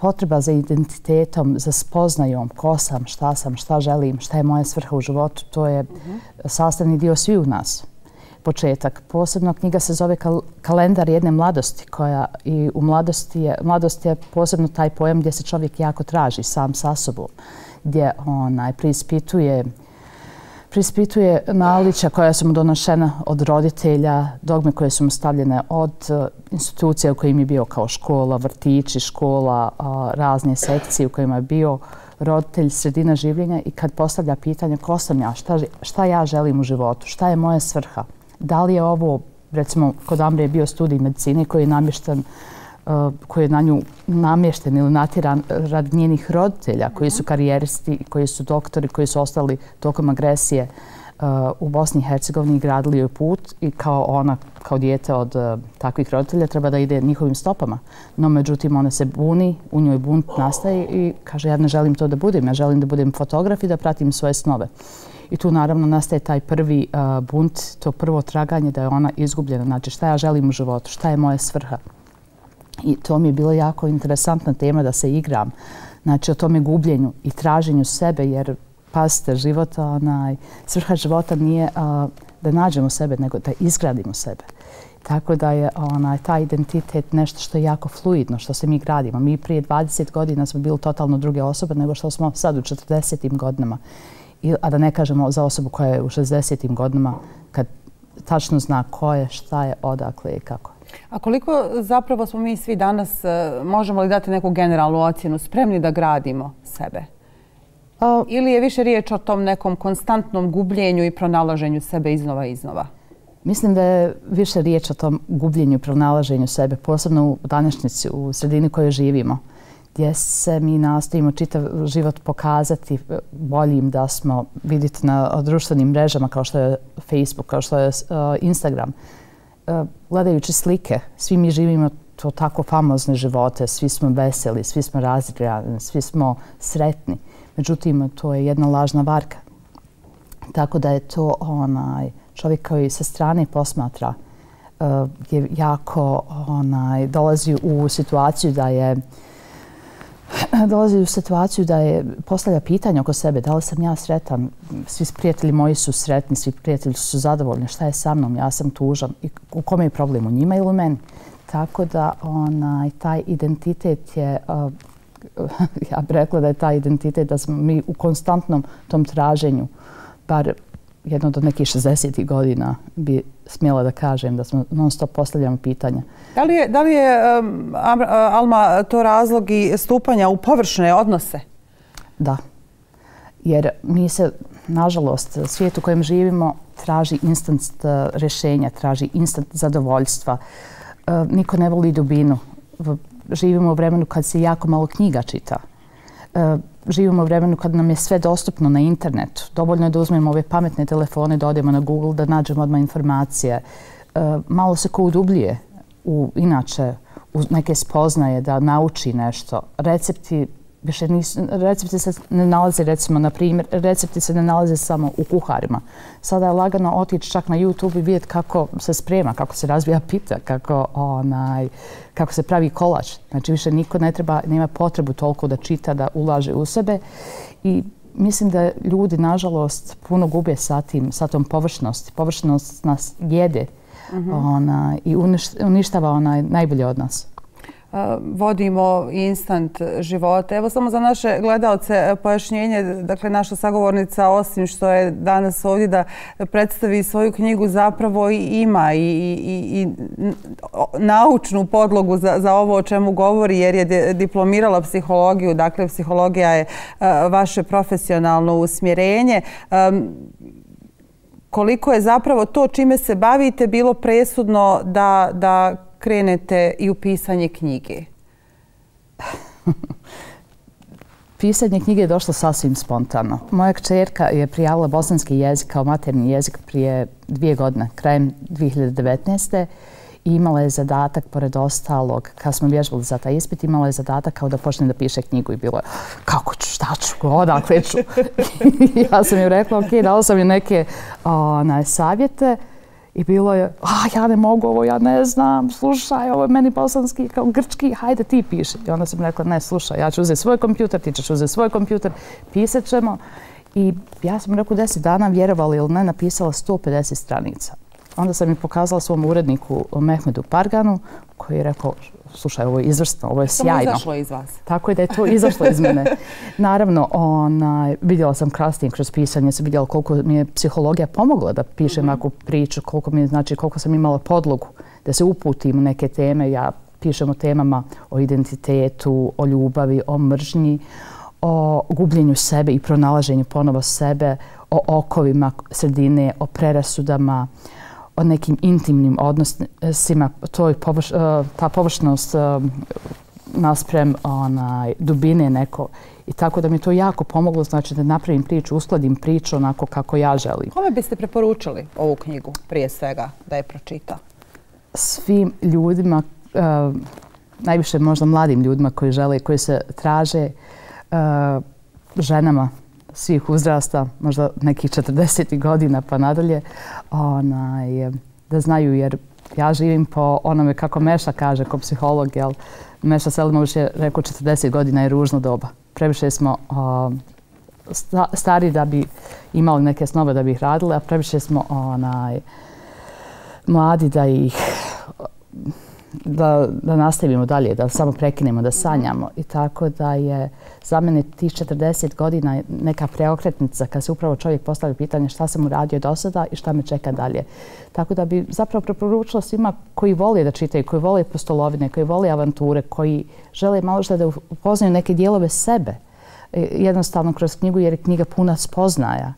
[SPEAKER 35] potreba za identitetom, za spoznajom ko sam, šta sam, šta želim, šta je moja svrha u životu, to je sastavni dio svi u nas. Početak. Posebno knjiga se zove kalendar jedne mladosti koja i u mladosti je, mladost je posebno taj pojam gdje se čovjek jako traži sam sa sobom, gdje onaj prispituje prispituje nalića koja su mu donošena od roditelja, dogme koje su mu stavljene od e, institucija u kojim je bio kao škola, vrtići, škola, razne sekcije u kojima je bio roditelj, sredina življenja i kad postavlja pitanje ko sam ja, šta, šta ja želim u životu, šta je moja svrha, da li je ovo, recimo, kod Amre je bio studij medicine koji je namješten Uh, koji je na nju namješten ili natiran rad njenih roditelja koji su karijeristi, koji su doktori, koji su ostali tokom agresije u Bosni i Hercegovini i gradili joj put i kao ona, kao dijete od takvih roditelja, treba da ide njihovim stopama. No, međutim, ona se buni, u njoj bunt nastaje i kaže, ja ne želim to da budem, ja želim da budem fotograf i da pratim svoje snove. I tu naravno nastaje taj prvi bunt, to prvo traganje da je ona izgubljena. Znači, šta ja želim u životu, šta je moja svrha. I to mi je bilo jako interesantna tema da se igram. Znači o tome gubljenju i traženju sebe jer pazite, života, onaj, svrha života nije a, da nađemo sebe, nego da izgradimo sebe. Tako da je onaj, taj identitet nešto što je jako fluidno, što se mi gradimo. Mi prije 20 godina smo bili totalno druge osobe nego što smo sad u 40. godinama. I, a da ne kažemo za osobu koja je u 60. godinama kad tačno zna ko je, šta je, odakle i kako.
[SPEAKER 1] A koliko zapravo smo mi svi danas, e, možemo li dati neku generalnu ocjenu, spremni da gradimo sebe? Ili je više riječ o tom nekom konstantnom gubljenju i pronalaženju sebe iznova i iznova?
[SPEAKER 35] Mislim da je više riječ o tom gubljenju i pronalaženju sebe, posebno u današnjici, u sredini koje živimo, gdje se mi nastavimo čitav život pokazati boljim da smo, vidite na društvenim mrežama kao što je Facebook, kao što je uh, Instagram, E, gledajući slike, svi mi živimo to tako famozne živote, svi smo veseli, svi smo razgrijani, svi smo sretni. Međutim, to je jedna lažna varka. Tako da je to onaj čovjek koji sa strane posmatra uh, je jako onaj dolazi u situaciju da je dolazi u situaciju da je postavlja pitanje oko sebe da li sam ja sretan, svi prijatelji moji su sretni, svi prijatelji su zadovoljni, šta je sa mnom, ja sam tužan. I u kome je problem, u njima ili u meni. Tako da onaj, taj identitet je uh, ja bih rekla da je taj identitet da smo mi u konstantnom tom traženju, bar jedno do nekih 60. godina bi smjela da kažem da smo non stop postavljamo pitanja.
[SPEAKER 1] Da li je, da li je um, Alma, to razlog i stupanja u površne odnose?
[SPEAKER 35] Da. Jer mi se, nažalost, svijet u kojem živimo traži instant uh, rješenja, traži instant zadovoljstva. Uh, niko ne voli dubinu živimo u vremenu kad se jako malo knjiga čita. E, živimo u vremenu kad nam je sve dostupno na internetu. Dovoljno je da uzmemo ove pametne telefone, da odemo na Google, da nađemo odmah informacije. E, malo se ko udubljuje u, inače u neke spoznaje da nauči nešto. Recepti više nisu, recepti se ne nalaze, recimo, na primjer, recepti se ne nalaze samo u kuharima. Sada je lagano otići čak na YouTube i vidjeti kako se sprema, kako se razvija pita, kako, onaj, kako se pravi kolač. Znači, više niko ne treba, nema potrebu toliko da čita, da ulaže u sebe. I mislim da ljudi, nažalost, puno gube sa, tim, sa tom površnosti. Površnost nas jede uh mhm. -huh. ona, i uništava onaj najbolje od nas
[SPEAKER 1] vodimo instant živote. Evo samo za naše gledalce e, pojašnjenje, dakle naša sagovornica osim što je danas ovdje da predstavi svoju knjigu zapravo i ima i, i, i naučnu podlogu za, za ovo o čemu govori jer je diplomirala psihologiju, dakle psihologija je e, vaše profesionalno usmjerenje. E, koliko je zapravo to čime se bavite bilo presudno da, da krenete i u pisanje knjige?
[SPEAKER 35] Pisanje knjige je došlo sasvim spontano. Moja kćerka je prijavila bosanski jezik kao materni jezik prije dvije godine, krajem 2019. I imala je zadatak, pored ostalog, kad smo vježbali za taj ispit, imala je zadatak kao da počne da piše knjigu i bilo je, kako ću, šta ću, odakle ću. ja sam joj rekla, ok, dala sam joj neke onaj, savjete. I bilo je, a ja ne mogu ovo, ja ne znam, slušaj, ovo je meni bosanski, kao grčki, hajde ti piši. I onda sam rekla, ne, slušaj, ja ću uzeti svoj kompjuter, ti ćeš uzeti svoj kompjuter, pisat ćemo. I ja sam rekao deset dana, vjerovali ili ne, napisala 150 stranica. Onda sam mi pokazala svom uredniku Mehmedu Parganu, koji je rekao, slušaj, ovo je izvrsno, ovo je sjajno.
[SPEAKER 1] Samo izašlo iz vas.
[SPEAKER 35] Tako je da je to izašlo iz mene. Naravno, ona, vidjela sam kasnije kroz pisanje, sam vidjela koliko mi je psihologija pomogla da pišem mm -hmm. priču, koliko mi je, znači, koliko sam imala podlogu da se uputim u neke teme. Ja pišem o temama o identitetu, o ljubavi, o mržnji, o gubljenju sebe i pronalaženju ponovo sebe, o okovima sredine, o prerasudama, o nekim intimnim odnosima, to je površ, uh, ta površnost uh, nasprem onaj, dubine neko. I tako da mi to jako pomoglo, znači da napravim priču, uskladim priču onako kako ja želim.
[SPEAKER 1] Kome biste preporučili ovu knjigu prije svega da je pročita?
[SPEAKER 35] Svim ljudima, uh, najviše možda mladim ljudima koji žele, koji se traže, ženama, svih uzrasta, možda nekih 40 godina pa nadalje, onaj, da znaju jer ja živim po onome kako Meša kaže, ko psiholog, jel, Meša Selimović je rekao 40 godina je ružno doba. Previše smo o, stari da bi imali neke snove da bi ih radili, a previše smo onaj, mladi da ih da, da nastavimo dalje, da samo prekinemo, da sanjamo. I tako da je za mene tih 40 godina neka preokretnica kad se upravo čovjek postavlja pitanje šta sam uradio do sada i šta me čeka dalje. Tako da bi zapravo preporučila svima koji vole da čitaju, koji vole postolovine, koji vole avanture, koji žele malo što da upoznaju neke dijelove sebe, e, jednostavno kroz knjigu jer je knjiga puna spoznaja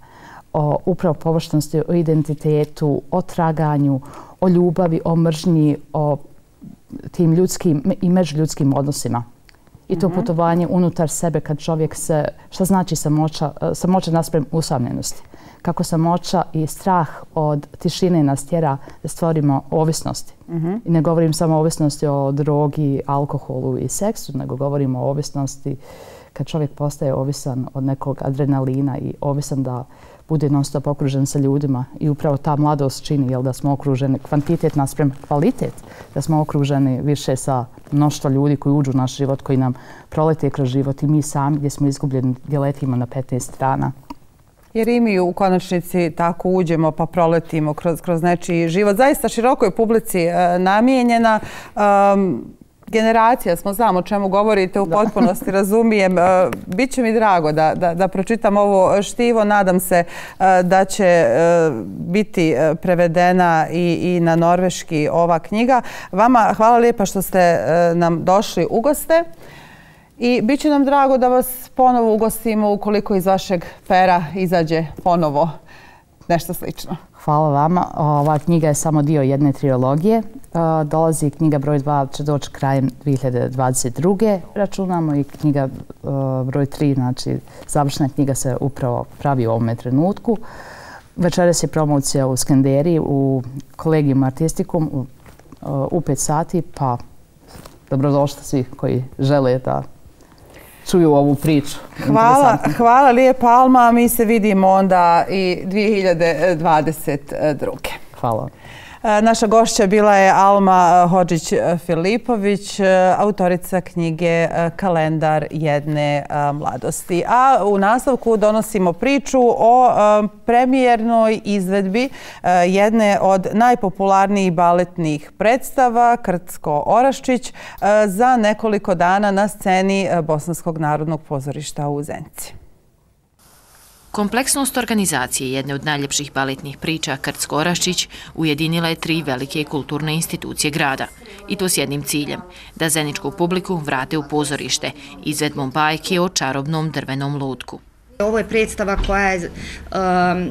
[SPEAKER 35] o upravo površnosti, o identitetu, o traganju, o ljubavi, o mržnji, o tim ljudskim i međuljudskim odnosima. I to mm -hmm. putovanje unutar sebe kad čovjek se, šta znači samoća, samoća nasprem usamljenosti. Kako samoća i strah od tišine nas tjera da stvorimo ovisnosti. Mm -hmm. I ne govorim samo o ovisnosti o drogi, alkoholu i seksu, nego govorimo o ovisnosti kad čovjek postaje ovisan od nekog adrenalina i ovisan da bude non stop okružen sa ljudima i upravo ta mladost čini jel, da smo okruženi kvantitet nasprem kvalitet, da smo okruženi više sa mnoštvo ljudi koji uđu u naš život, koji nam prolete kroz život i mi sami gdje smo izgubljeni, gdje letimo na 15 strana.
[SPEAKER 1] Jer i mi u konačnici tako uđemo pa proletimo kroz, kroz nečiji život. Zaista širokoj publici e, namijenjena. Um, generacija smo, znam o čemu govorite, u potpunosti razumijem. E, Biće mi drago da, da, da pročitam ovo štivo. Nadam se e, da će e, biti prevedena i, i na norveški ova knjiga. Vama hvala lijepa što ste nam došli u goste. I bit će nam drago da vas ponovo ugostimo ukoliko iz vašeg pera izađe ponovo nešto slično.
[SPEAKER 35] Hvala vama. Ova knjiga je samo dio jedne trilogije. E, dolazi knjiga broj 2, će doći krajem 2022. Računamo i knjiga e, broj 3, znači završna knjiga se upravo pravi u ovome trenutku. Večeras je promocija u Skenderiji, u kolegijum artistikum u e, 5 sati, pa dobrodošli svi koji žele da čuju ovu priču.
[SPEAKER 1] Hvala, hvala lijepa Alma, mi se vidimo onda i 2022.
[SPEAKER 35] Hvala.
[SPEAKER 1] E, naša gošća bila je Alma e, Hođić-Filipović, e, autorica knjige Kalendar jedne mladosti. A u nastavku donosimo priču o premijernoj izvedbi jedne od najpopularnijih baletnih predstava, Krtsko-Oraščić, za nekoliko dana na sceni Bosanskog narodnog pozorišta u Zenci.
[SPEAKER 28] Kompleksnost organizacije jedne od najljepših baletnih priča Krtsko Oraščić ujedinila je tri velike kulturne institucije grada. I to s jednim ciljem, da zeničku publiku vrate u pozorište izvedbom bajke o čarobnom drvenom lutku.
[SPEAKER 36] Ovo je predstava koja je um,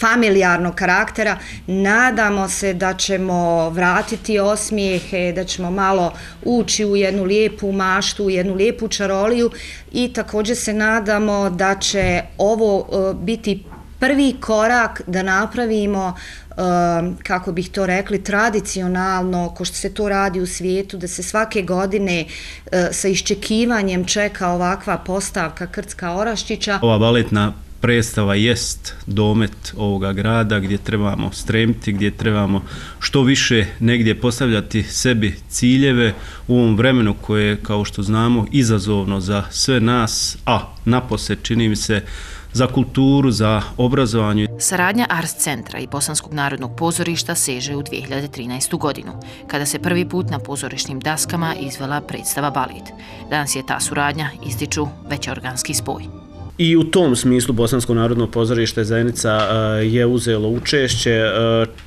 [SPEAKER 36] familijarnog karaktera. Nadamo se da ćemo vratiti osmijehe, da ćemo malo ući u jednu lijepu maštu, u jednu lijepu čaroliju i također se nadamo da će ovo uh, biti prvi korak da napravimo Um, Um, kako bih to rekli, tradicionalno, ko što se to radi u svijetu, da se svake godine uh, sa iščekivanjem čeka ovakva postavka Krtska Oraščića.
[SPEAKER 37] Ova baletna predstava jest domet ovoga grada gdje trebamo stremiti, gdje trebamo što više negdje postavljati sebi ciljeve u ovom vremenu koje je, kao što znamo, izazovno za sve nas, a napose čini mi se za kulturu, za obrazovanje.
[SPEAKER 28] Saradnja Ars Centra i Bosanskog narodnog pozorišta seže u 2013. godinu, kada se prvi put na pozorišnim daskama izvela predstava Balit. Danas je ta suradnja, ističu, već organski spoj.
[SPEAKER 37] I u tom smislu Bosansko narodno pozorište Zenica e, je uzelo učešće. E,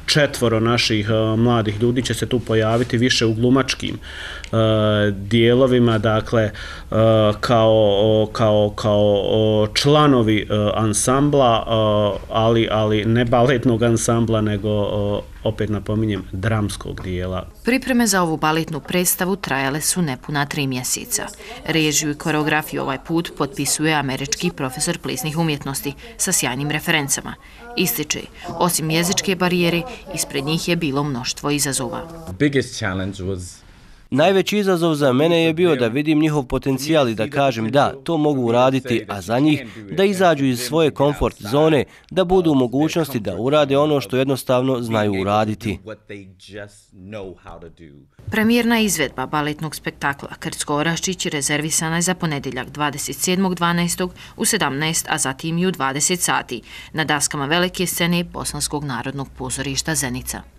[SPEAKER 37] četvoro naših e, mladih ljudi će se tu pojaviti više u glumačkim dijelovima, dakle kao, kao, kao članovi ansambla, ali, ali ne baletnog ansambla, nego opet napominjem, dramskog dijela.
[SPEAKER 28] Pripreme za ovu baletnu predstavu trajale su nepuna tri mjeseca. Režiju i koreografiju ovaj put potpisuje američki profesor plisnih umjetnosti sa sjajnim referencama. Ističe, osim jezičke barijere, ispred njih je bilo mnoštvo izazova.
[SPEAKER 38] Biggest challenge was Najveći izazov za mene je bio da vidim njihov potencijal i da kažem da, to mogu uraditi, a za njih da izađu iz svoje komfort zone, da budu u mogućnosti da urade ono što jednostavno znaju uraditi.
[SPEAKER 28] Premijerna izvedba baletnog spektakla Krtsko Oraščić rezervisana je za ponedeljak 27.12. u 17, a zatim i u 20 sati na daskama velike scene Bosanskog narodnog pozorišta Zenica.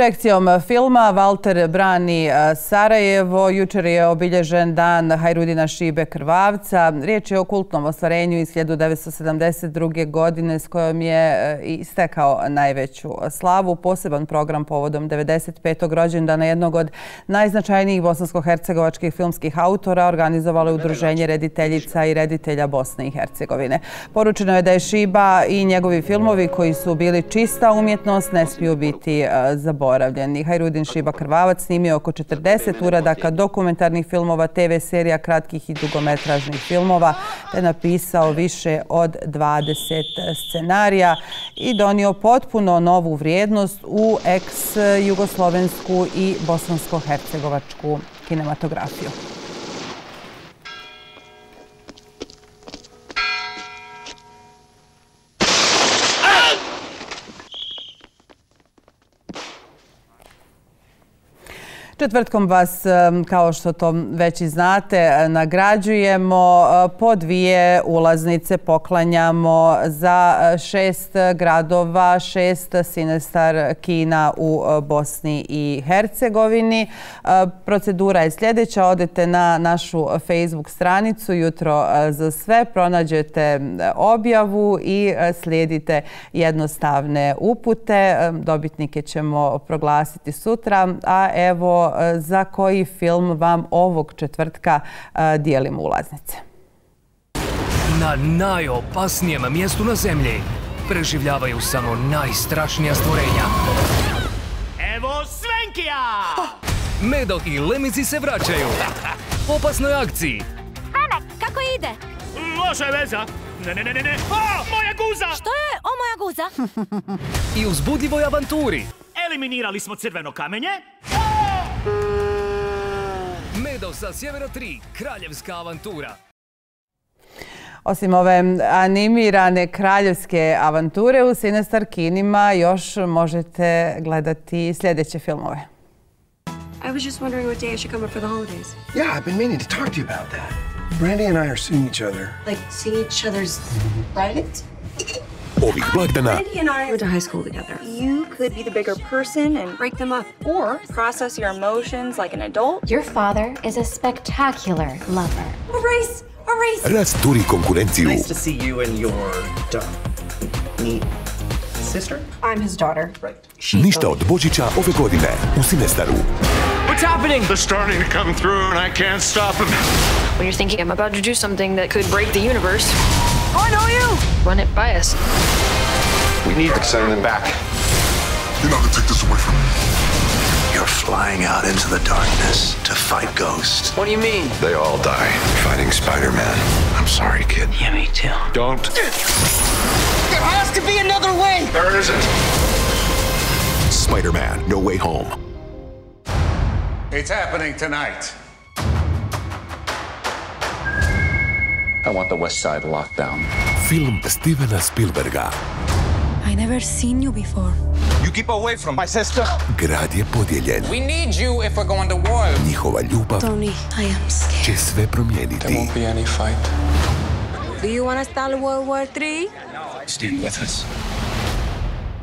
[SPEAKER 1] Projekcijom filma Walter brani e, Sarajevo. Jučer je obilježen dan Hajrudina Šibe Krvavca. Riječ je o kultnom ostvarenju iz 1972. godine s kojom je e, istekao najveću slavu. Poseban program povodom 95. rođendana jednog od najznačajnijih bosansko-hercegovačkih filmskih autora organizovalo je udruženje rediteljica i reditelja Bosne i Hercegovine. Poručeno je da je Šiba i njegovi filmovi koji su bili čista umjetnost ne smiju biti e, zaboravljeni zaboravljeni. Hajrudin Šiba Krvavac snimio oko 40 uradaka dokumentarnih filmova, TV serija, kratkih i dugometražnih filmova, te napisao više od 20 scenarija i donio potpuno novu vrijednost u ex-jugoslovensku i bosansko-hercegovačku kinematografiju. Četvrtkom vas, e, kao što to već i znate, e, nagrađujemo. E, po dvije ulaznice poklanjamo za šest gradova, šest sinestar kina u Bosni i Hercegovini. Procedura je sljedeća. Odete na našu Facebook stranicu Jutro za sve, pronađete objavu i slijedite jednostavne upute. Dobitnike ćemo proglasiti sutra, a evo E, za koji film vam ovog četvrtka e, dijelimo ulaznice.
[SPEAKER 39] Na najopasnijem mjestu na zemlji preživljavaju samo najstrašnija stvorenja. Evo Svenkija! Medo i Lemici se vraćaju. Opasnoj akciji.
[SPEAKER 40] Svenek, kako ide?
[SPEAKER 39] Loša je veza. Ne, ne, ne, ne, ne. moja guza!
[SPEAKER 40] Što je o moja guza?
[SPEAKER 39] I uzbudljivoj avanturi. Eliminirali smo crveno kamenje. Medo sa Sjevera 3, kraljevska avantura.
[SPEAKER 1] Osim ove animirane kraljevske avanture u Sinestar kinima još možete gledati sljedeće filmove.
[SPEAKER 41] I was just wondering what day I should come up for the holidays.
[SPEAKER 42] Yeah, I've been meaning to talk to you about that. Brandy and I are seeing each other.
[SPEAKER 41] Like seeing each other's right?
[SPEAKER 42] Ovih blagdana.
[SPEAKER 41] Andy and I went to high school together. You could be the bigger person and break them up, or process your emotions like an adult.
[SPEAKER 40] Your father is a spectacular lover.
[SPEAKER 41] A race! A race!
[SPEAKER 42] Rasturi.
[SPEAKER 43] Nice to see you and your neat sister.
[SPEAKER 41] I'm his daughter.
[SPEAKER 42] Right. Ništa od Božića ove godine u Sinestaru.
[SPEAKER 41] What's happening?
[SPEAKER 42] They're starting to come through and I can't stop them.
[SPEAKER 41] When you're thinking I'm about to do something that could break the universe. Oh, I know you! Run it by us.
[SPEAKER 42] We need to send them back. You're not gonna take this away from me. You're flying out into the darkness to fight ghosts.
[SPEAKER 41] What do you mean?
[SPEAKER 42] They all die fighting Spider-Man. I'm sorry, kid.
[SPEAKER 41] Yeah, me too.
[SPEAKER 42] Don't.
[SPEAKER 41] There has to be another way!
[SPEAKER 42] There isn't. Spider-Man, No Way Home.
[SPEAKER 44] It's happening tonight.
[SPEAKER 42] I want the West Side locked down. Film Stevena Spielberga.
[SPEAKER 41] I never seen you before.
[SPEAKER 44] You keep away from my sister.
[SPEAKER 42] Grad je podijeljen.
[SPEAKER 44] We need you if we're going to war.
[SPEAKER 42] Njihova ljubav
[SPEAKER 41] Tony, I am scared.
[SPEAKER 42] će sve promijeniti.
[SPEAKER 44] There won't be any fight.
[SPEAKER 41] Do you want to start World War III?
[SPEAKER 44] Stand with us.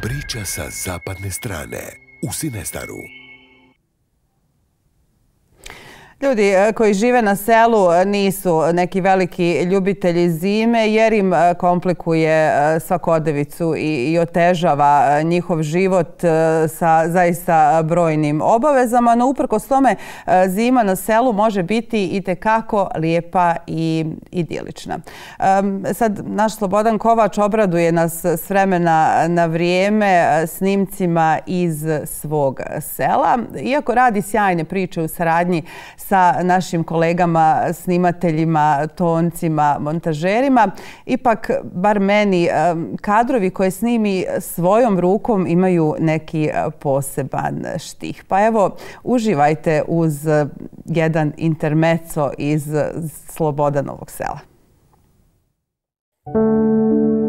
[SPEAKER 42] Priča sa zapadne strane u Sinestaru.
[SPEAKER 1] Ljudi e, koji žive na selu e, nisu neki veliki ljubitelji zime jer im e, komplikuje svakodevicu i otežava njihov život sa zaista brojnim obavezama. No uprkos tome zima na selu može biti i tekako lijepa i idilična. Sad naš Slobodan Kovač obraduje nas s vremena na vrijeme snimcima iz svog sela. Iako radi sjajne priče u saradnji sa našim kolegama, snimateljima, toncima, montažerima. Ipak, bar meni, eh, kadrovi koje snimi svojom rukom imaju neki eh, poseban štih. Pa evo, uživajte uz eh, jedan intermeco iz Sloboda Novog sela. Thank you.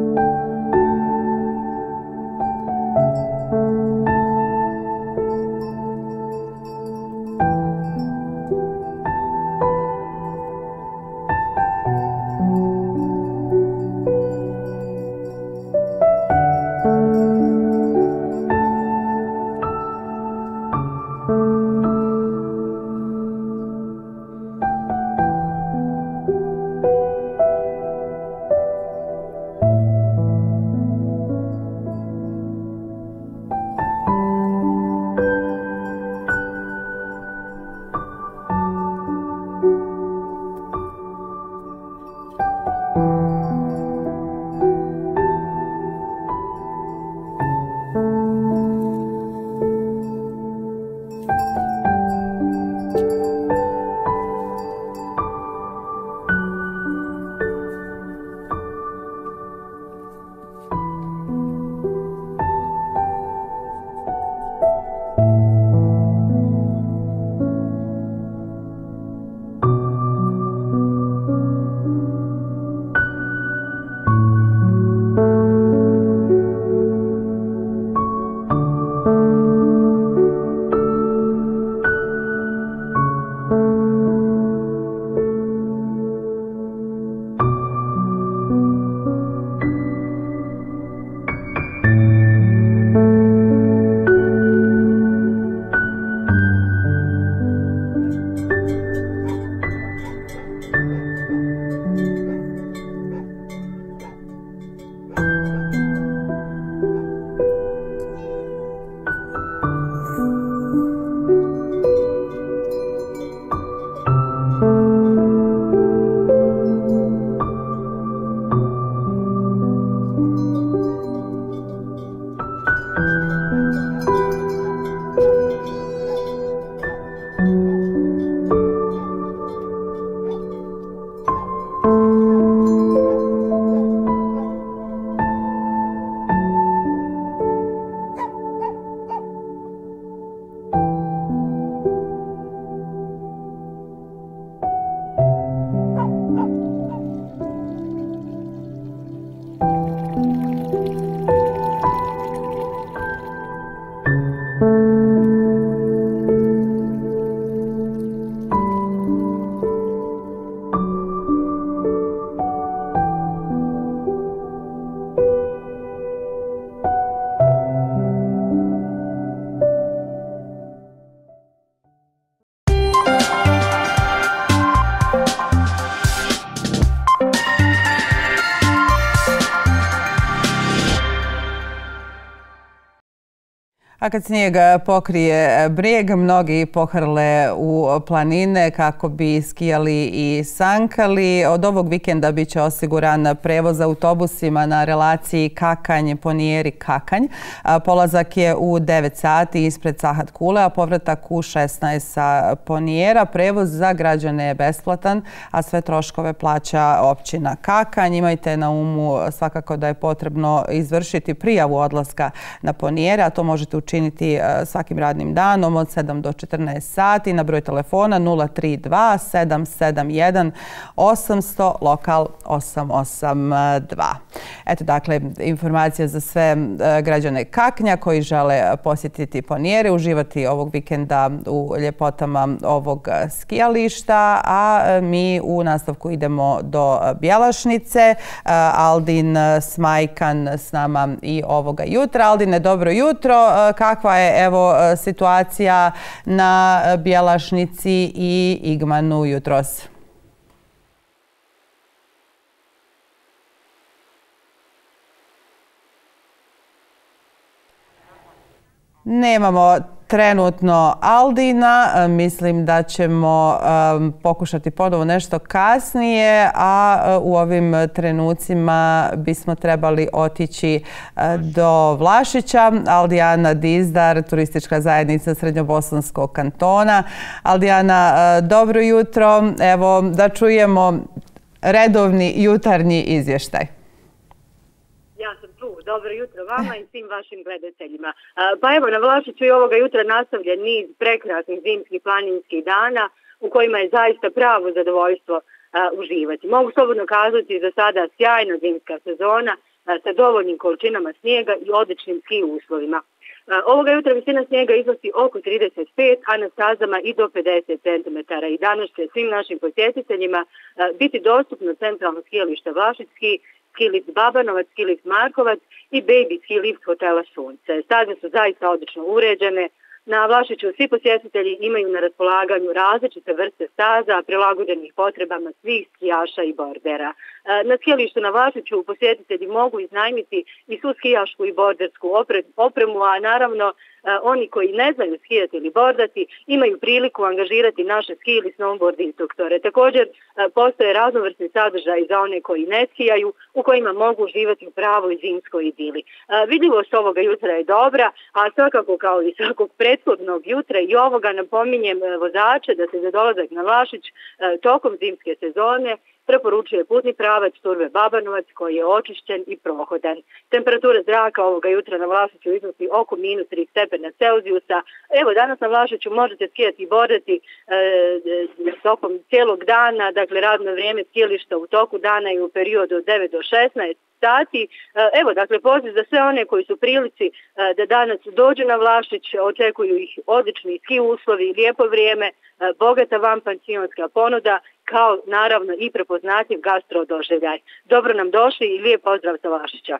[SPEAKER 1] A kad snijeg e, pokrije e, brijeg, mnogi pohrle u planine kako bi skijali i sankali. Od ovog vikenda biće osiguran prevoz autobusima na relaciji Kakanj-Ponijeri-Kakanj. Polazak je u 9 sati ispred Sahat Kule, a povratak u 16 sa Ponijera. Prevoz za građane je besplatan, a sve troškove plaća općina Kakanj. Imajte na umu svakako da je potrebno izvršiti prijavu odlaska na Ponijera, a to možete učiniti učiniti e, svakim radnim danom od 7 do 14 sati na broj telefona 032 771 800 lokal 882. Eto dakle, informacija za sve e, građane Kaknja koji žele posjetiti Ponijere, uživati ovog vikenda u ljepotama ovog skijališta, a e, mi u nastavku idemo do Bjelašnice. Aldin Smajkan s nama i ovoga jutra. Aldine, dobro jutro kakva je evo e, situacija na e, Bjelašnici i Igmanu jutros? Nemamo trenutno Aldina. E, mislim da ćemo e, pokušati ponovo nešto kasnije, a e, u ovim trenucima bismo trebali otići do Vlašića. Aldijana Dizdar, turistička zajednica Srednjobosanskog kantona. Aldijana, dobro jutro. Evo da čujemo redovni jutarnji izvještaj.
[SPEAKER 45] Dobro jutro vama i svim vašim gledateljima. Pa evo, na Vlašiću i ovoga jutra nastavlja niz prekrasnih zimskih planinskih dana u kojima je zaista pravo zadovoljstvo uživati. Mogu slobodno kazati za sada sjajna zimska sezona sa dovoljnim količinama snijega i odličnim ski uslovima. Ovoga jutra visina snijega iznosi oko 35, a na stazama i do 50 cm. I danas će svim našim posjetiteljima biti dostupno centralno skijalište Vlašicki ski lift Babanovac, ski lift Markovac i baby ski lift hotela Sunce. Staze su zaista odlično uređene. Na Vlašiću svi posjetitelji imaju na raspolaganju različite vrste staza prilagođenih potrebama svih skijaša i bordera. E, na skijalištu na Vlašiću posjetitelji mogu iznajmiti i su skijašku i bordersku opremu, a naravno oni koji ne znaju skijati ili bordati imaju priliku angažirati naše ski ili snowboard instruktore. Također postoje raznovrsni sadržaj za one koji ne skijaju u kojima mogu uživati u pravoj zimskoj idili. Vidljivost ovoga jutra je dobra, a svakako kao i svakog prethodnog jutra i ovoga napominjem e, vozače da se za dolazak na Vlašić e, tokom zimske sezone preporučuje putni pravac Turbe Babanovac koji je očišćen i prohodan. Temperatura zraka ovoga jutra na Vlašiću iznosi oko minus 3 stepena Celzijusa. Evo, danas na Vlašiću možete skijati i bordati e, e, tokom cijelog dana, dakle radno vrijeme skijališta u toku dana i u periodu od 9 do 16 sati. E, evo, dakle, poziv za sve one koji su prilici e, da danas dođu na Vlašić, očekuju ih odlični ski uslovi, lijepo vrijeme, bogata vanpansionska ponuda, kao naravno i prepoznatljiv gastro doživljaj. Dobro nam došli i lijep pozdrav sa Vlašića.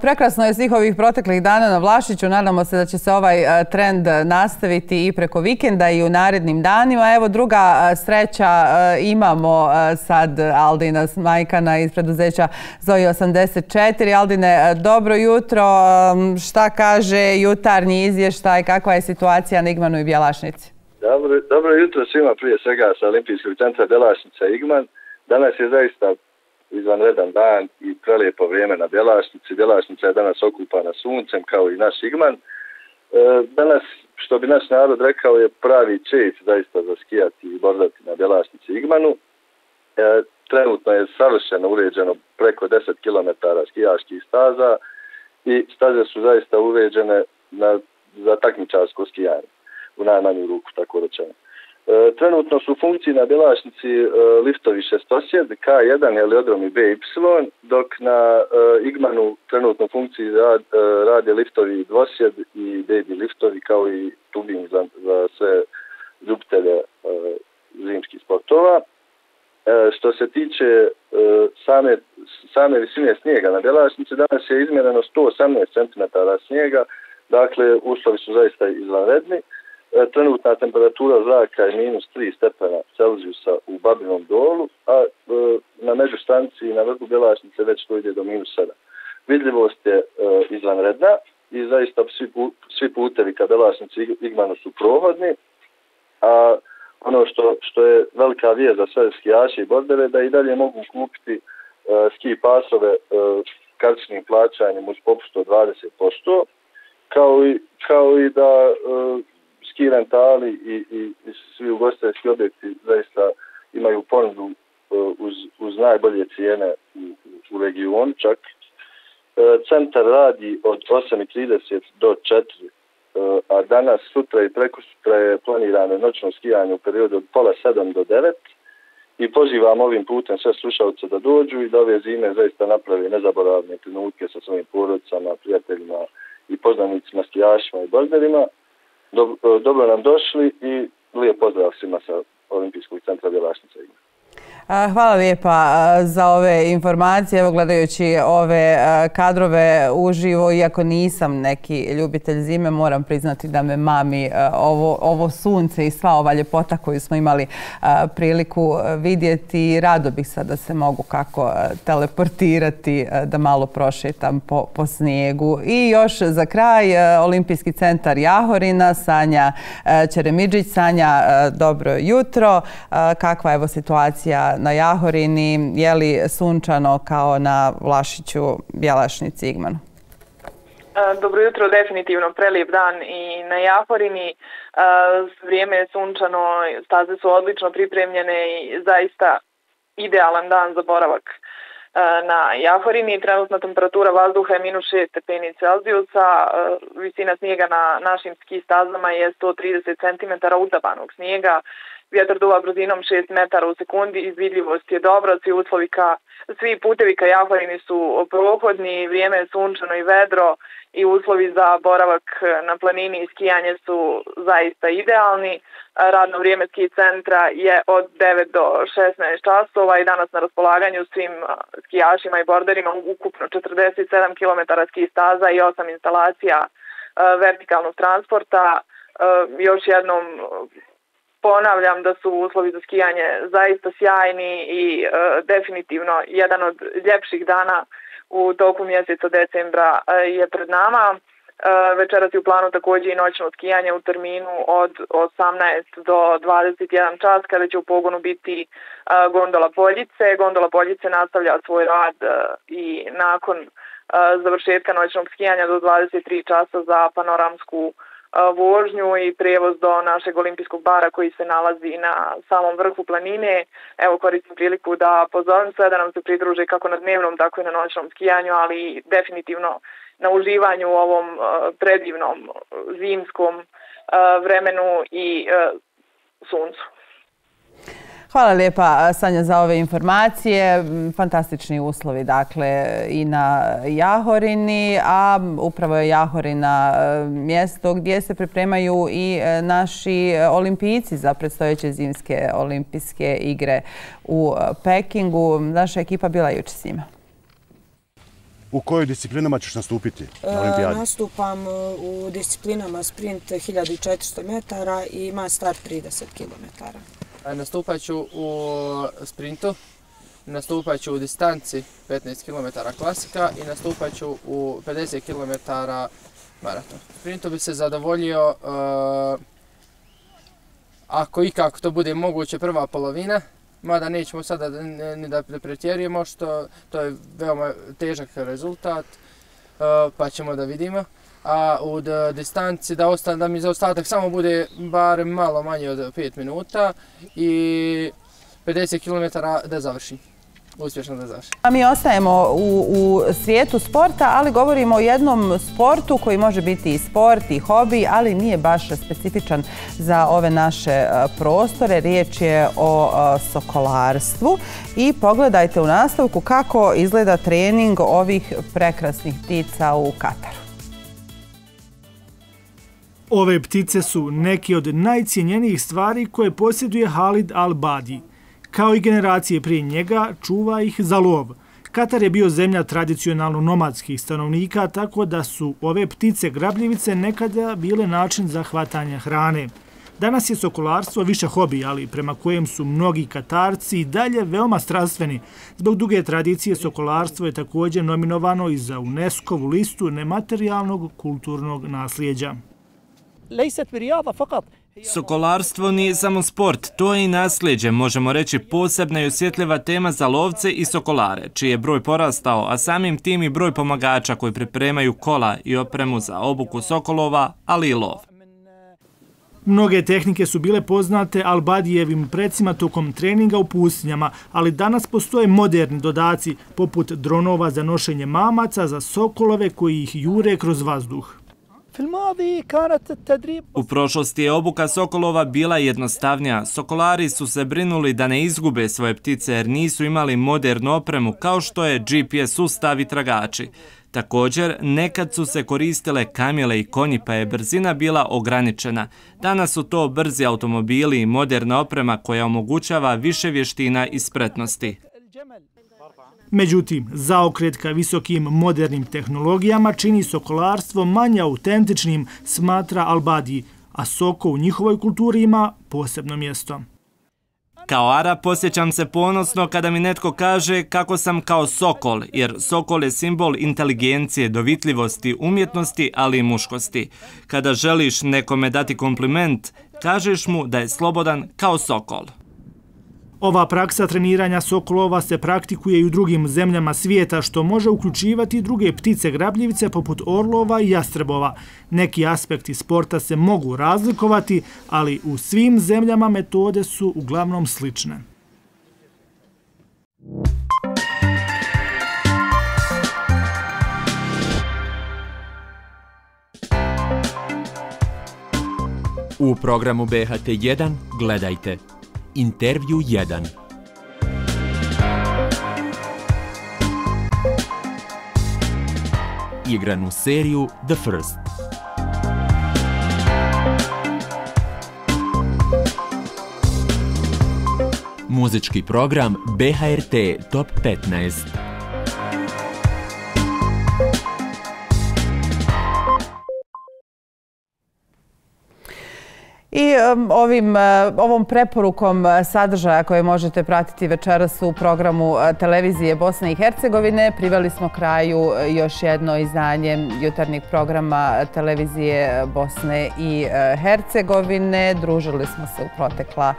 [SPEAKER 1] Prekrasno je svih ovih proteklih dana na Vlašiću. Nadamo se da će se ovaj trend nastaviti i preko vikenda i u narednim danima. Evo druga sreća imamo sad Aldina Smajkana iz preduzeća Zoji 84. Aldine, dobro jutro. Šta kaže jutarnji izvještaj? Kakva je situacija na Igmanu i Bjelašnici?
[SPEAKER 46] Dobro, dobro jutro svima prije svega sa Olimpijskog centra Belašnica Igman. Danas je zaista izvanredan dan i prelijepo vrijeme na Belašnici. Belašnica je danas okupana suncem kao i naš Igman. E, danas, što bi naš narod rekao, je pravi čeć zaista za skijati i bordati na Belašnici Igmanu. E, trenutno je savršeno uređeno preko 10 km skijaških staza i staze su zaista uređene na, za takmičarsko skijanje u najmanju ruku, tako rečeno. E, trenutno su u funkciji na Belašnici e, liftovi šestosjed, K1 heliodrom i BY, dok na e, Igmanu trenutno u funkciji rad, e, rade liftovi dvosjed i baby liftovi kao i tubing za, za sve ljubitelje e, zimskih sportova. E, što se tiče e, same, same visine snijega na Belašnici, danas je izmjereno 118 cm snijega, dakle uslovi su zaista izvanredni. E, E, trenutna temperatura zraka je minus 3 stepena Celzijusa u Babinom dolu, a e, na na međustanciji na vrhu Bjelašnice već to ide do minus 7. Vidljivost je e, izvanredna i zaista svi, svi putevi ka Bjelašnici Igmana su prohodni, a ono što, što je velika vijest za sve skijaše i bordere da i dalje mogu kupiti ski pasove kartičnim plaćanjem uz popust od 20%, kao i, kao i da ski rentali i, i, i svi ugostajski objekti zaista imaju ponudu e, uz, uz najbolje cijene u, u regionu čak. E, centar radi od 8.30 do 4 e, a danas, sutra i preko sutra je planirano noćno skijanje u periodu od pola 7 do 9 i pozivam ovim putem sve slušalce da dođu i da ove zime zaista napravi nezaboravne trenutke sa svojim porodicama, prijateljima i poznanicima, skijašima i borderima. Dobro nam došli i lijep pozdrav svima sa Olimpijskog centra Bjelašnica.
[SPEAKER 1] Hvala lijepa za ove informacije. Evo gledajući ove kadrove uživo, iako nisam neki ljubitelj zime, moram priznati da me mami ovo, ovo sunce i sva ova ljepota koju smo imali priliku vidjeti. Rado bih sad da se mogu kako teleportirati, da malo prošetam po, po snijegu. I još za kraj, Olimpijski centar Jahorina, Sanja Čeremidžić. Sanja, dobro jutro. Kakva je evo situacija na Jahorini, je li sunčano kao na Vlašiću, Bjelašnici, Igmanu?
[SPEAKER 47] E, dobro jutro, definitivno prelijep dan i na Jahorini. E, vrijeme je sunčano, staze su odlično pripremljene i zaista idealan dan za boravak e, na Jahorini. Trenutna temperatura vazduha je minus 6 stepeni Celzijusa. Visina snijega na našim ski stazama je 130 cm utabanog snijega vjetar duva brzinom 6 metara u sekundi, izvidljivost je dobra, svi uslovi ka, svi putevi ka Jahorini su prohodni, vrijeme je sunčano i vedro i uslovi za boravak na planini i skijanje su zaista idealni. Radno vrijeme ski centra je od 9 do 16 časova i danas na raspolaganju svim skijašima i borderima ukupno 47 km ski staza i 8 instalacija vertikalnog transporta. Još jednom ponavljam da su uslovi za skijanje zaista sjajni i e, definitivno jedan od ljepših dana u toku mjeseca decembra e, je pred nama. E, večeras je u planu također i noćno skijanje u terminu od 18 do 21 čas kada će u pogonu biti e, gondola Poljice. Gondola Poljice nastavlja svoj rad e, i nakon e, završetka noćnog skijanja do 23 časa za panoramsku vožnju i prijevoz do našeg olimpijskog bara koji se nalazi na samom vrhu planine. Evo koristim priliku da pozovem sve da nam se pridruže kako na dnevnom, tako i na noćnom skijanju, ali definitivno na uživanju u ovom predivnom zimskom vremenu i suncu.
[SPEAKER 1] Hvala lijepa Sanja za ove informacije. Fantastični uslovi dakle i na Jahorini, a upravo je Jahorina e, mjesto gdje se pripremaju i e, naši olimpijci za predstojeće zimske olimpijske igre u e, Pekingu. Naša ekipa bila juče s njima.
[SPEAKER 48] U kojoj disciplinama ćeš nastupiti na olimpijadi?
[SPEAKER 49] Nastupam u disciplinama sprint 1400 metara i ima start 30 kilometara.
[SPEAKER 50] Nastupat ću u sprintu, nastupat ću u distanci 15 km klasika i nastupat ću u 50 km maraton. U sprintu bi se zadovoljio uh, ako i kako to bude moguće prva polovina, mada nećemo sada ni da pretjerujemo što to je veoma težak rezultat, uh, pa ćemo da vidimo a od eh, distanci da ostane da mi za ostatak samo bude bar malo manje od 5 minuta i 50 km da završim uspješno da završi.
[SPEAKER 1] A mi ostajemo u, u svijetu sporta, ali govorimo o jednom sportu koji može biti i sport i hobi, ali nije baš specifičan za ove naše eh, prostore. Riječ je o eh, sokolarstvu i pogledajte u nastavku kako izgleda trening ovih prekrasnih ptica u Kataru.
[SPEAKER 51] Ove ptice su neki od najcijenjenijih stvari koje posjeduje Halid al-Badi. Kao i generacije prije njega, čuva ih za lov. Katar je bio zemlja tradicionalno nomadskih stanovnika, tako da su ove ptice grabljivice nekada bile način za hvatanje hrane. Danas je sokolarstvo više hobi, ali prema kojem su mnogi katarci i dalje veoma strastveni. Zbog duge tradicije sokolarstvo je također nominovano i za UNESCO-vu listu nematerijalnog kulturnog nasljeđa.
[SPEAKER 3] Sokolarstvo nije samo sport, to je i nasljeđe, možemo reći posebna i osjetljiva tema za lovce i sokolare, čiji je broj porastao, a samim tim i broj pomagača koji pripremaju kola i opremu za obuku sokolova, ali i lov.
[SPEAKER 51] Mnoge tehnike su bile poznate Albadijevim predsima tokom treninga u pustinjama, ali danas postoje moderni dodaci poput dronova za nošenje mamaca za sokolove koji ih jure kroz vazduh.
[SPEAKER 3] U prošlosti je obuka Sokolova bila jednostavnija. Sokolari su se brinuli da ne izgube svoje ptice jer nisu imali modernu opremu kao što je GPS sustav i tragači. Također, nekad su se koristile kamile i konji pa je brzina bila ograničena. Danas su to brzi automobili i moderna oprema koja omogućava više vještina i spretnosti.
[SPEAKER 51] Međutim, zaokret ka visokim modernim tehnologijama čini sokolarstvo manje autentičnim, smatra Albadi, a soko u njihovoj kulturi ima posebno mjesto.
[SPEAKER 3] Kao Ara posjećam se ponosno kada mi netko kaže kako sam kao sokol, jer sokol je simbol inteligencije, dovitljivosti, umjetnosti, ali i muškosti. Kada želiš nekome dati kompliment, kažeš mu da je slobodan kao sokol.
[SPEAKER 51] Ova praksa treniranja sokolova se praktikuje i u drugim zemljama svijeta, što može uključivati druge ptice grabljivice poput orlova i jastrebova. Neki aspekti sporta se mogu razlikovati, ali u svim zemljama metode su uglavnom slične.
[SPEAKER 21] U programu BHT1 gledajte Intervju 1 Igranu seriju The First. Muzički program BHRT Top 15
[SPEAKER 1] I ovim, e, ovom preporukom e, sadržaja koje možete pratiti večeras u programu e, televizije Bosne i Hercegovine priveli smo kraju još jedno izdanje jutarnjeg programa televizije Bosne i Hercegovine. Družili smo se u protekla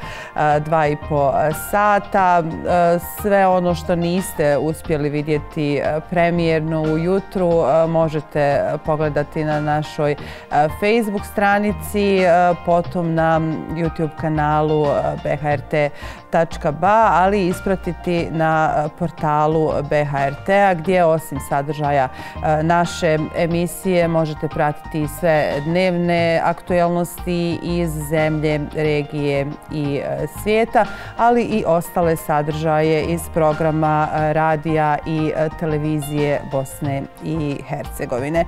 [SPEAKER 1] dva i po sata. Sve ono što niste uspjeli vidjeti premijerno ujutru možete pogledati na našoj Facebook stranici, potom na YouTube kanalu eh, BHRT bhrt.ba, ali i ispratiti na e, portalu BHRT-a gdje osim sadržaja e, naše emisije možete pratiti sve dnevne aktuelnosti iz zemlje, regije i e, svijeta, ali i ostale sadržaje iz programa radija i televizije Bosne i Hercegovine.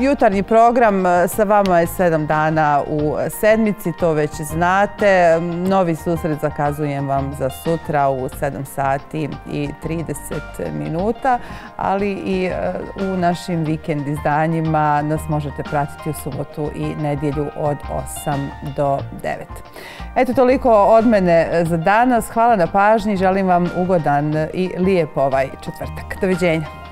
[SPEAKER 1] Jutarnji program sa vama je sedam dana u sedmici to već znate. Novi susret vam za sutra u 7 sati i 30 minuta, ali i e, u našim vikend izdanjima nas možete pratiti u subotu i nedjelju od 8 do 9. Eto, toliko od mene za danas. Hvala na pažnji. Želim vam ugodan i lijep ovaj četvrtak. Doviđenja.